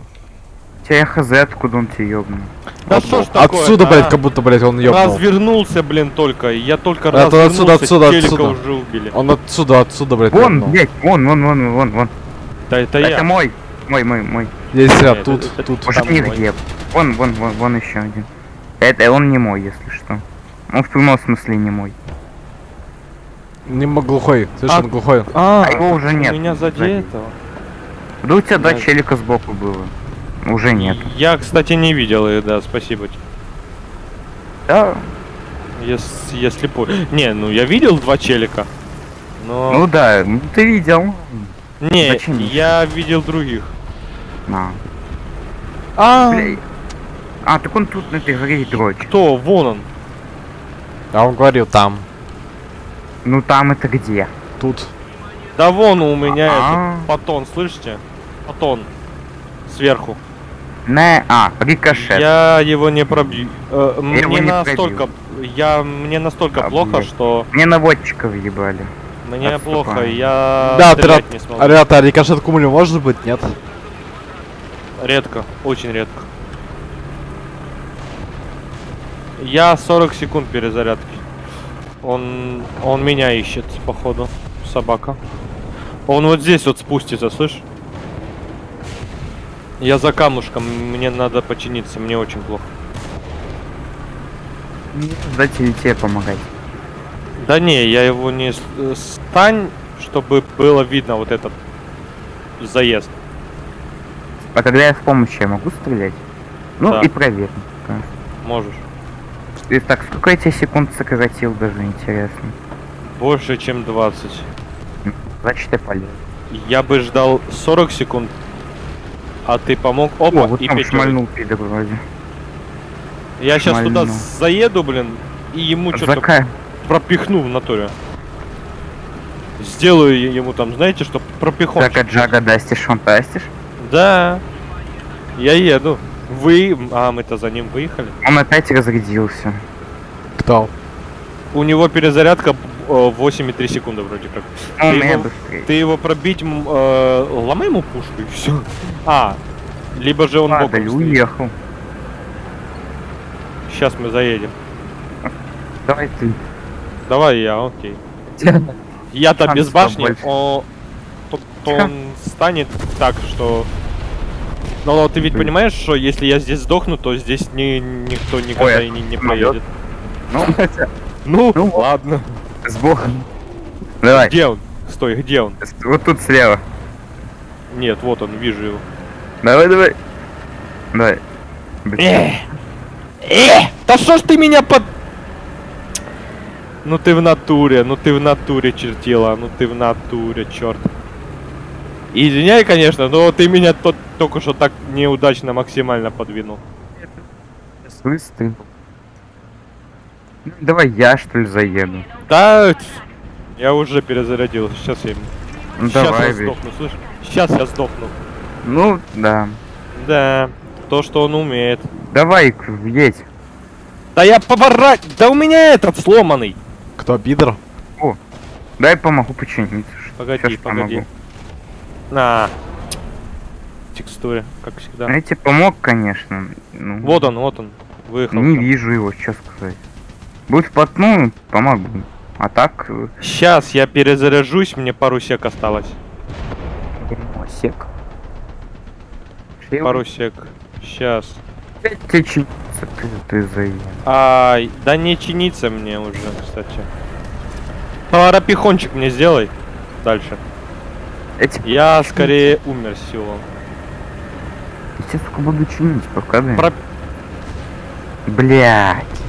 Тебя хз, откуда он тебе ёбнул. Да что ж такое? Отсюда, блядь, а? как будто, блядь, он ёбнул. Развернулся, блин, только. Я только Это развернулся, отсюда, отсюда, телека отсюда. уже убили. Он отсюда, отсюда, блядь, Вон, ёбнул. блять, вон, вон, вон, вон, вон. Да это Это я. мой. Мой, мой, мой. Есть ряд, Нет, тут, это- тут. Может нигде. Вон, вон, вон, вон еще один. Это он не мой, если что. Он в прямом смысле не мой. Не глухой, слышишь, А- он глухой. А, А его уже у нет. меня сзади Сзади. этого. Да у тебя два Да. челика сбоку было. Уже нет. Я, кстати, не видел их, да, спасибо тебе. Да, Если, если по... Не, ну я видел два челика. Но... ну да, ну ты видел. не, зачем я видел других. На. А, Бля. А, так он тут на этой горе дрочит. кто? Вон он. А он говорил там, Ну там это где? тут. Да вон у меня А. этот потон, слышите? Потон. Сверху. На, а, рикошет. Я его не пробью. Э, мне не настолько... Я... Мне настолько А, плохо, блядь. что... Мне наводчиков ебали. Мне Отступаем. плохо, я Да, не а, ребята, а рикошет кумулю может быть, нет? Редко, очень редко. Я 40 секунд перезарядки. Он, он меня ищет, походу, собака. Он вот здесь вот спустится, слышь? Я за камушком, мне надо починиться, мне очень плохо. Дайте ли тебе помогать? Да не, я его не... Стань, чтобы было видно вот этот заезд. А когда я в помощи я могу стрелять? Ну Да. и проверь. конечно. Можешь. Итак, сколько я тебе секунд сократил, даже интересно. Больше, чем 20. Значит, я полез. Я бы ждал 40 секунд, а ты помог. Опа, О, вот и там пятерка. шмальнул пидор вроде. Я сейчас туда шмальнул. заеду, блин, и ему что-то пропихну в натуре. Сделаю ему там, знаете, что пропихом. Зака Джага дастишь, фантастишь? Да. Я еду. Вы... А, мы-то за ним выехали. Он опять разрядился. Кто? У него перезарядка 8,3 секунды вроде как. Ну, у Ты меня его- быстрее. Ты его пробить, э, ломай ему пушку и все. А, либо же он Падаль, уехал. Сейчас мы заедем. Давай ты. Давай я, окей. Я-то без башни, побольше. о, то, то Тихо. он станет так, что... Ну, но ты ведь понимаешь, что если я здесь сдохну, то здесь ни, никто никогда Ой, и не, не проедет. Ну, Ну, Ну, ладно. С богом. Давай. Где он? Стой, где он? Вот тут слева. Нет, вот он, вижу его. Давай, давай. Давай. Быстрее. Э, да что ж ты меня под... Ну ты в натуре, ну ты в натуре, чертила, ну ты в натуре, черт. Извиняй, конечно, но ты меня тот, только что так неудачно максимально подвинул. Быстрый. Давай я что ли заеду. Да, я уже перезарядил, сейчас я ему... Ну Сейчас давай, я ведь. сдохну, слышь? Сейчас я сдохну. Ну, да. Да, то, что он умеет. Давай, едь. Да я поворот... Да у меня этот сломанный. Кто, пидор? Дай помогу починить. Погоди, Щас погоди. помогу. На. Текстуре, как всегда. Я тебе помог, конечно. Ну, Вот он, вот он. Выехал. Не вижу его, что сказать. Будет вплотную, помогу. А так, э, Сейчас я перезаряжусь, мне пару сек осталось. сек. Шею. Пару сек. Сейчас. Тебе чиниться, ты, ты заебал. Ай, да не чиниться мне уже, кстати. Парапихончик мне сделай. Дальше. Я скорее умер с силом. Я сейчас только буду чинить, пока да. Про- Блядь.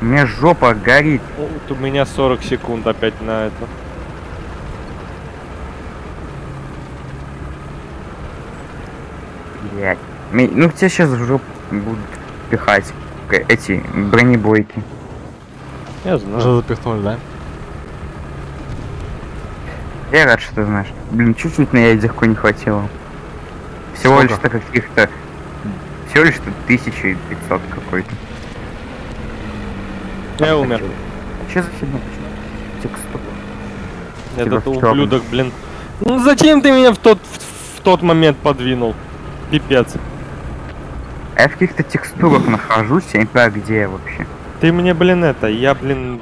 У меня жопа горит. Вот у меня 40 секунд опять на это. Блядь. Ми- Ну тебя сейчас в жопу будут пихать эти бронебойки. Я знаю. Уже запихнули, да? Я рад, что ты знаешь. Блин, чуть-чуть на ядерку не хватило. Всего Сколько? лишь-то каких-то... Всего лишь-то 1500 какой-то. Я умер. Че за фигня? Текстура. Этот Типа в чёрном. ублюдок, блин. Ну зачем ты меня в тот в, в тот момент подвинул? Пипец. А я в каких-то текстурах нахожусь, я не понимаю, где я вообще. Ты мне, блин, это, я, блин...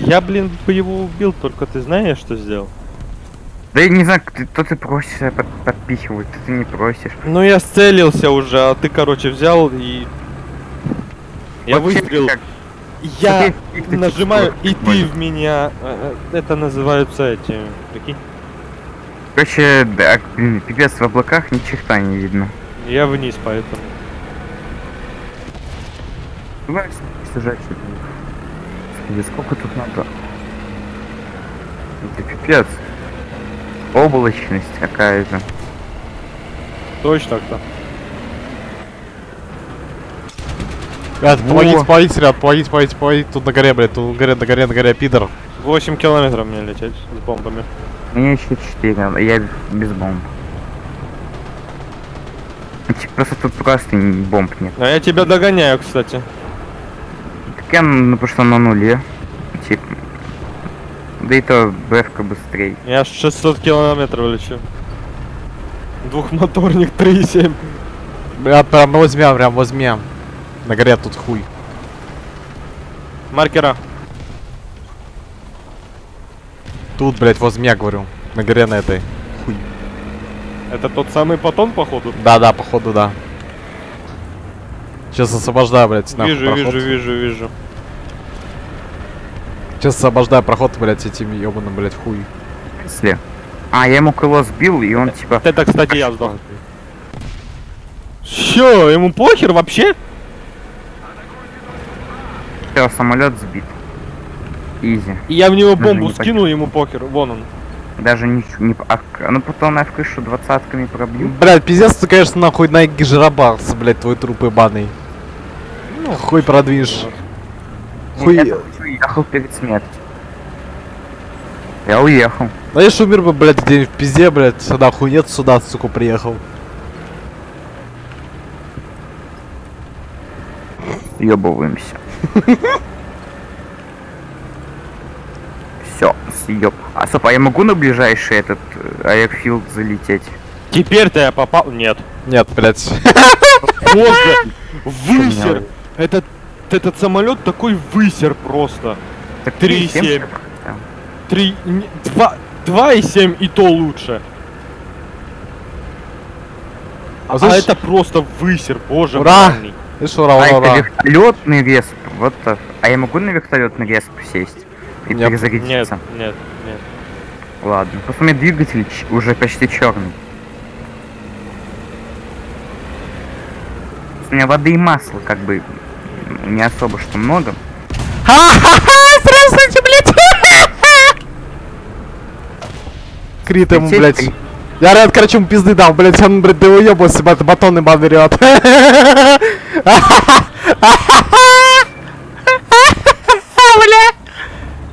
Я, блин, бы его убил, только ты знаешь, что сделал? Да я не знаю, ты, то ты просишь под- подпихивать, то ты не просишь. Ну я сцелился уже, а ты, короче, взял и... Я Вообще выстрелил. как- Я нажимаю, и ты в меня... э, э, Это называются эти... Прикинь? Короче, да, пипец, в облаках ни черта не видно. Я вниз, поэтому. Давай сажать Скажи, сколько тут надо? Это пипец. Облачность какая-то. Точно так-то. Ребят, помогите, Во. помогите, ребят, помогите, помогите, помогите. Тут на горе, блядь, тут на горе, на горе, на горе, пидор. 8 километров мне лететь с бомбами. Мне еще 4, я без бомб. Типа, Просто тут просто бомб нет. А я тебя догоняю, кстати. Так я ну, просто на нуле. Типа. Да и то БФК быстрее. Я аж 600 километров лечу. Двухмоторник 3,7. Бля, прям возьмем, прям возьмем. На горе тут хуй. Маркера. Тут, блядь, возьми, я говорю. На горе на этой. Хуй. Это тот самый потом, походу? Да, да, походу, да. Сейчас освобождаю, блядь, нахуй, Вижу, проход. вижу, вижу, вижу. Сейчас освобождаю проход, блядь, этим ебаным, блядь, хуй. Если. А, я ему крыло сбил, и он типа. Это, кстати, я сдох. Чё, ему похер вообще? Все, самолет сбит. Изи. И я в него Даже бомбу не скинул, ему похер. Вон он. Даже ничего не... А, ну потом я в крышу двадцатками пробью. Блядь, пиздец, ты, конечно, нахуй на Гижерабарс, блядь, твой труп ебаный. Ну, Хуй продвинешь. Хуй... Хуй... Я уехал перед смертью. Я уехал. Да я ж умер бы, блядь, где в пизде, блядь, нахуй нет, сюда, сука, приехал. Съебываемся. Все, съеб. А стоп, а я могу на ближайший этот аэрфилд залететь? Теперь-то я попал. Нет. Нет, блядь. Боже! Высер! Этот, этот самолет такой высер просто. Так 3,7. 3,7. 3... 2... 2,7 и то лучше. А А, слышь- это просто высер, боже Ура! мой. Видишь, ура, А ура, это вертолетный весп. Вот так. А я могу на вертолетный весп сесть? И Нет. перезарядиться? Нет, нет, нет. Ладно. Просто у меня двигатель уже почти черный. У меня воды и масла как бы не особо что много. Здравствуйте, блядь! Крит ему, блядь. Я рад, короче, ему пизды дал, блядь, он, блядь, да уебался, блядь, батон ебан берет. Бля!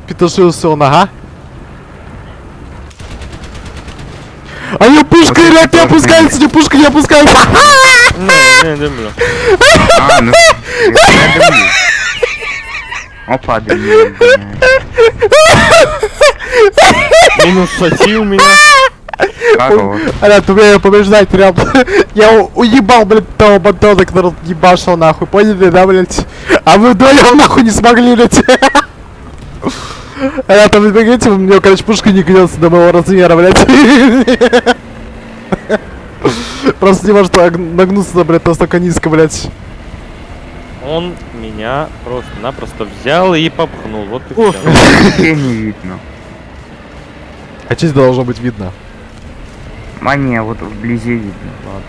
Петушился он, ага. А я пушка, блядь, не опускается, не пушка, не опускается. Не, не дымлю. А, ну, я дымлю. Опа, дымлю. Минус шасси у меня. Хорош. Ребят, умею побеждать прям. Я уебал, блядь, того батона, который ебашил, нахуй. Поняли, да, блядь? А вы вдвоем нахуй не смогли, блядь. Ребята, вы бегите, у меня, короче, пушка не гнется до моего размера, блядь. Просто не может аг- нагнуться, блядь, настолько низко, блядь. Он меня просто-напросто взял и попхнул. Вот и все. не видно. А что здесь должно быть видно? А не, вот вблизи видно, ладно.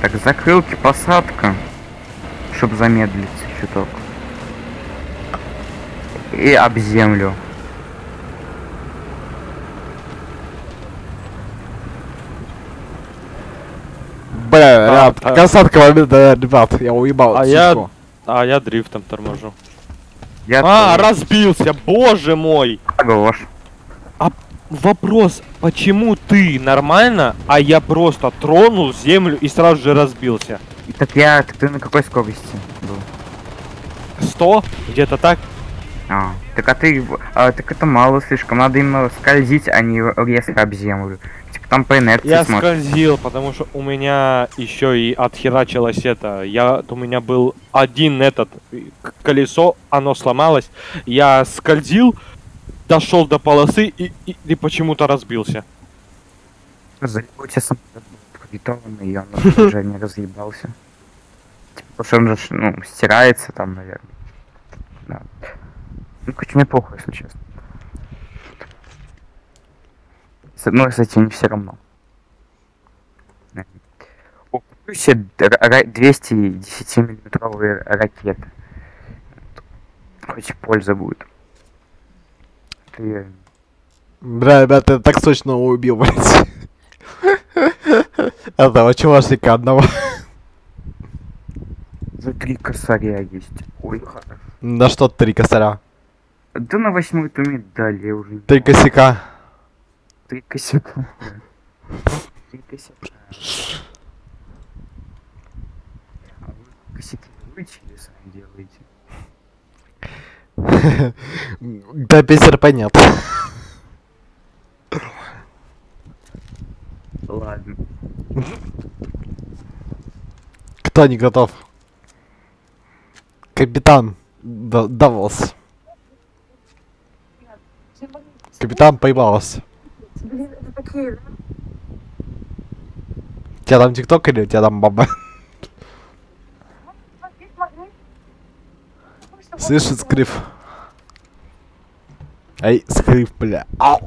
Так, закрылки, посадка. Чтоб замедлиться чуток. И об землю. Бля, А, ребят, а- касатка момента, ребят, я уебал. А я, а я дрифтом торможу. Я а, тоже. разбился, боже мой! Хорош. А вопрос, почему ты нормально, а я просто тронул землю и сразу же разбился? Так я, ты на какой скорости был? 100? Где-то так? А, так а ты, а, так это мало слишком, надо именно скользить, а не резко об землю. Типа там по инерции Я смотришь. скользил, потому что у меня еще и отхерачилось это. Я, у меня был один этот э, колесо, оно сломалось. Я скользил, дошел до полосы и, и, и почему-то разбился. Заебался сам кредитованный, и он уже не разъебался. Типа, потому что он же, ну, стирается там, наверное. Да. Ну, хоть мне похуй, если честно. С одной, кстати, не все равно. О, куплю себе ра- ра- 210 миллиметровые ракеты. Хоть польза будет. Ты Бля, ребят, я так точно убил, блядь. Этого чувашника одного. за три косаря есть. Ой, хорошо. На что три косаря? Да на восьмую ту медаль я уже Три косяка. Три косяка. да. Три косяка. А вы косяки делаете или сами делаете? Да, песер понятно. Ладно. Кто не готов? Капитан Давос. Капитан поймался. У тебя там тикток или у тебя там баба? Слышит скрив. Эй, скрив, бля. Ау.